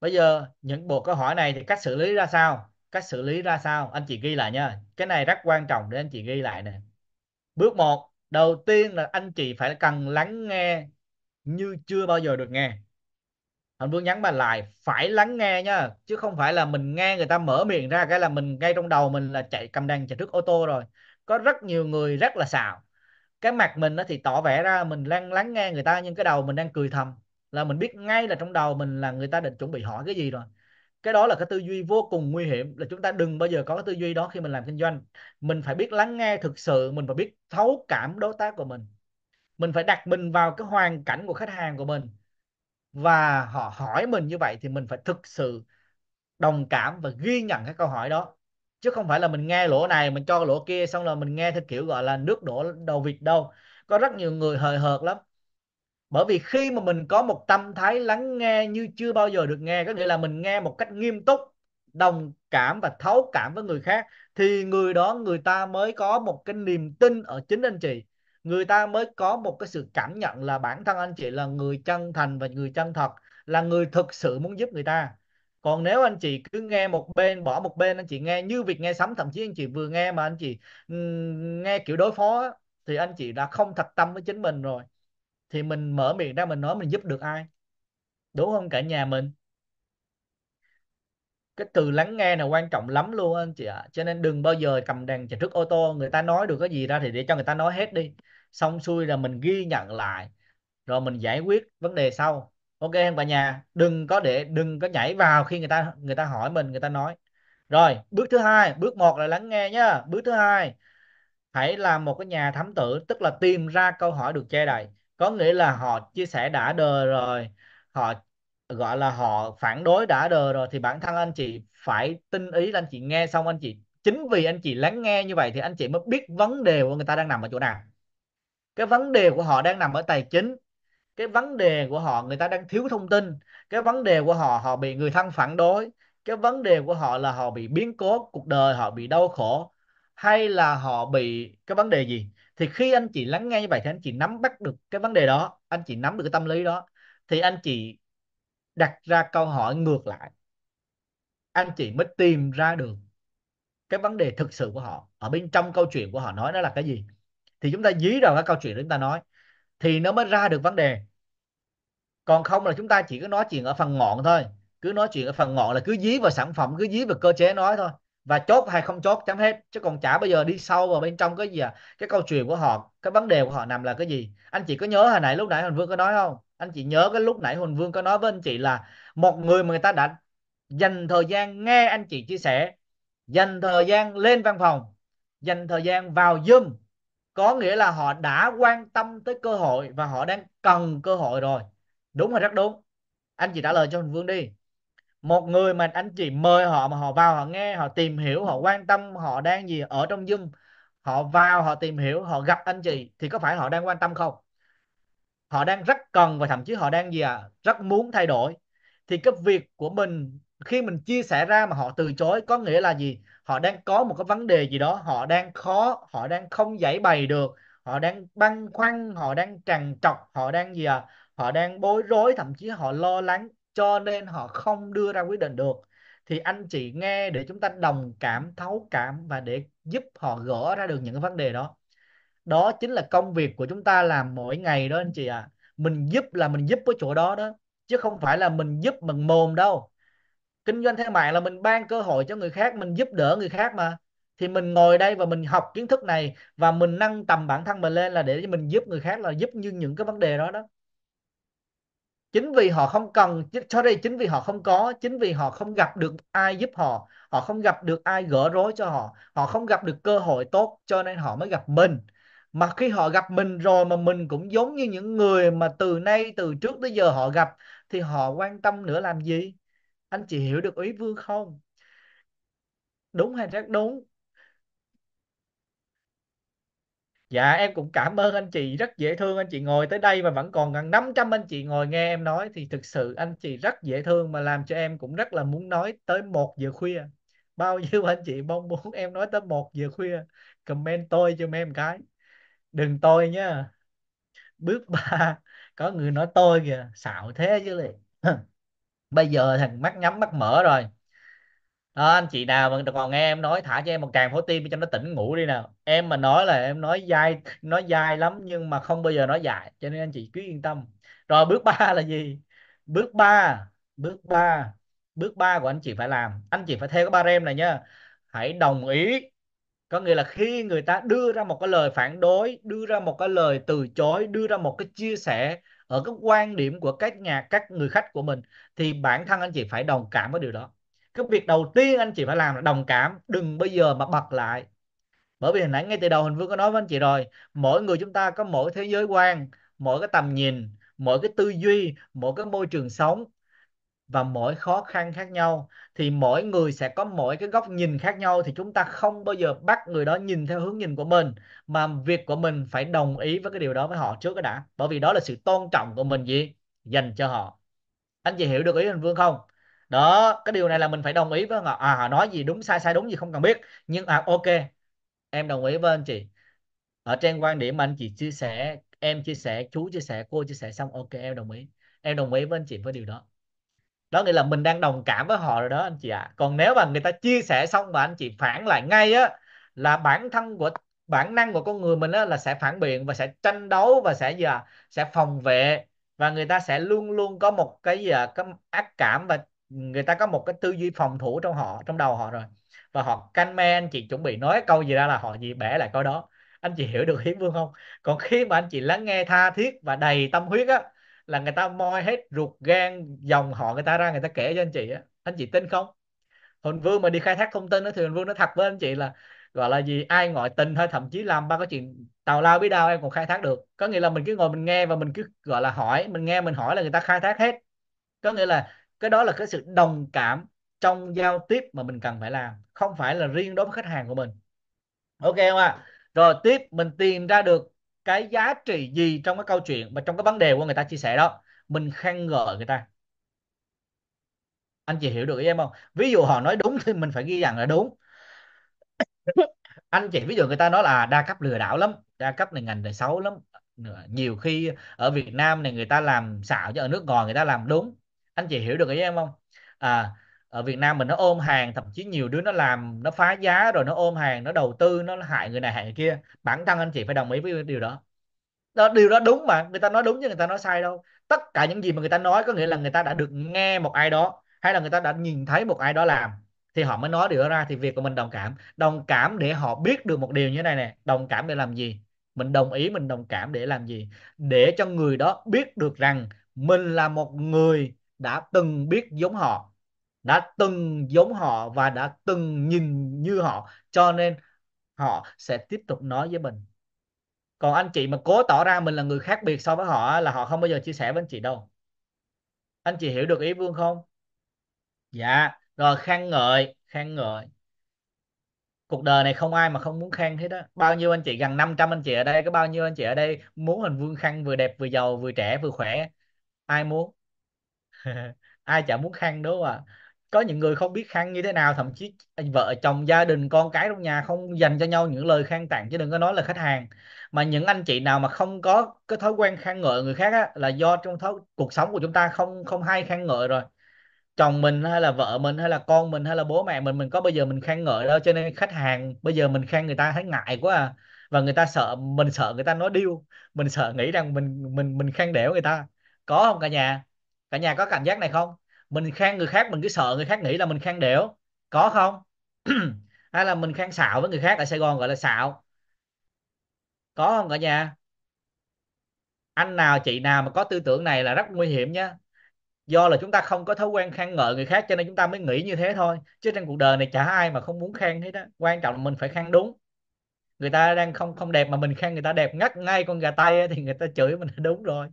bây giờ những bộ câu hỏi này thì cách xử lý ra sao? Cách xử lý ra sao? Anh chị ghi lại nha. Cái này rất quan trọng để anh chị ghi lại nè. Bước một đầu tiên là anh chị phải cần lắng nghe như chưa bao giờ được nghe. Thành Vương nhắn bà lại, phải lắng nghe nha, chứ không phải là mình nghe người ta mở miệng ra cái là mình ngay trong đầu mình là chạy cầm đèn, chạy trước ô tô rồi. Có rất nhiều người rất là xạo. Cái mặt mình nó thì tỏ vẻ ra mình đang lắng nghe người ta, nhưng cái đầu mình đang cười thầm. Là mình biết ngay là trong đầu mình là người ta định chuẩn bị hỏi cái gì rồi cái đó là cái tư duy vô cùng nguy hiểm, là chúng ta đừng bao giờ có cái tư duy đó khi mình làm kinh doanh. Mình phải biết lắng nghe thực sự, mình phải biết thấu cảm đối tác của mình. Mình phải đặt mình vào cái hoàn cảnh của khách hàng của mình. Và họ hỏi mình như vậy thì mình phải thực sự đồng cảm và ghi nhận cái câu hỏi đó. Chứ không phải là mình nghe lỗ này, mình cho lỗ kia, xong là mình nghe theo kiểu gọi là nước đổ đầu vịt đâu. Có rất nhiều người hời hợt lắm bởi vì khi mà mình có một tâm thái lắng nghe như chưa bao giờ được nghe, có nghĩa là mình nghe một cách nghiêm túc, đồng cảm và thấu cảm với người khác, thì người đó, người ta mới có một cái niềm tin ở chính anh chị. Người ta mới có một cái sự cảm nhận là bản thân anh chị là người chân thành và người chân thật, là người thực sự muốn giúp người ta. Còn nếu anh chị cứ nghe một bên, bỏ một bên, anh chị nghe như việc nghe sấm, thậm chí anh chị vừa nghe mà anh chị nghe kiểu đối phó thì anh chị đã không thật tâm với chính mình rồi thì mình mở miệng ra mình nói mình giúp được ai? Đúng không cả nhà mình? Cái từ lắng nghe là quan trọng lắm luôn anh chị ạ. Cho nên đừng bao giờ cầm đèn chạy trước ô tô, người ta nói được cái gì ra thì để cho người ta nói hết đi. Xong xuôi là mình ghi nhận lại, rồi mình giải quyết vấn đề sau. Ok không cả nhà? Đừng có để, đừng có nhảy vào khi người ta người ta hỏi mình, người ta nói. Rồi, bước thứ hai, bước một là lắng nghe nhá. Bước thứ hai, hãy làm một cái nhà thám tử, tức là tìm ra câu hỏi được che đậy có nghĩa là họ chia sẻ đã đời rồi, họ, gọi là họ phản đối đã đời rồi, thì bản thân anh chị phải tinh ý là anh chị nghe xong, anh chị, chính vì anh chị lắng nghe như vậy thì anh chị mới biết vấn đề của người ta đang nằm ở chỗ nào. Cái vấn đề của họ đang nằm ở tài chính, cái vấn đề của họ người ta đang thiếu thông tin, cái vấn đề của họ họ bị người thân phản đối, cái vấn đề của họ là họ bị biến cố cuộc đời, họ bị đau khổ, hay là họ bị, cái vấn đề gì? Thì khi anh chị lắng nghe như vậy thì anh chị nắm bắt được cái vấn đề đó, anh chị nắm được cái tâm lý đó, thì anh chị đặt ra câu hỏi ngược lại. Anh chị mới tìm ra được cái vấn đề thực sự của họ. Ở bên trong câu chuyện của họ nói nó là cái gì? Thì chúng ta dí vào cái câu chuyện chúng ta nói, thì nó mới ra được vấn đề. Còn không là chúng ta chỉ có nói chuyện ở phần ngọn thôi. Cứ nói chuyện ở phần ngọn là cứ dí vào sản phẩm, cứ dí vào cơ chế nói thôi và chốt hay không chốt chấm hết. Chứ còn chả bây giờ đi sâu vào bên trong cái gì à. Cái câu chuyện của họ, cái vấn đề của họ nằm là cái gì? Anh chị có nhớ hồi nãy, lúc nãy Huỳnh Vương có nói không? Anh chị nhớ cái lúc nãy Huỳnh Vương có nói với anh chị là một người mà người ta đã dành thời gian nghe anh chị chia sẻ, dành thời gian lên văn phòng, dành thời gian vào Zoom. Có nghĩa là họ đã quan tâm tới cơ hội và họ đang cần cơ hội rồi. Đúng hay rất đúng? Anh chị trả lời cho Huỳnh Vương đi một người mà anh chị mời họ mà họ vào họ nghe, họ tìm hiểu, họ quan tâm họ đang gì ở trong Zoom, họ vào, họ tìm hiểu, họ gặp anh chị thì có phải họ đang quan tâm không? Họ đang rất cần và thậm chí họ đang gì à rất muốn thay đổi. Thì cái việc của mình, khi mình chia sẻ ra mà họ từ chối có nghĩa là gì? Họ đang có một cái vấn đề gì đó, họ đang khó, họ đang không giải bày được, họ đang băn khoăn, họ đang trằn trọc, họ đang gì à họ đang bối rối, thậm chí họ lo lắng cho nên họ không đưa ra quyết định được. Thì anh chị nghe để chúng ta đồng cảm, thấu cảm và để giúp họ gỡ ra được những cái vấn đề đó. Đó chính là công việc của chúng ta làm mỗi ngày đó anh chị ạ. À. mình giúp là mình giúp ở chỗ đó đó, chứ không phải là mình giúp bằng mồm đâu. Kinh doanh theo mạng là mình ban cơ hội cho người khác, mình giúp đỡ người khác mà. Thì mình ngồi đây và mình học kiến thức này và mình nâng tầm bản thân mình lên là để mình giúp người khác, là giúp như những cái vấn đề đó đó chính vì họ không cần cho đây chính vì họ không có, chính vì họ không gặp được ai giúp họ họ không gặp được ai gỡ rối cho họ họ không gặp được cơ hội tốt cho nên họ mới gặp mình. Mà khi họ gặp mình rồi mà mình cũng giống như những người mà từ nay, từ trước tới giờ họ gặp, thì họ quan tâm nữa làm gì? Anh chị hiểu được ý Vương không? Đúng hay rất đúng? Dạ em cũng cảm ơn anh chị, rất dễ thương anh chị ngồi tới đây mà vẫn còn gần 500 anh chị ngồi nghe em nói. Thì thực sự anh chị rất dễ thương mà làm cho em cũng rất là muốn nói tới một giờ khuya. Bao nhiêu anh chị mong muốn em nói tới một giờ khuya? Comment tôi cho em cái. Đừng tôi nhá bước ba, có người nói tôi kìa. Xạo thế chứ liền. Bây giờ thằng mắt nhắm mắt mở rồi đó, anh chị nào mà còn nghe em nói thả cho em một tràng pháo tim cho nó tỉnh ngủ đi nào. Em mà nói là em nói dai nói dai lắm nhưng mà không bao giờ nói dài cho nên anh chị cứ yên tâm. Rồi bước ba là gì? Bước ba bước ba bước ba của anh chị phải làm. Anh chị phải theo cái ba rem này nha hãy đồng ý. Có nghĩa là khi người ta đưa ra một cái lời phản đối đưa ra một cái lời từ chối đưa ra một cái chia sẻ ở cái quan điểm của các nhà các người khách của mình thì bản thân anh chị phải đồng cảm với điều đó cái việc đầu tiên anh chị phải làm là đồng cảm, đừng bây giờ mà bật lại. Bởi vì hồi nãy ngay từ đầu hình vương có nói với anh chị rồi, mỗi người chúng ta có mỗi thế giới quan, mỗi cái tầm nhìn, mỗi cái tư duy, mỗi cái môi trường sống và mỗi khó khăn khác nhau. Thì mỗi người sẽ có mỗi cái góc nhìn khác nhau, thì chúng ta không bao giờ bắt người đó nhìn theo hướng nhìn của mình, mà việc của mình phải đồng ý với cái điều đó với họ trước cái đã. Bởi vì đó là sự tôn trọng của mình gì? Dành cho họ. Anh chị hiểu được ý hình vương không? Đó, cái điều này là mình phải đồng ý với họ à họ nói gì đúng, sai sai đúng gì không cần biết. Nhưng à ok, em đồng ý với anh chị. Ở trên quan điểm mà anh chị chia sẻ, em chia sẻ, chú chia sẻ, cô chia sẻ xong, ok, em đồng ý. Em đồng ý với anh chị với điều đó. Đó nghĩa là mình đang đồng cảm với họ rồi đó, anh chị ạ. À. còn nếu mà người ta chia sẻ xong mà anh chị phản lại ngay á, là bản thân của, bản năng của con người mình á, là sẽ phản biện và sẽ tranh đấu và sẽ gì à sẽ phòng vệ và người ta sẽ luôn luôn có một cái gì à cái ác cảm và người ta có một cái tư duy phòng thủ trong họ trong đầu họ rồi. Và họ canh me anh chị chuẩn bị nói câu gì ra là họ gì bẻ lại câu đó. Anh chị hiểu được hiến vương không? Còn khi mà anh chị lắng nghe tha thiết và đầy tâm huyết á là người ta moi hết ruột gan dòng họ người ta ra người ta kể cho anh chị á. Anh chị tin không? Hồn Vương mà đi khai thác thông tin đó, thì hồn Vương nó thật với anh chị là gọi là gì ai ngoại tình hay thậm chí làm ba cái chuyện tào lao biết đâu em còn khai thác được. Có nghĩa là mình cứ ngồi mình nghe và mình cứ gọi là hỏi mình nghe mình hỏi là người ta khai thác hết. Có nghĩa là cái đó là cái sự đồng cảm trong giao tiếp mà mình cần phải làm, không phải là riêng đối với khách hàng của mình. Ok không ạ? Rồi tiếp, mình tìm ra được cái giá trị gì trong cái câu chuyện và trong cái vấn đề của người ta chia sẻ đó. Mình khen ngợi người ta. Anh chị hiểu được ý em không? Ví dụ họ nói đúng thì mình phải ghi nhận là đúng. Anh chị, ví dụ người ta nói là à, đa cấp lừa đảo lắm, đa cấp này ngành này xấu lắm. Nhiều khi ở Việt Nam này người ta làm xạo chứ ở nước ngoài người ta làm đúng anh chị hiểu được ý em không? À ở Việt Nam mình nó ôm hàng, thậm chí nhiều đứa nó làm, nó phá giá rồi nó ôm hàng, nó đầu tư, nó hại người này, hại người kia. Bản thân anh chị phải đồng ý với điều đó. Đó, điều đó đúng mà, người ta nói đúng chứ người ta nói sai đâu. Tất cả những gì mà người ta nói có nghĩa là người ta đã được nghe một ai đó, hay là người ta đã nhìn thấy một ai đó làm, thì họ mới nói điều đó ra, thì việc của mình đồng cảm. Đồng cảm để họ biết được một điều như thế này nè, đồng cảm để làm gì? Mình đồng ý, mình đồng cảm để làm gì? Để cho người đó biết được rằng mình là một người đã từng biết giống họ, đã từng giống họ và đã từng nhìn như họ. Cho nên họ sẽ tiếp tục nói với mình. Còn anh chị mà cố tỏ ra mình là người khác biệt so với họ là họ không bao giờ chia sẻ với anh chị đâu. Anh chị hiểu được ý Vương không? Dạ. Rồi, khen ngợi khen ngợi. Cuộc đời này không ai mà không muốn khen hết á. Bao nhiêu anh chị, gần 500 anh chị ở đây, có bao nhiêu anh chị ở đây muốn hình Vương Khang vừa đẹp, vừa giàu, vừa trẻ, vừa khỏe? Ai muốn? ai chả muốn khăn đúng không ạ à. có những người không biết khăn như thế nào thậm chí vợ chồng gia đình con cái trong nhà không dành cho nhau những lời khen tặng chứ đừng có nói là khách hàng. Mà những anh chị nào mà không có cái thói quen khen ngợi người khác á, là do trong thói cuộc sống của chúng ta không không hay khen ngợi rồi. Chồng mình hay là vợ mình hay là con mình hay là bố mẹ mình mình có bao giờ mình khen ngợi đâu cho nên khách hàng bây giờ mình khen người ta thấy ngại quá à. Và người ta sợ mình sợ người ta nói điêu. Mình sợ nghĩ rằng mình mình mình khen đểu người ta. Có không cả nhà? Cả nhà có cảm giác này không? Mình khen người khác mình cứ sợ, người khác nghĩ là mình khen đểu có không? Hay là mình khen xạo với người khác ở Sài Gòn gọi là xạo? Có không cả nhà? Anh nào, chị nào mà có tư tưởng này là rất nguy hiểm nhé do là chúng ta không có thói quen khen ngợi người khác cho nên chúng ta mới nghĩ như thế thôi. Chứ trên cuộc đời này chả ai mà không muốn khen hết á. Quan trọng là mình phải khen đúng. Người ta đang không không đẹp mà mình khen người ta đẹp ngắt ngay con gà tây thì người ta chửi mình đúng rồi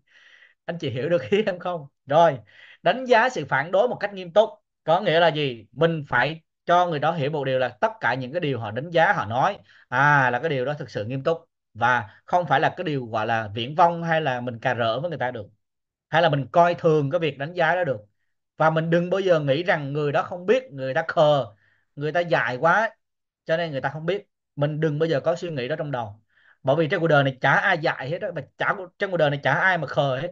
anh chị hiểu được ý em không? Rồi, đánh giá sự phản đối một cách nghiêm túc, có nghĩa là gì? Mình phải cho người đó hiểu một điều là tất cả những cái điều họ đánh giá, họ nói à là cái điều đó thực sự nghiêm túc và không phải là cái điều gọi là viển vông hay là mình cà rỡ với người ta được, hay là mình coi thường cái việc đánh giá đó được. Và mình đừng bao giờ nghĩ rằng người đó không biết, người ta khờ, người ta dại quá, cho nên người ta không biết. Mình đừng bao giờ có suy nghĩ đó trong đầu. Bởi vì trên cuộc đời này chả ai dại hết đó mà chả trên cuộc đời này chả ai mà khờ hết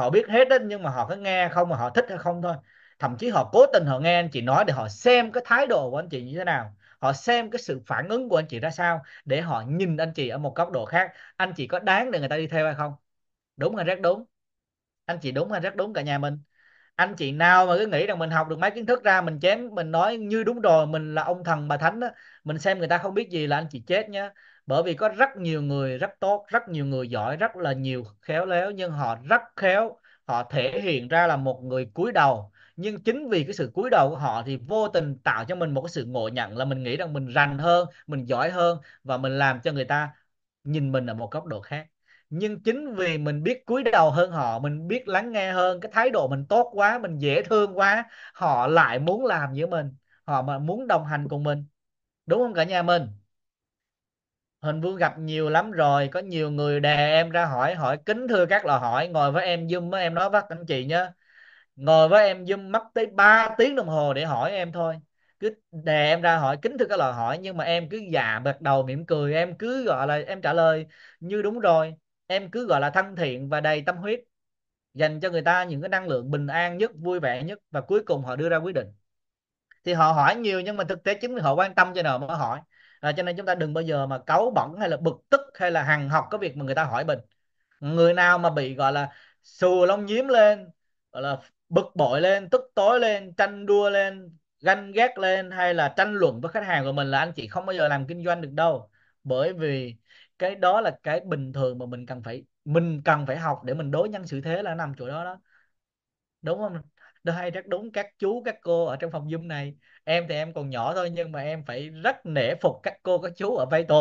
họ biết hết đó nhưng mà họ có nghe không mà họ thích hay không thôi. Thậm chí họ cố tình họ nghe anh chị nói để họ xem cái thái độ của anh chị như thế nào. Họ xem cái sự phản ứng của anh chị ra sao để họ nhìn anh chị ở một góc độ khác. Anh chị có đáng để người ta đi theo hay không? Đúng hay rất đúng? Anh chị đúng hay rất đúng cả nhà mình? Anh chị nào mà cứ nghĩ rằng mình học được mấy kiến thức ra, mình chém, mình nói như đúng rồi, mình là ông thần bà thánh á, mình xem người ta không biết gì là anh chị chết nhá bởi vì có rất nhiều người rất tốt, rất nhiều người giỏi, rất là nhiều khéo léo, nhưng họ rất khéo, họ thể hiện ra là một người cúi đầu. Nhưng chính vì cái sự cúi đầu của họ thì vô tình tạo cho mình một cái sự ngộ nhận là mình nghĩ rằng mình rành hơn, mình giỏi hơn và mình làm cho người ta nhìn mình ở một góc độ khác. Nhưng chính vì mình biết cúi đầu hơn họ, mình biết lắng nghe hơn, cái thái độ mình tốt quá, mình dễ thương quá, họ lại muốn làm với mình, họ mà muốn đồng hành cùng mình. Đúng không cả nhà mình? Hình Vương gặp nhiều lắm rồi, có nhiều người đè em ra hỏi hỏi kính thưa các lò hỏi, ngồi với em Zoom với em nói với anh chị nhé ngồi với em Zoom mất tới 3 tiếng đồng hồ để hỏi em thôi. Cứ đè em ra hỏi, kính thưa các lời hỏi, nhưng mà em cứ dạ bật đầu mỉm cười, em cứ gọi là, em trả lời như đúng rồi, em cứ gọi là thân thiện và đầy tâm huyết, dành cho người ta những cái năng lượng bình an nhất, vui vẻ nhất. Và cuối cùng họ đưa ra quyết định. Thì họ hỏi nhiều nhưng mà thực tế chính họ quan tâm cho nên mà mới hỏi à, cho nên chúng ta đừng bao giờ mà cáu bẩn hay là bực tức hay là hằng học cái việc mà người ta hỏi mình. Người nào mà bị gọi là xù lông nhiếm lên gọi là bực bội lên tức tối lên tranh đua lên ganh ghét lên hay là tranh luận với khách hàng của mình là anh chị không bao giờ làm kinh doanh được đâu. Bởi vì cái đó là cái bình thường mà mình cần phải mình cần phải học để mình đối nhân xử thế là nằm chỗ đó đó. Đúng không? Đó hay rất đúng các chú, các cô ở trong phòng Zoom này. Em thì em còn nhỏ thôi, nhưng mà em phải rất nể phục các cô, các chú ở Vital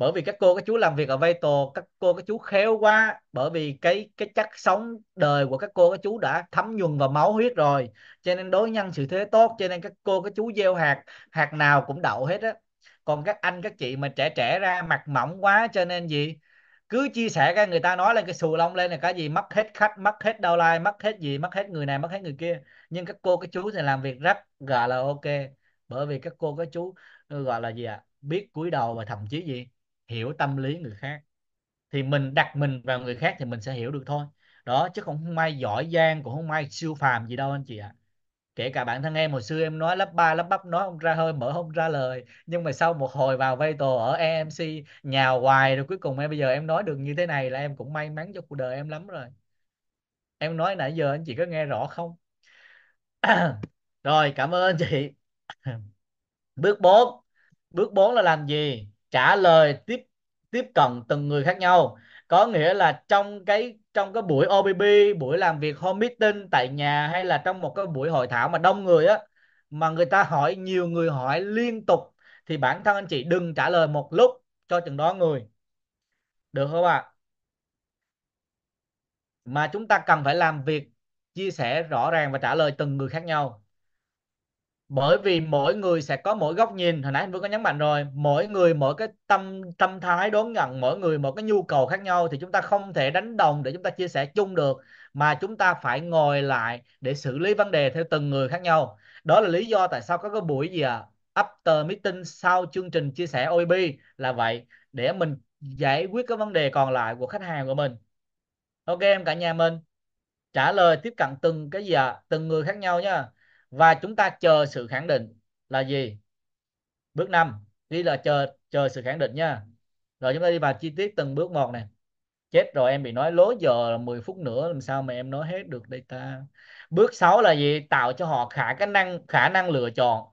bởi vì các cô, các chú làm việc ở Vital các cô, các chú khéo quá. Bởi vì cái cái chất sống đời của các cô, các chú đã thấm nhuần vào máu huyết rồi. Cho nên đối nhân xử thế tốt, cho nên các cô, các chú gieo hạt hạt nào cũng đậu hết á. Còn các anh, các chị mà trẻ trẻ ra, mặt mỏng quá, cho nên gì? Cứ chia sẻ cái người ta nói lên cái xù lông lên là cái gì, mất hết khách, mất hết downline, mất hết gì, mất hết người này, mất hết người kia. Nhưng các cô, các chú thì làm việc rất gọi là ok. Bởi vì các cô, các chú gọi là gì ạ? Biết cúi đầu và thậm chí gì? Hiểu tâm lý người khác. Thì mình đặt mình vào người khác thì mình sẽ hiểu được thôi. Đó, chứ không may giỏi giang, cũng không may siêu phàm gì đâu anh chị ạ kể cả bản thân em, hồi xưa em nói lớp ba, lớp bắp nói không ra hơi, mở không ra lời. Nhưng mà sau một hồi vào Vital ở EMC nhào hoài rồi cuối cùng em bây giờ em nói được như thế này là em cũng may mắn cho cuộc đời em lắm rồi. Em nói nãy giờ anh chị có nghe rõ không? Rồi, cảm ơn anh chị. Bước 4 bước 4 là làm gì? Trả lời tiếp tiếp cận từng người khác nhau. Có nghĩa là trong cái trong cái buổi OBB buổi làm việc home meeting tại nhà hay là trong một cái buổi hội thảo mà đông người á, mà người ta hỏi, nhiều người hỏi liên tục, thì bản thân anh chị đừng trả lời một lúc cho chừng đó người. Được không ạ? Mà chúng ta cần phải làm việc, chia sẻ rõ ràng và trả lời từng người khác nhau bởi vì mỗi người sẽ có mỗi góc nhìn. Hồi nãy anh Vương có nhấn mạnh rồi. Mỗi người mỗi cái tâm tâm thái đón nhận, mỗi người một cái nhu cầu khác nhau thì chúng ta không thể đánh đồng để chúng ta chia sẻ chung được, mà chúng ta phải ngồi lại để xử lý vấn đề theo từng người khác nhau. Đó là lý do tại sao có cái buổi gì à after meeting sau chương trình chia sẻ OEB là vậy, để mình giải quyết cái vấn đề còn lại của khách hàng của mình. Ok, em cả nhà mình. Trả lời tiếp cận từng cái gì ạ? Từng người khác nhau nhá và chúng ta chờ sự khẳng định là gì? Bước 5 ghi là chờ chờ sự khẳng định nha. Rồi chúng ta đi vào chi tiết từng bước một này. Chết rồi, em bị nói lố giờ là 10 phút nữa, làm sao mà em nói hết được đây ta? Bước 6 là gì? Tạo cho họ khả, cái năng, khả năng lựa chọn.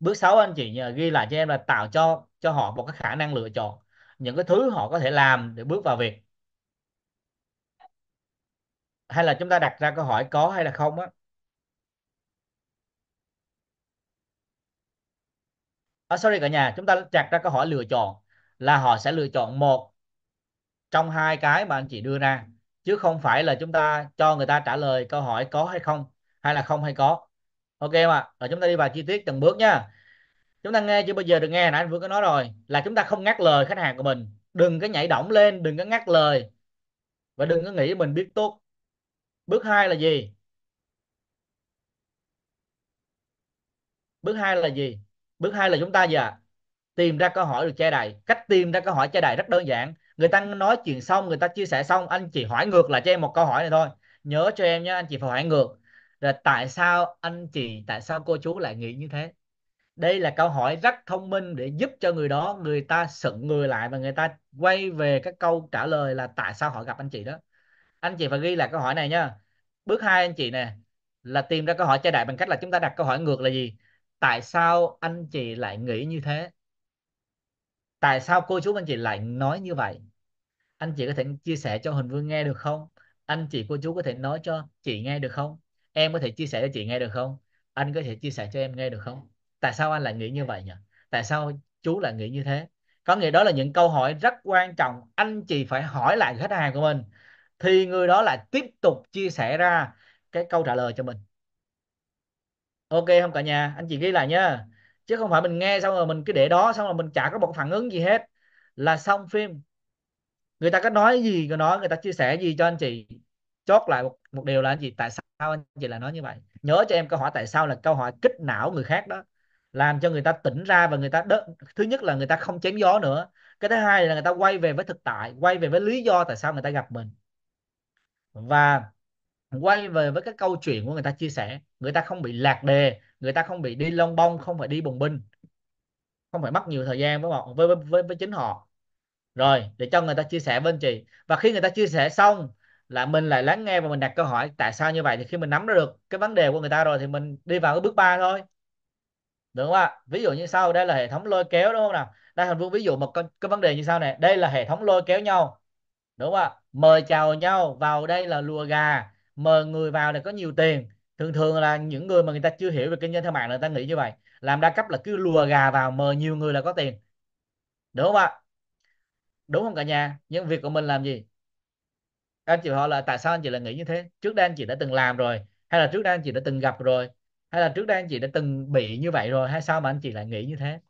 Bước 6 anh chị nhờ, ghi lại cho em là tạo cho cho họ một cái khả năng lựa chọn. Những cái thứ họ có thể làm để bước vào việc. Hay là chúng ta đặt ra câu hỏi có hay là không á? À, sorry cả nhà chúng ta chặt ra câu hỏi lựa chọn là họ sẽ lựa chọn một trong hai cái mà anh chị đưa ra chứ không phải là chúng ta cho người ta trả lời câu hỏi có hay không hay là không hay có. Ok không ạ rồi chúng ta đi vào chi tiết từng bước nha. Chúng ta nghe chưa bây giờ được nghe nãy anh vừa có nói rồi là chúng ta không ngắt lời khách hàng của mình. Đừng có nhảy động lên đừng có ngắt lời. Và đừng có nghĩ mình biết tốt. Bước hai là gì? Bước hai là gì? Bước hai là chúng ta gì tìm ra câu hỏi được che đậy. Cách tìm ra câu hỏi che đậy rất đơn giản. Người ta nói chuyện xong, người ta chia sẻ xong, anh chỉ hỏi ngược lại cho em một câu hỏi này thôi. Nhớ cho em nhé, anh chị phải hỏi ngược. Là tại sao anh chị, tại sao cô chú lại nghĩ như thế? Đây là câu hỏi rất thông minh để giúp cho người đó, người ta sững người lại và người ta quay về các câu trả lời là tại sao họ gặp anh chị đó. Anh chị phải ghi lại câu hỏi này nha bước hai anh chị nè, là tìm ra câu hỏi che đậy bằng cách là chúng ta đặt câu hỏi ngược là gì? Tại sao anh chị lại nghĩ như thế? Tại sao cô chú anh chị lại nói như vậy? Anh chị có thể chia sẻ cho Huỳnh Vương nghe được không? Anh chị cô chú có thể nói cho chị nghe được không? Em có thể chia sẻ cho chị nghe được không? Anh có thể chia sẻ cho em nghe được không? Tại sao anh lại nghĩ như vậy nhỉ? Tại sao chú lại nghĩ như thế? Có nghĩa đó là những câu hỏi rất quan trọng. Anh chị phải hỏi lại khách hàng của mình. Thì người đó lại tiếp tục chia sẻ ra cái câu trả lời cho mình ok không cả nhà anh chị ghi lại nhá. Chứ không phải mình nghe xong rồi mình cứ để đó xong rồi mình chả có một phản ứng gì hết. Là xong phim. Người ta có nói gì có nói người ta chia sẻ gì cho anh chị? Chốt lại một, một điều là anh chị tại sao anh chị lại nói như vậy? Nhớ cho em câu hỏi tại sao là câu hỏi kích não người khác đó. Làm cho người ta tỉnh ra và người ta đỡ thứ nhất là người ta không chém gió nữa. Cái thứ hai là người ta quay về với thực tại quay về với lý do tại sao người ta gặp mình. Và quay về với cái câu chuyện của người ta chia sẻ người ta không bị lạc đề người ta không bị đi lông bông không phải đi bùng binh không phải mất nhiều thời gian với họ với, với, với, với chính họ. Rồi để cho người ta chia sẻ với anh chị. Và khi người ta chia sẻ xong là mình lại lắng nghe và mình đặt câu hỏi tại sao như vậy? Thì khi mình nắm ra được cái vấn đề của người ta rồi thì mình đi vào cái bước 3 thôi. Được không ạ? Ví dụ như sau đây là hệ thống lôi kéo đúng không nào? Đây hình vuông ví dụ một cái, cái vấn đề như sau này đây là hệ thống lôi kéo nhau. Đúng không ạ? Mời chào nhau vào đây là lùa gà mời người vào để có nhiều tiền. Thường thường là những người mà người ta chưa hiểu về kinh doanh thương mại là người ta nghĩ như vậy. Làm đa cấp là cứ lùa gà vào mời nhiều người là có tiền. Đúng không ạ? Đúng không cả nhà? Nhưng việc của mình làm gì? Anh chị hỏi là tại sao anh chị lại nghĩ như thế? Trước đây anh chị đã từng làm rồi, hay là trước đây anh chị đã từng gặp rồi, hay là trước đây anh chị đã từng bị như vậy rồi, hay sao mà anh chị lại nghĩ như thế?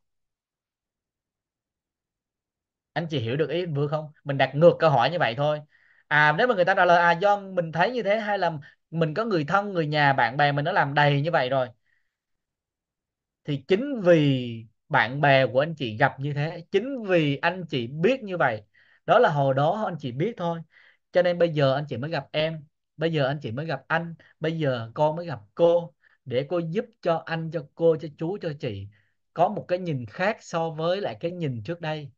Anh chị hiểu được ý vừa không? Mình đặt ngược câu hỏi như vậy thôi à nếu mà người ta trả lời à do mình thấy như thế hay là mình có người thân, người nhà, bạn bè mình nó làm đầy như vậy rồi. Thì chính vì bạn bè của anh chị gặp như thế, chính vì anh chị biết như vậy, đó là hồi đó anh chị biết thôi. Cho nên bây giờ anh chị mới gặp em, bây giờ anh chị mới gặp anh, bây giờ con mới gặp cô, để cô giúp cho anh, cho cô, cho chú, cho chị có một cái nhìn khác so với lại cái nhìn trước đây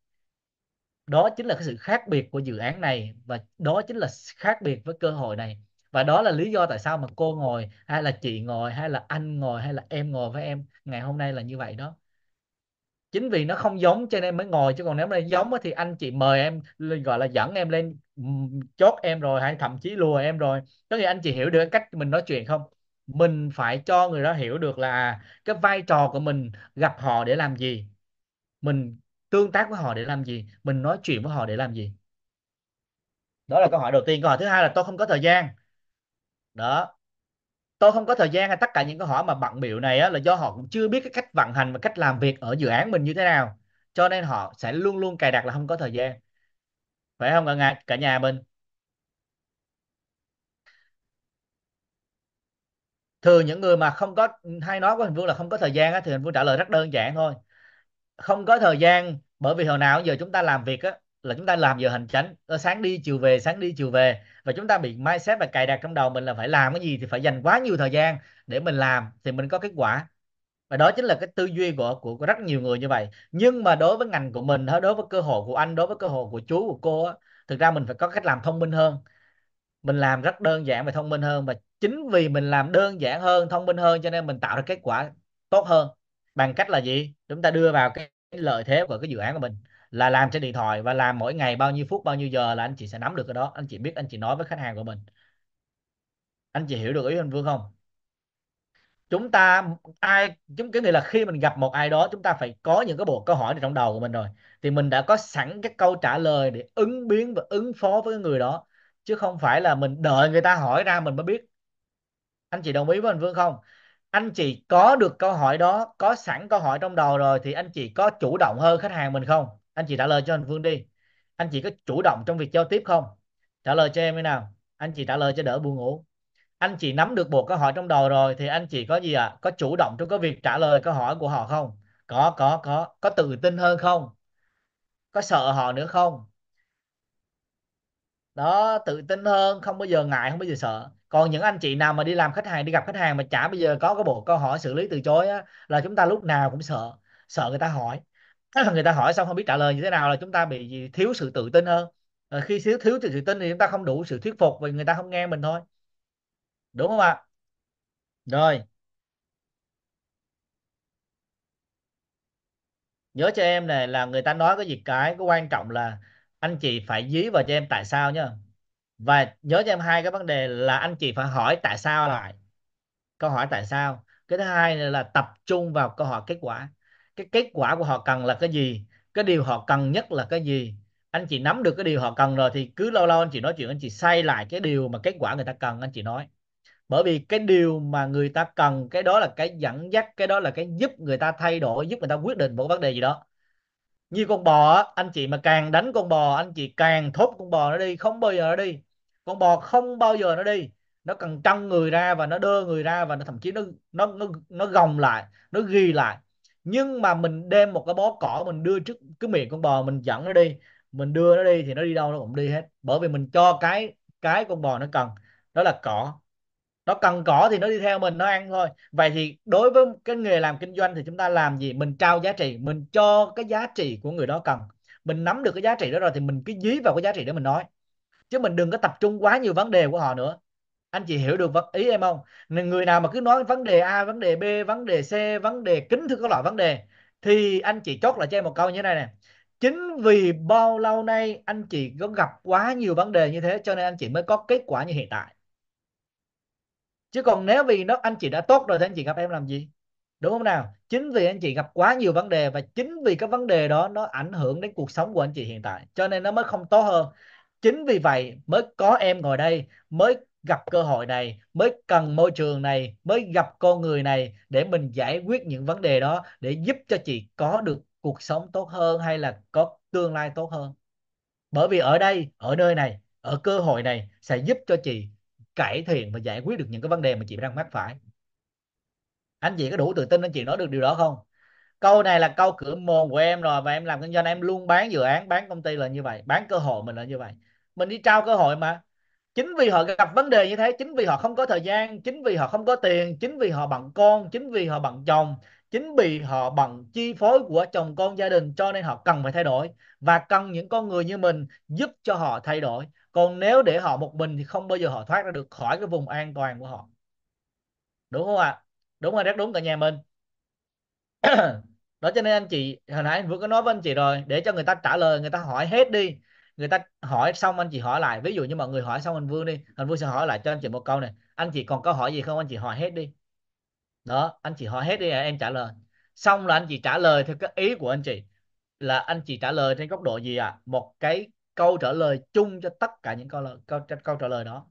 đó chính là cái sự khác biệt của dự án này và đó chính là khác biệt với cơ hội này. Và đó là lý do tại sao mà cô ngồi, hay là chị ngồi, hay là anh ngồi, hay là em ngồi với em ngày hôm nay là như vậy đó. Chính vì nó không giống cho nên mới ngồi, chứ còn nếu mà giống thì anh chị mời em gọi là dẫn em lên chốt em rồi, hay thậm chí lùa em rồi. Có nghĩa anh chị hiểu được cách mình nói chuyện không? Mình phải cho người đó hiểu được là à, cái vai trò của mình gặp họ để làm gì? Mình tương tác với họ để làm gì? Mình nói chuyện với họ để làm gì? Đó là câu hỏi đầu tiên. Câu hỏi thứ hai là tôi không có thời gian. Đó. Tôi không có thời gian hay tất cả những câu hỏi mà bận biểu này á, là do họ cũng chưa biết cái cách vận hành và cách làm việc ở dự án mình như thế nào. Cho nên họ sẽ luôn luôn cài đặt là không có thời gian. Phải không cả nhà cả nhà mình? Thường những người mà không có hay nói với Hình Vương là không có thời gian á, thì Hình Vương trả lời rất đơn giản thôi không có thời gian bởi vì hồi nào giờ chúng ta làm việc á là chúng ta làm giờ hành chánh. Sáng đi chiều về sáng đi chiều về. Và chúng ta bị mindset và cài đặt trong đầu mình là phải làm cái gì thì phải dành quá nhiều thời gian để mình làm thì mình có kết quả. Và đó chính là cái tư duy của, của của rất nhiều người như vậy. Nhưng mà đối với ngành của mình đối với cơ hội của anh đối với cơ hội của chú của cô á thực ra mình phải có cách làm thông minh hơn. Mình làm rất đơn giản và thông minh hơn. Và chính vì mình làm đơn giản hơn thông minh hơn cho nên mình tạo ra kết quả tốt hơn bằng cách là gì? Chúng ta đưa vào cái lợi thế của cái dự án của mình. Là làm trên điện thoại và làm mỗi ngày bao nhiêu phút, bao nhiêu giờ là anh chị sẽ nắm được cái đó. Anh chị biết, anh chị nói với khách hàng của mình. Anh chị hiểu được ý anh Vương, không? Chúng ta, ai, chúng cái nghĩa là khi mình gặp một ai đó, chúng ta phải có những cái bộ câu hỏi trong đầu của mình rồi. Thì mình đã có sẵn cái câu trả lời để ứng biến và ứng phó với người đó. Chứ không phải là mình đợi người ta hỏi ra mình mới biết. Anh chị đồng ý với anh Vương, không? Anh chị có được câu hỏi đó, có sẵn câu hỏi trong đầu rồi thì anh chị có chủ động hơn khách hàng mình không? Anh chị trả lời cho anh Vương đi. Anh chị có chủ động trong việc giao tiếp không? Trả lời cho em thế nào. Anh chị trả lời cho đỡ buồn ngủ. Anh chị nắm được bộ câu hỏi trong đầu rồi thì anh chị có gì ạ? À? có chủ động trong cái việc trả lời câu hỏi của họ không? Có có có. Có tự tin hơn không? Có sợ họ nữa không? Đó tự tin hơn không bao giờ ngại không bao giờ sợ. Còn những anh chị nào mà đi làm khách hàng đi gặp khách hàng mà chả bây giờ có cái bộ câu hỏi xử lý từ chối á, là chúng ta lúc nào cũng sợ sợ người ta hỏi. Người ta hỏi xong không biết trả lời như thế nào là chúng ta bị thiếu sự tự tin hơn. À, khi thiếu thiếu sự tự tin thì chúng ta không đủ sự thuyết phục vì người ta không nghe mình thôi. Đúng không ạ? Rồi. Nhớ cho em này là người ta nói cái gì cái cái quan trọng là anh chị phải dí vào cho em tại sao nhá. Và nhớ cho em hai cái vấn đề là anh chị phải hỏi tại sao lại. Câu hỏi tại sao. Cái thứ hai là tập trung vào câu hỏi kết quả. Cái kết quả của họ cần là cái gì? Cái điều họ cần nhất là cái gì? Anh chị nắm được cái điều họ cần rồi thì cứ lâu lâu anh chị nói chuyện, anh chị xây lại cái điều mà kết quả người ta cần, anh chị nói. Bởi vì cái điều mà người ta cần, cái đó là cái dẫn dắt, cái đó là cái giúp người ta thay đổi, giúp người ta quyết định một vấn đề gì đó như con bò á, anh chị mà càng đánh con bò anh chị càng thốt con bò nó đi không bao giờ nó đi. Con bò không bao giờ nó đi. Nó cần trăng người ra và nó đơ người ra và nó thậm chí nó nó nó nó gồng lại nó ghi lại. Nhưng mà mình đem một cái bó cỏ mình đưa trước cái miệng con bò mình dẫn nó đi. Mình đưa nó đi thì nó đi đâu nó cũng đi hết. Bởi vì mình cho cái cái con bò nó cần. Đó là cỏ nó cần cỏ thì nó đi theo mình, nó ăn thôi. Vậy thì đối với cái nghề làm kinh doanh thì chúng ta làm gì? Mình trao giá trị, mình cho cái giá trị của người đó cần. Mình nắm được cái giá trị đó rồi thì mình cứ dí vào cái giá trị đó mình nói. Chứ mình đừng có tập trung quá nhiều vấn đề của họ nữa. Anh chị hiểu được ý em không? Người nào mà cứ nói vấn đề A, vấn đề B, vấn đề C, vấn đề kính thưa các loại vấn đề, thì anh chị chốt lại cho em một câu như thế này nè. Chính vì bao lâu nay anh chị có gặp quá nhiều vấn đề như thế cho nên anh chị mới có kết quả như hiện tại chứ còn nếu vì nó, anh chị đã tốt rồi thì anh chị gặp em làm gì? Đúng không nào? Chính vì anh chị gặp quá nhiều vấn đề và chính vì cái vấn đề đó nó ảnh hưởng đến cuộc sống của anh chị hiện tại. Cho nên nó mới không tốt hơn. Chính vì vậy mới có em ngồi đây, mới gặp cơ hội này, mới cần môi trường này, mới gặp con người này để mình giải quyết những vấn đề đó để giúp cho chị có được cuộc sống tốt hơn hay là có tương lai tốt hơn. Bởi vì ở đây, ở nơi này, ở cơ hội này sẽ giúp cho chị cải thiện và giải quyết được những cái vấn đề mà chị đang mắc phải. Anh chị có đủ tự tin anh chị nói được điều đó không? Câu này là câu cửa mồm của em rồi và em làm kinh doanh, em luôn bán dự án, bán công ty là như vậy, bán cơ hội mình là như vậy. Mình đi trao cơ hội mà. Chính vì họ gặp vấn đề như thế, chính vì họ không có thời gian, chính vì họ không có tiền, chính vì họ bận con, chính vì họ bận chồng, chính vì họ bận chi phối của chồng con gia đình cho nên họ cần phải thay đổi. Và cần những con người như mình giúp cho họ thay đổi còn nếu để họ một mình thì không bao giờ họ thoát ra được khỏi cái vùng an toàn của họ. Đúng không ạ? Đúng rồi, rất đúng cả nhà mình. Đó cho nên anh chị, hồi nãy anh vừa có nói với anh chị rồi, để cho người ta trả lời, người ta hỏi hết đi. Người ta hỏi xong anh chị hỏi lại. Ví dụ như mọi người hỏi xong anh Vương đi, anh Vương sẽ hỏi lại cho anh chị một câu này. Anh chị còn câu hỏi gì không? Anh chị hỏi hết đi. Đó, anh chị hỏi hết đi, em trả lời. Xong là anh chị trả lời theo cái ý của anh chị. Là anh chị trả lời trên góc độ gì ạ? À? một cái câu trả lời chung cho tất cả những câu câu, câu trả lời đó.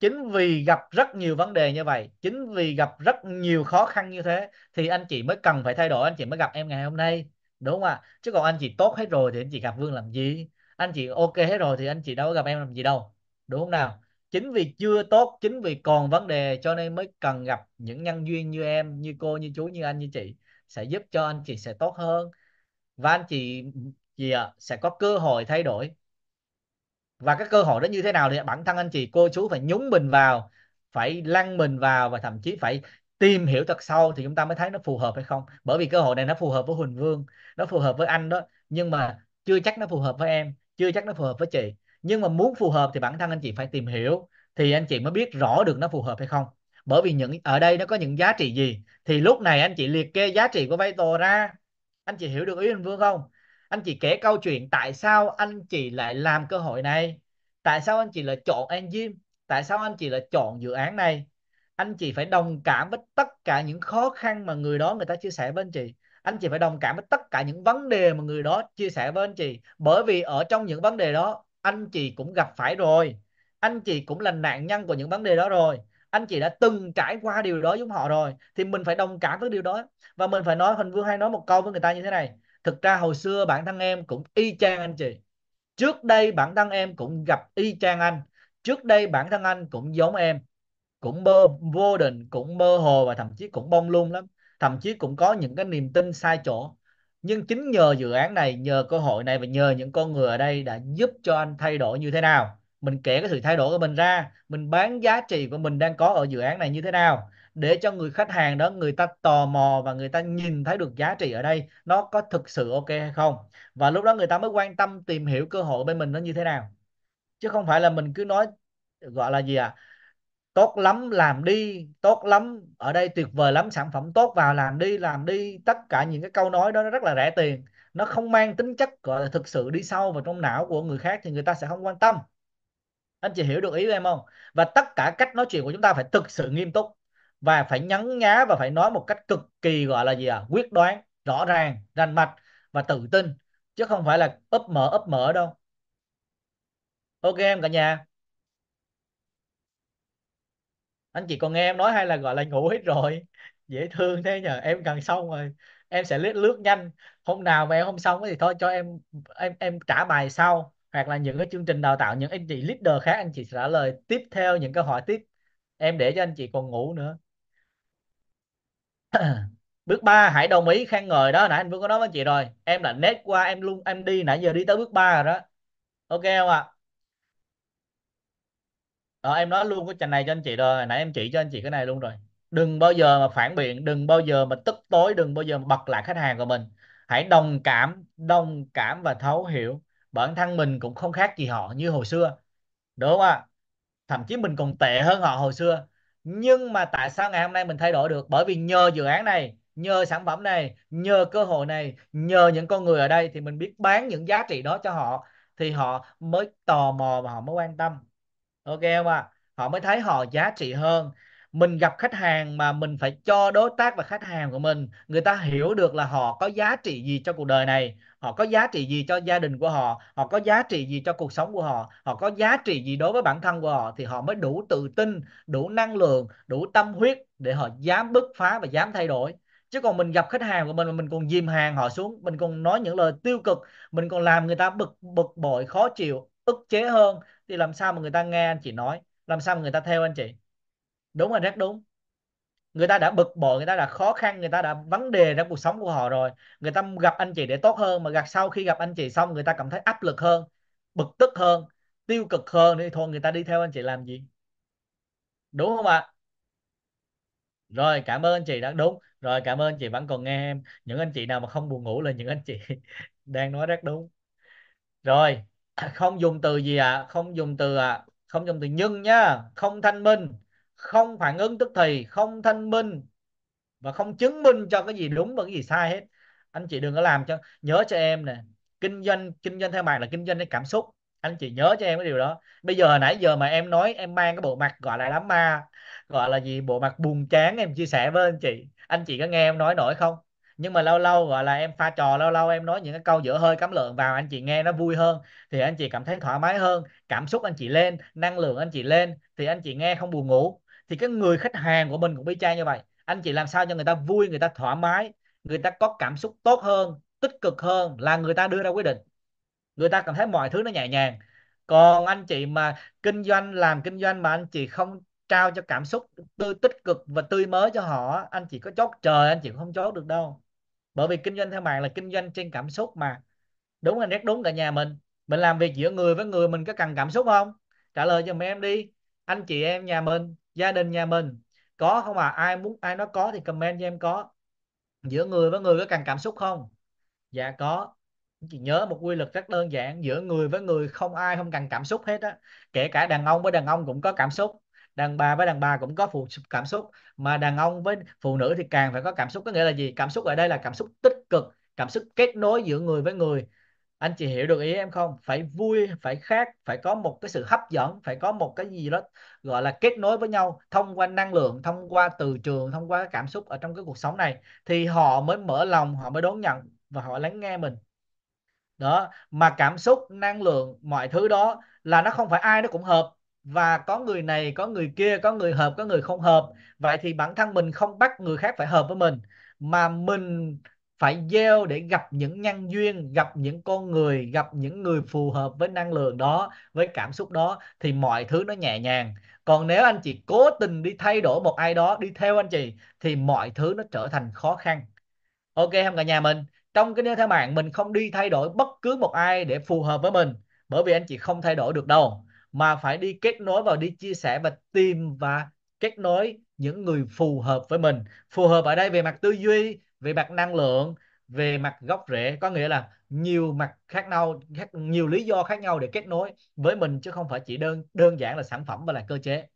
Chính vì gặp rất nhiều vấn đề như vậy chính vì gặp rất nhiều khó khăn như thế thì anh chị mới cần phải thay đổi anh chị mới gặp em ngày hôm nay đúng không ạ? Chứ còn anh chị tốt hết rồi thì anh chị gặp Vương làm gì? Anh chị ok hết rồi thì anh chị đâu có gặp em làm gì đâu đúng không nào? Chính vì chưa tốt chính vì còn vấn đề cho nên mới cần gặp những nhân duyên như em như cô như chú như anh như chị sẽ giúp cho anh chị sẽ tốt hơn. Và anh chị gì ạ sẽ có cơ hội thay đổi. Và cái cơ hội đó như thế nào thì bản thân anh chị, cô chú phải nhúng mình vào, phải lăn mình vào và thậm chí phải tìm hiểu thật sâu thì chúng ta mới thấy nó phù hợp hay không. Bởi vì cơ hội này nó phù hợp với Huỳnh Vương, nó phù hợp với anh đó. Nhưng mà chưa chắc nó phù hợp với em, chưa chắc nó phù hợp với chị. Nhưng mà muốn phù hợp thì bản thân anh chị phải tìm hiểu thì anh chị mới biết rõ được nó phù hợp hay không. Bởi vì những, ở đây nó có những giá trị gì? Thì lúc này anh chị liệt kê giá trị của vay tồ ra. Anh chị hiểu được ý anh Vương không? Anh chị kể câu chuyện tại sao anh chị lại làm cơ hội này. Tại sao anh chị lại chọn Engine tại sao anh chị lại chọn dự án này? Anh chị phải đồng cảm với tất cả những khó khăn mà người đó người ta chia sẻ với anh chị. Anh chị phải đồng cảm với tất cả những vấn đề mà người đó chia sẻ với anh chị. Bởi vì ở trong những vấn đề đó, anh chị cũng gặp phải rồi. Anh chị cũng là nạn nhân của những vấn đề đó rồi. Anh chị đã từng trải qua điều đó giống họ rồi. Thì mình phải đồng cảm với điều đó. Và mình phải nói hình Vương hay nói một câu với người ta như thế này thực ra hồi xưa bản thân em cũng y chang anh chị. Trước đây bản thân em cũng gặp y chang anh. Trước đây bản thân anh cũng giống em. Cũng mơ vô định, cũng mơ hồ và thậm chí cũng bông lung lắm. Thậm chí cũng có những cái niềm tin sai chỗ. Nhưng chính nhờ dự án này, nhờ cơ hội này và nhờ những con người ở đây đã giúp cho anh thay đổi như thế nào. Mình kể cái sự thay đổi của mình ra. Mình bán giá trị của mình đang có ở dự án này như thế nào để cho người khách hàng đó, người ta tò mò và người ta nhìn thấy được giá trị ở đây, nó có thực sự ok hay không? Và lúc đó người ta mới quan tâm tìm hiểu cơ hội bên mình nó như thế nào. Chứ không phải là mình cứ nói, gọi là gì à tốt lắm, làm đi, tốt lắm, ở đây tuyệt vời lắm, sản phẩm tốt vào, làm đi làm đi. Tất cả những cái câu nói đó nó rất là rẻ tiền. Nó không mang tính chất, gọi là, thực sự đi sâu vào trong não của người khác thì người ta sẽ không quan tâm. Anh chị hiểu được ý của em không? Và tất cả cách nói chuyện của chúng ta phải thực sự nghiêm túc và phải nhấn nhá và phải nói một cách cực kỳ, gọi là gì à quyết đoán, rõ ràng, rành mạch và tự tin, chứ không phải là ấp mở ấp mở đâu. Ok em cả nhà. Anh chị còn nghe em nói hay là, gọi là, ngủ hết rồi? Dễ thương thế nhờ, em gần xong rồi. Em sẽ lướt lướt nhanh. Hôm nào mà em không xong thì thôi cho em em em trả bài sau. Hoặc là những cái chương trình đào tạo, những anh chị leader khác, anh chị trả lời tiếp theo những câu hỏi tiếp. Em để cho anh chị còn ngủ nữa. bước 3 hãy đồng ý khen ngợi đó. Nãy anh Vương có nói với anh chị rồi. Em là nét qua em luôn em đi. Nãy giờ đi tới bước 3 rồi đó. Ok không ạ? Ờ, em nói luôn cái trình này cho anh chị rồi. Nãy em chỉ cho anh chị cái này luôn rồi. Đừng bao giờ mà phản biện đừng bao giờ mà tức tối đừng bao giờ mà bật lại khách hàng của mình. Hãy đồng cảm đồng cảm và thấu hiểu. Bản thân mình cũng không khác gì họ như hồi xưa. Đúng không ạ? Thậm chí mình còn tệ hơn họ hồi xưa nhưng mà tại sao ngày hôm nay mình thay đổi được? Bởi vì nhờ dự án này, nhờ sản phẩm này, nhờ cơ hội này, nhờ những con người ở đây thì mình biết bán những giá trị đó cho họ, thì họ mới tò mò và họ mới quan tâm. Ok không ạ? Họ mới thấy họ giá trị hơn mình gặp khách hàng mà mình phải cho đối tác và khách hàng của mình, người ta hiểu được là họ có giá trị gì cho cuộc đời này, họ có giá trị gì cho gia đình của họ họ có giá trị gì cho cuộc sống của họ họ có giá trị gì đối với bản thân của họ thì họ mới đủ tự tin, đủ năng lượng, đủ tâm huyết để họ dám bứt phá và dám thay đổi. Chứ còn mình gặp khách hàng của mình mà mình còn dìm hàng họ xuống, mình còn nói những lời tiêu cực, mình còn làm người ta bực bực bội, khó chịu, ức chế hơn, thì làm sao mà người ta nghe anh chị nói? Làm sao mà người ta theo anh chị? Đúng anh rất đúng. Người ta đã bực bội, người ta đã khó khăn, người ta đã vấn đề trong cuộc sống của họ rồi. Người ta gặp anh chị để tốt hơn, mà gặp sau khi gặp anh chị xong, người ta cảm thấy áp lực hơn, bực tức hơn, tiêu cực hơn thì thôi, người ta đi theo anh chị làm gì? Đúng không ạ? Rồi, cảm ơn anh chị đã, đúng. Rồi, cảm ơn anh chị vẫn còn nghe em. Những anh chị nào mà không buồn ngủ là những anh chị đang nói rất đúng. Rồi, không dùng từ gì ạ? À? không dùng từ ạ? À? không dùng từ nhưng nhá không thanh minh không phản ứng tức thì, không thanh minh và không chứng minh cho cái gì đúng và cái gì sai hết. Anh chị đừng có làm cho, nhớ cho em nè, kinh doanh kinh doanh theo mạng là kinh doanh theo cảm xúc. Anh chị nhớ cho em cái điều đó. Bây giờ nãy giờ mà em nói, em mang cái bộ mặt gọi là đám ma, gọi là gì, bộ mặt buồn chán em chia sẻ với anh chị. Anh chị có nghe em nói nổi không? Nhưng mà lâu lâu gọi là em pha trò, lâu lâu em nói những cái câu giữa hơi cắm lợn vào, anh chị nghe nó vui hơn, thì anh chị cảm thấy thoải mái hơn. Cảm xúc anh chị lên, năng lượng anh chị lên, thì anh chị nghe không buồn ngủ thì cái người khách hàng của mình cũng y chang như vậy. Anh chị làm sao cho người ta vui, người ta thoải mái, người ta có cảm xúc tốt hơn, tích cực hơn là người ta đưa ra quyết định. Người ta cảm thấy mọi thứ nó nhẹ nhàng. Còn anh chị mà kinh doanh, làm kinh doanh mà anh chị không trao cho cảm xúc tươi tích cực và tươi mới cho họ, anh chị có chốt trời, anh chị cũng không chốt được đâu. Bởi vì kinh doanh theo mạng là kinh doanh trên cảm xúc mà. Đúng anh rất đúng cả nhà mình? Mình làm việc giữa người với người mình có cần cảm xúc không? Trả lời cho mấy em đi. Anh chị em, nhà mình gia đình nhà mình. Có không à ai muốn, ai nói có thì comment cho em có. Giữa người với người có cần cảm xúc không? Dạ có. Chị nhớ một quy luật rất đơn giản. Giữa người với người không ai không cần cảm xúc hết á. Kể cả đàn ông với đàn ông cũng có cảm xúc. Đàn bà với đàn bà cũng có phụ cảm xúc. Mà đàn ông với phụ nữ thì càng phải có cảm xúc. Có nghĩa là gì? Cảm xúc ở đây là cảm xúc tích cực, cảm xúc kết nối giữa người với người anh chị hiểu được ý em không? Phải vui, phải khác phải có một cái sự hấp dẫn, phải có một cái gì đó, gọi là, kết nối với nhau thông qua năng lượng, thông qua từ trường, thông qua cảm xúc ở trong cái cuộc sống này, thì họ mới mở lòng, họ mới đón nhận và họ lắng nghe mình. Đó, mà cảm xúc, năng lượng, mọi thứ đó là nó không phải ai nó cũng hợp. Và có người này, có người kia, có người hợp, có người không hợp. Vậy thì bản thân mình không bắt người khác phải hợp với mình, mà mình phải gieo để gặp những nhân duyên, gặp những con người, gặp những người phù hợp với năng lượng đó, với cảm xúc đó, thì mọi thứ nó nhẹ nhàng. Còn nếu anh chị cố tình đi thay đổi một ai đó, đi theo anh chị, thì mọi thứ nó trở thành khó khăn. Ok không cả nhà mình? Trong cái theo mạng, mình không đi thay đổi bất cứ một ai để phù hợp với mình, bởi vì anh chị không thay đổi được đâu, mà phải đi kết nối vào, đi chia sẻ và tìm và kết nối những người phù hợp với mình. Phù hợp ở đây về mặt tư duy về mặt năng lượng, về mặt gốc rễ, có nghĩa là nhiều mặt khác nhau, khác, nhiều lý do khác nhau để kết nối với mình, chứ không phải chỉ đơn đơn giản là sản phẩm và là cơ chế.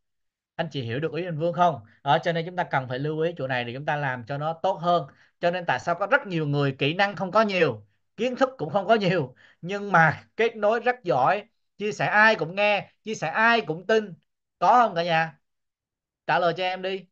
Anh chị hiểu được ý anh Vương không? Ở cho nên chúng ta cần phải lưu ý chỗ này để chúng ta làm cho nó tốt hơn. Cho nên tại sao có rất nhiều người kỹ năng không có nhiều, kiến thức cũng không có nhiều, nhưng mà kết nối rất giỏi, chia sẻ ai cũng nghe, chia sẻ ai cũng tin. Có không cả nhà? Trả lời cho em đi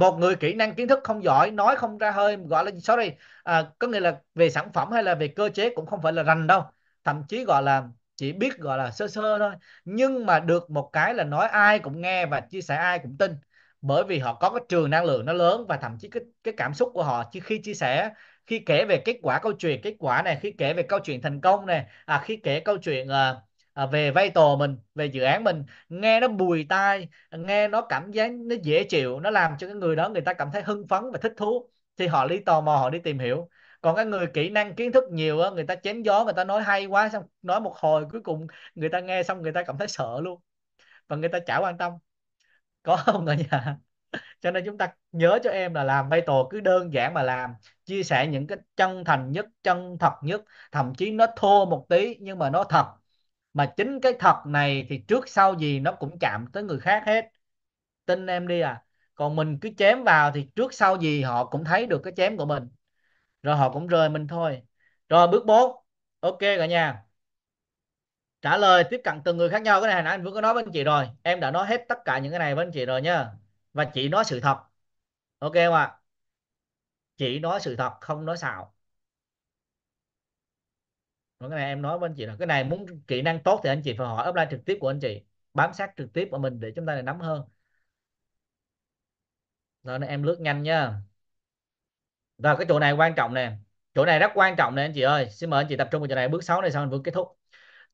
một người kỹ năng kiến thức không giỏi nói không ra hơi gọi là sorry. À, có nghĩa là về sản phẩm hay là về cơ chế cũng không phải là rành đâu. Thậm chí gọi là chỉ biết gọi là sơ sơ thôi. Nhưng mà được một cái là nói ai cũng nghe và chia sẻ ai cũng tin. Bởi vì họ có cái trường năng lượng nó lớn và thậm chí cái cái cảm xúc của họ khi chia sẻ khi kể về kết quả câu chuyện kết quả này khi kể về câu chuyện thành công này à, khi kể câu chuyện à, à, về vay tồ mình về dự án mình nghe nó bùi tai nghe nó cảm giác nó dễ chịu nó làm cho cái người đó người ta cảm thấy hưng phấn và thích thú. Thì họ đi tò mò họ đi tìm hiểu. Còn cái người kỹ năng kiến thức nhiều á người ta chém gió người ta nói hay quá xong nói một hồi cuối cùng người ta nghe xong người ta cảm thấy sợ luôn. Và người ta chả quan tâm. Có không ở nhà? Cho nên chúng ta nhớ cho em là làm vay tổ cứ đơn giản mà làm. Chia sẻ những cái chân thành nhất chân thật nhất. Thậm chí nó thô một tí nhưng mà nó thật mà chính cái thật này thì trước sau gì nó cũng chạm tới người khác hết. Tin em đi à. Còn mình cứ chém vào thì trước sau gì họ cũng thấy được cái chém của mình. Rồi họ cũng rời mình thôi. Rồi bước 4 ok cả nhà. Trả lời tiếp cận từng người khác nhau. Cái này hồi nãy anh Vương có nói với anh chị rồi. Em đã nói hết tất cả những cái này với anh chị rồi nha và chị nói sự thật. Ok không ạ? Chị nói sự thật, không nói xạo cái này em nói với anh chị là cái này muốn kỹ năng tốt thì anh chị phải hỏi offline trực tiếp của anh chị, bám sát trực tiếp của mình để chúng ta nắm hơn. Rồi nên em lướt nhanh nha. Rồi, cái chỗ này quan trọng nè. Chỗ này rất quan trọng nè anh chị ơi. Xin mời anh chị tập trung vào chỗ này, bước 6 này xong anh vừa kết thúc.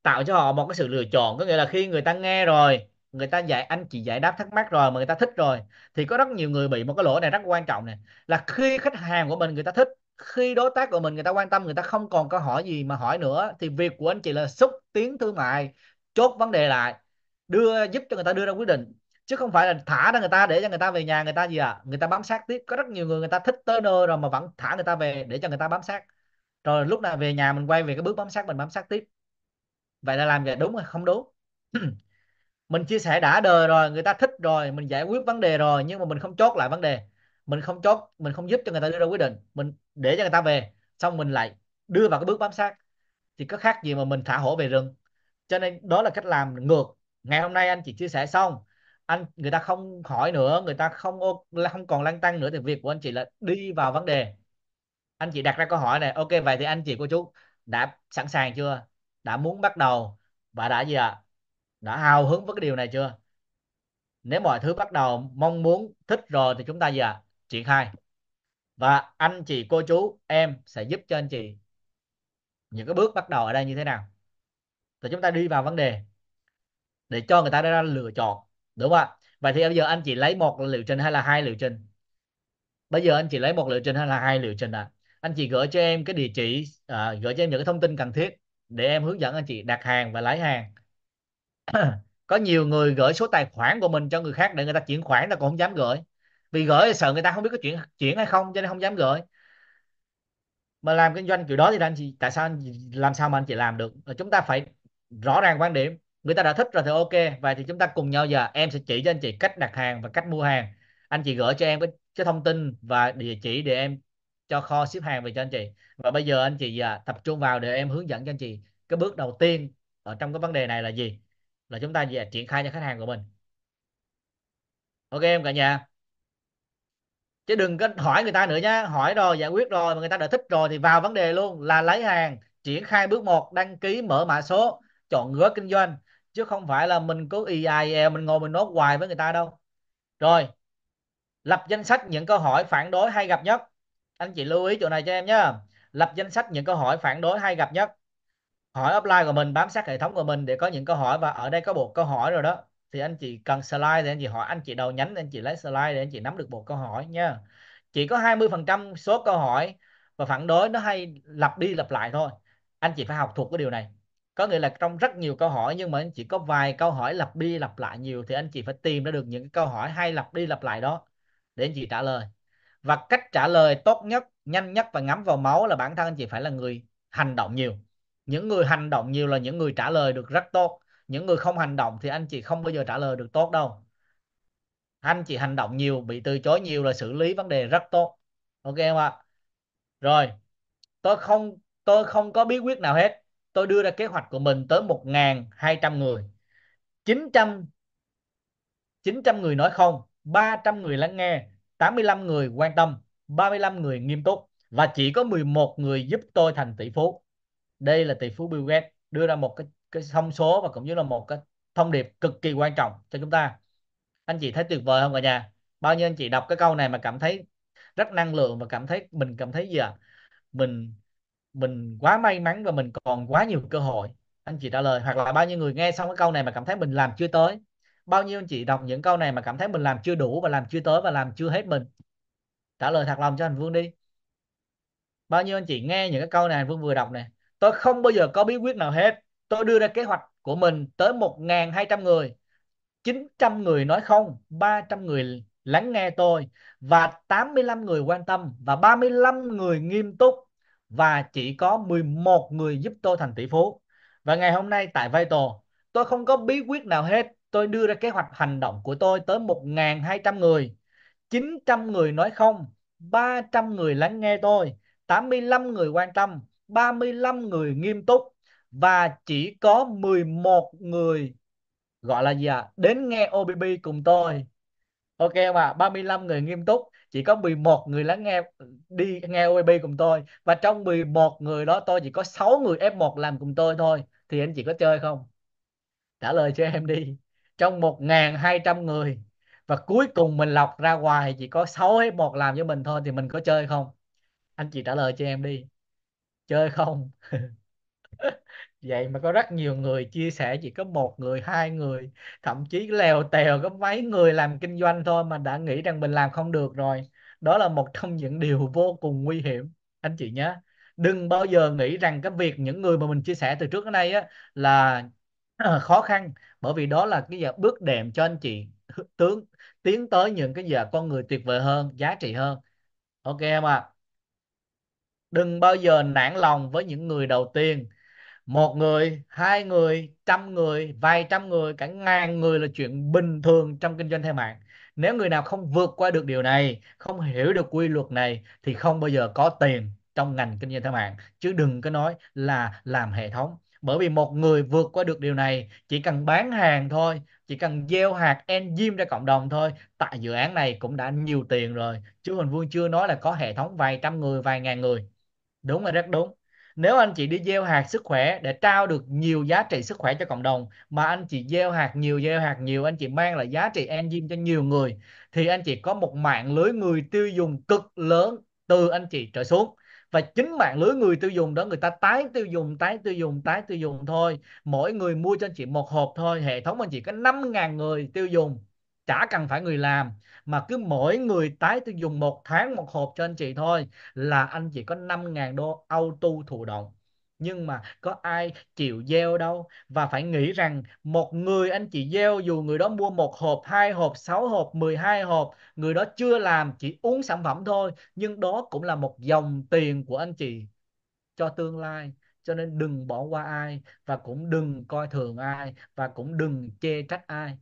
Tạo cho họ một cái sự lựa chọn. Có nghĩa là khi người ta nghe rồi, người ta dạy anh chị giải đáp thắc mắc rồi mà người ta thích rồi, thì có rất nhiều người bị một cái lỗi này rất quan trọng này là khi khách hàng của mình người ta thích khi đối tác của mình người ta quan tâm người ta không còn câu hỏi gì mà hỏi nữa thì việc của anh chị là xúc tiến thương mại chốt vấn đề lại đưa giúp cho người ta đưa ra quyết định chứ không phải là thả ra người ta để cho người ta về nhà người ta gì à người ta bám sát tiếp có rất nhiều người người ta thích tới nơi rồi mà vẫn thả người ta về để cho người ta bám sát rồi lúc nào về nhà mình quay về cái bước bám sát mình bám sát tiếp vậy là làm vậy đúng hay không đúng mình chia sẻ đã đời rồi người ta thích rồi mình giải quyết vấn đề rồi nhưng mà mình không chốt lại vấn đề mình không chốt, mình không giúp cho người ta đưa ra quyết định. Mình để cho người ta về, xong mình lại đưa vào cái bước bám sát. Thì có khác gì mà mình thả hổ về rừng. Cho nên đó là cách làm ngược. Ngày hôm nay anh chỉ chia sẻ xong, anh, người ta không hỏi nữa, người ta không không còn lăn tăng nữa, thì việc của anh chị là đi vào vấn đề. Anh chị đặt ra câu hỏi này, ok, vậy thì anh chị cô chú đã sẵn sàng chưa? Đã muốn bắt đầu và đã gì ạ? Đã hào hứng với cái điều này chưa? Nếu mọi thứ bắt đầu mong muốn, thích rồi thì chúng ta gì ạ? Triển khai. Và anh chị cô chú em sẽ giúp cho anh chị những cái bước bắt đầu ở đây như thế nào. Thì chúng ta đi vào vấn đề để cho người ta ra lựa chọn đúng không ạ? Vậy thì bây giờ anh chị lấy một liệu trình hay là hai liệu trình? Bây giờ anh chị lấy một liệu trình hay là hai liệu trình à anh chị gửi cho em cái địa chỉ à, gửi cho em những cái thông tin cần thiết để em hướng dẫn anh chị đặt hàng và lấy hàng. Có nhiều người gửi số tài khoản của mình cho người khác để người ta chuyển khoản ta cũng không dám gửi vì gửi sợ người ta không biết có chuyển chuyển hay không cho nên không dám gửi mà làm kinh doanh kiểu đó thì anh chị tại sao anh làm sao mà anh chị làm được? Chúng ta phải rõ ràng quan điểm. Người ta đã thích rồi thì ok vậy thì chúng ta cùng nhau giờ em sẽ chỉ cho anh chị cách đặt hàng và cách mua hàng. Anh chị gửi cho em cái, cái thông tin và địa chỉ để em cho kho ship hàng về cho anh chị. Và bây giờ anh chị giờ tập trung vào để em hướng dẫn cho anh chị cái bước đầu tiên ở trong cái vấn đề này là gì? Là chúng ta về triển khai cho khách hàng của mình. Ok em cả nhà? Chứ đừng có hỏi người ta nữa nhá. Hỏi rồi, giải quyết rồi, mà người ta đã thích rồi thì vào vấn đề luôn. Là lấy hàng, triển khai bước một, đăng ký mở mã số, chọn gói kinh doanh. Chứ không phải là mình cứ ì ai e mình ngồi mình nốt hoài với người ta đâu. Rồi, lập danh sách những câu hỏi phản đối hay gặp nhất. Anh chị lưu ý chỗ này cho em nhé lập danh sách những câu hỏi phản đối hay gặp nhất. Hỏi offline của mình, bám sát hệ thống của mình để có những câu hỏi và ở đây có bộ câu hỏi rồi đó thì anh chị cần slide thì anh chị hỏi. Anh chị đầu nhánh, anh chị lấy slide để anh chị nắm được bộ câu hỏi nha. Chỉ có 20% số câu hỏi và phản đối nó hay lặp đi lặp lại thôi. Anh chị phải học thuộc cái điều này. Có nghĩa là trong rất nhiều câu hỏi nhưng mà anh chỉ có vài câu hỏi lặp đi lặp lại nhiều thì anh chị phải tìm ra được những câu hỏi hay lặp đi lặp lại đó để anh chị trả lời. Và cách trả lời tốt nhất, nhanh nhất và ngắm vào máu là bản thân anh chị phải là người hành động nhiều. Những người hành động nhiều là những người trả lời được rất tốt những người không hành động thì anh chị không bao giờ trả lời được tốt đâu. Anh chị hành động nhiều, bị từ chối nhiều là xử lý vấn đề rất tốt. Ok không ạ? Rồi, tôi không tôi không có bí quyết nào hết. Tôi đưa ra kế hoạch của mình tới 1.200 người. 900 900 người nói không 300 người lắng nghe 85 người quan tâm 35 người nghiêm túc và chỉ có 11 người giúp tôi thành tỷ phú. Đây là tỷ phú Bill Gates đưa ra một cái cái thông số và cũng như là một cái thông điệp cực kỳ quan trọng cho chúng ta. Anh chị thấy tuyệt vời không cả nhà? Bao nhiêu anh chị đọc cái câu này mà cảm thấy rất năng lượng và cảm thấy, mình cảm thấy gì à mình mình quá may mắn và mình còn quá nhiều cơ hội. Anh chị trả lời. Hoặc là bao nhiêu người nghe xong cái câu này mà cảm thấy mình làm chưa tới. Bao nhiêu anh chị đọc những câu này mà cảm thấy mình làm chưa đủ và làm chưa tới và làm chưa hết mình? Trả lời thật lòng cho anh Vương đi. Bao nhiêu anh chị nghe những cái câu này, anh Vương vừa đọc này tôi không bao giờ có bí quyết nào hết tôi đưa ra kế hoạch của mình tới 1.200 người. 900 người nói không 300 người lắng nghe tôi và 85 người quan tâm và 35 người nghiêm túc và chỉ có 11 người giúp tôi thành tỷ phú. Và ngày hôm nay tại Vital tôi không có bí quyết nào hết. Tôi đưa ra kế hoạch hành động của tôi tới 1.200 người. 900 người nói không 300 người lắng nghe tôi 85 người quan tâm 35 người nghiêm túc và chỉ có 11 người, gọi là gì ạ? À? đến nghe OBB cùng tôi. Ok không ạ? à? 35 người nghiêm túc. Chỉ có 11 người lắng nghe, đi nghe OBB cùng tôi. Và trong 11 người đó, tôi chỉ có 6 người F1 làm cùng tôi thôi. Thì anh chị có chơi không? Trả lời cho em đi. Trong 1.200 người, và cuối cùng mình lọc ra ngoài chỉ có 6 F1 làm cho mình thôi, thì mình có chơi không? Anh chị trả lời cho em đi. Chơi không? vậy mà có rất nhiều người chia sẻ chỉ có một người, hai người, thậm chí lèo tèo có mấy người làm kinh doanh thôi mà đã nghĩ rằng mình làm không được rồi. Đó là một trong những điều vô cùng nguy hiểm. Anh chị nhé đừng bao giờ nghĩ rằng cái việc những người mà mình chia sẻ từ trước đến nay á là khó khăn, bởi vì đó là cái giờ bước đệm cho anh chị tướng, tiến tới những cái giờ con người tuyệt vời hơn, giá trị hơn. Ok em ạ. Đừng bao giờ nản lòng với những người đầu tiên một người, hai người, trăm người, vài trăm người, cả ngàn người là chuyện bình thường trong kinh doanh theo mạng nếu người nào không vượt qua được điều này, không hiểu được quy luật này, thì không bao giờ có tiền trong ngành kinh doanh theo mạng chứ đừng có nói là làm hệ thống. Bởi vì một người vượt qua được điều này, chỉ cần bán hàng thôi, chỉ cần gieo hạt enzyme ra cộng đồng thôi, tại dự án này cũng đã nhiều tiền rồi. Chứ Huỳnh Vương chưa nói là có hệ thống vài trăm người, vài ngàn người. Đúng là rất đúng nếu anh chị đi gieo hạt sức khỏe để trao được nhiều giá trị sức khỏe cho cộng đồng, mà anh chị gieo hạt nhiều, gieo hạt nhiều, anh chị mang lại giá trị enzyme cho nhiều người, thì anh chị có một mạng lưới người tiêu dùng cực lớn từ anh chị trở xuống. Và chính mạng lưới người tiêu dùng đó, người ta tái tiêu dùng, tái tiêu dùng, tái tiêu dùng thôi. Mỗi người mua cho anh chị một hộp thôi, hệ thống anh chị có 5.000 người tiêu dùng chả cần phải người làm, mà cứ mỗi người tái tiêu dùng một tháng một hộp cho anh chị thôi là anh chị có 5.000 đô auto thụ động. Nhưng mà có ai chịu gieo đâu. Và phải nghĩ rằng một người anh chị gieo dù người đó mua một hộp, hai hộp, sáu hộp 12 hộp, người đó chưa làm, chỉ uống sản phẩm thôi. Nhưng đó cũng là một dòng tiền của anh chị cho tương lai. Cho nên đừng bỏ qua ai và cũng đừng coi thường ai và cũng đừng chê trách ai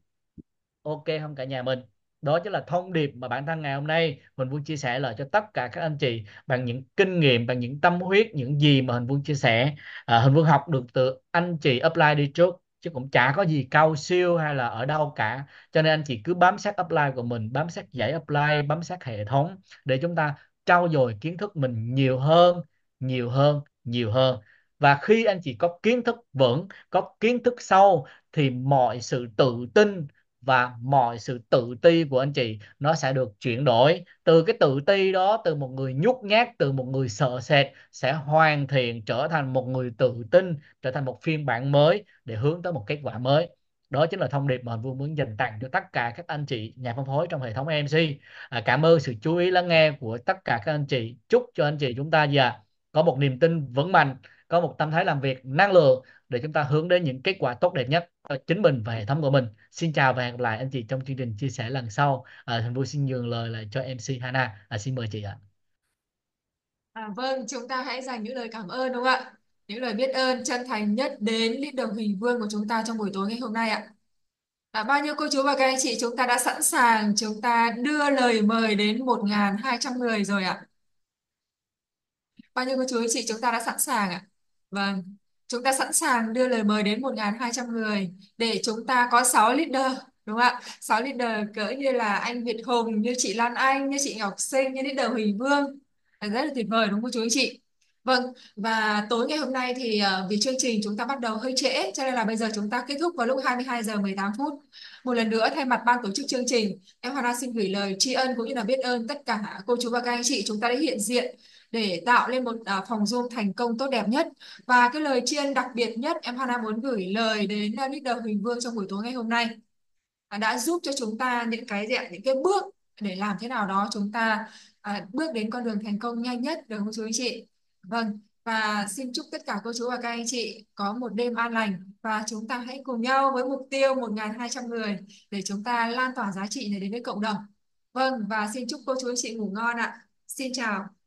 ok không cả nhà mình. Đó chính là thông điệp mà bản thân ngày hôm nay mình muốn chia sẻ lại cho tất cả các anh chị bằng những kinh nghiệm bằng những tâm huyết những gì mà hình Vương chia sẻ. À, Hình Vương học được từ anh chị apply đi trước chứ cũng chả có gì cao siêu hay là ở đâu cả. Cho nên anh chị cứ bám sát apply của mình bám sát giải apply bám sát hệ thống để chúng ta trau dồi kiến thức mình nhiều hơn nhiều hơn nhiều hơn. Và khi anh chị có kiến thức vững có kiến thức sâu thì mọi sự tự tin và mọi sự tự ti của anh chị nó sẽ được chuyển đổi. Từ cái tự ti đó từ một người nhút nhát từ một người sợ sệt sẽ hoàn thiện trở thành một người tự tin trở thành một phiên bản mới để hướng tới một kết quả mới. Đó chính là thông điệp mà Vương muốn dành tặng cho tất cả các anh chị nhà phân phối trong hệ thống MC à, cảm ơn sự chú ý lắng nghe của tất cả các anh chị. Chúc cho anh chị chúng ta già có một niềm tin vững mạnh có một tâm thái làm việc năng lượng để chúng ta hướng đến những kết quả tốt đẹp nhất. Ờ, chính mình và hệ thống của mình. Xin chào và hẹn gặp lại anh chị trong chương trình chia sẻ lần sau. À, Thành vui xin nhường lời lại cho MC Hana. À, xin mời chị ạ. À, vâng, chúng ta hãy dành những lời cảm ơn đúng không ạ? Những lời biết ơn chân thành nhất đến leader Huỳnh Vương của chúng ta trong buổi tối ngày hôm nay ạ. À, bao nhiêu cô chú và các anh chị chúng ta đã sẵn sàng chúng ta đưa lời mời đến 1.200 người rồi ạ. Bao nhiêu cô chú anh chị chúng ta đã sẵn sàng ạ? Vâng, chúng ta sẵn sàng đưa lời mời đến 1.200 người để chúng ta có 6 leader đúng không ạ? 6 leader cỡ như là anh Việt Hùng, như chị Lan Anh, như chị Ngọc Sinh, như leader Huỳnh Vương. Rất là tuyệt vời đúng không chú anh chị? Vâng, và tối ngày hôm nay thì uh, vì chương trình chúng ta bắt đầu hơi trễ cho nên là bây giờ chúng ta kết thúc vào lúc 22 giờ 18 phút. Một lần nữa thay mặt ban tổ chức chương trình, em Hoa xin gửi lời tri ân cũng như là biết ơn tất cả cô chú và các anh chị chúng ta đã hiện diện để tạo lên một uh, phòng Zoom thành công tốt đẹp nhất. Và cái lời tri ân đặc biệt nhất em Hana muốn gửi lời đến uh, leader Huỳnh Vương trong buổi tối ngày hôm nay uh, đã giúp cho chúng ta những cái dạng những cái bước để làm thế nào đó chúng ta uh, bước đến con đường thành công nhanh nhất được không chú anh chị? Vâng. Và xin chúc tất cả cô chú và các anh chị có một đêm an lành và chúng ta hãy cùng nhau với mục tiêu 1.200 người để chúng ta lan tỏa giá trị này đến với cộng đồng. Vâng, và xin chúc cô chú anh chị ngủ ngon ạ. Xin chào.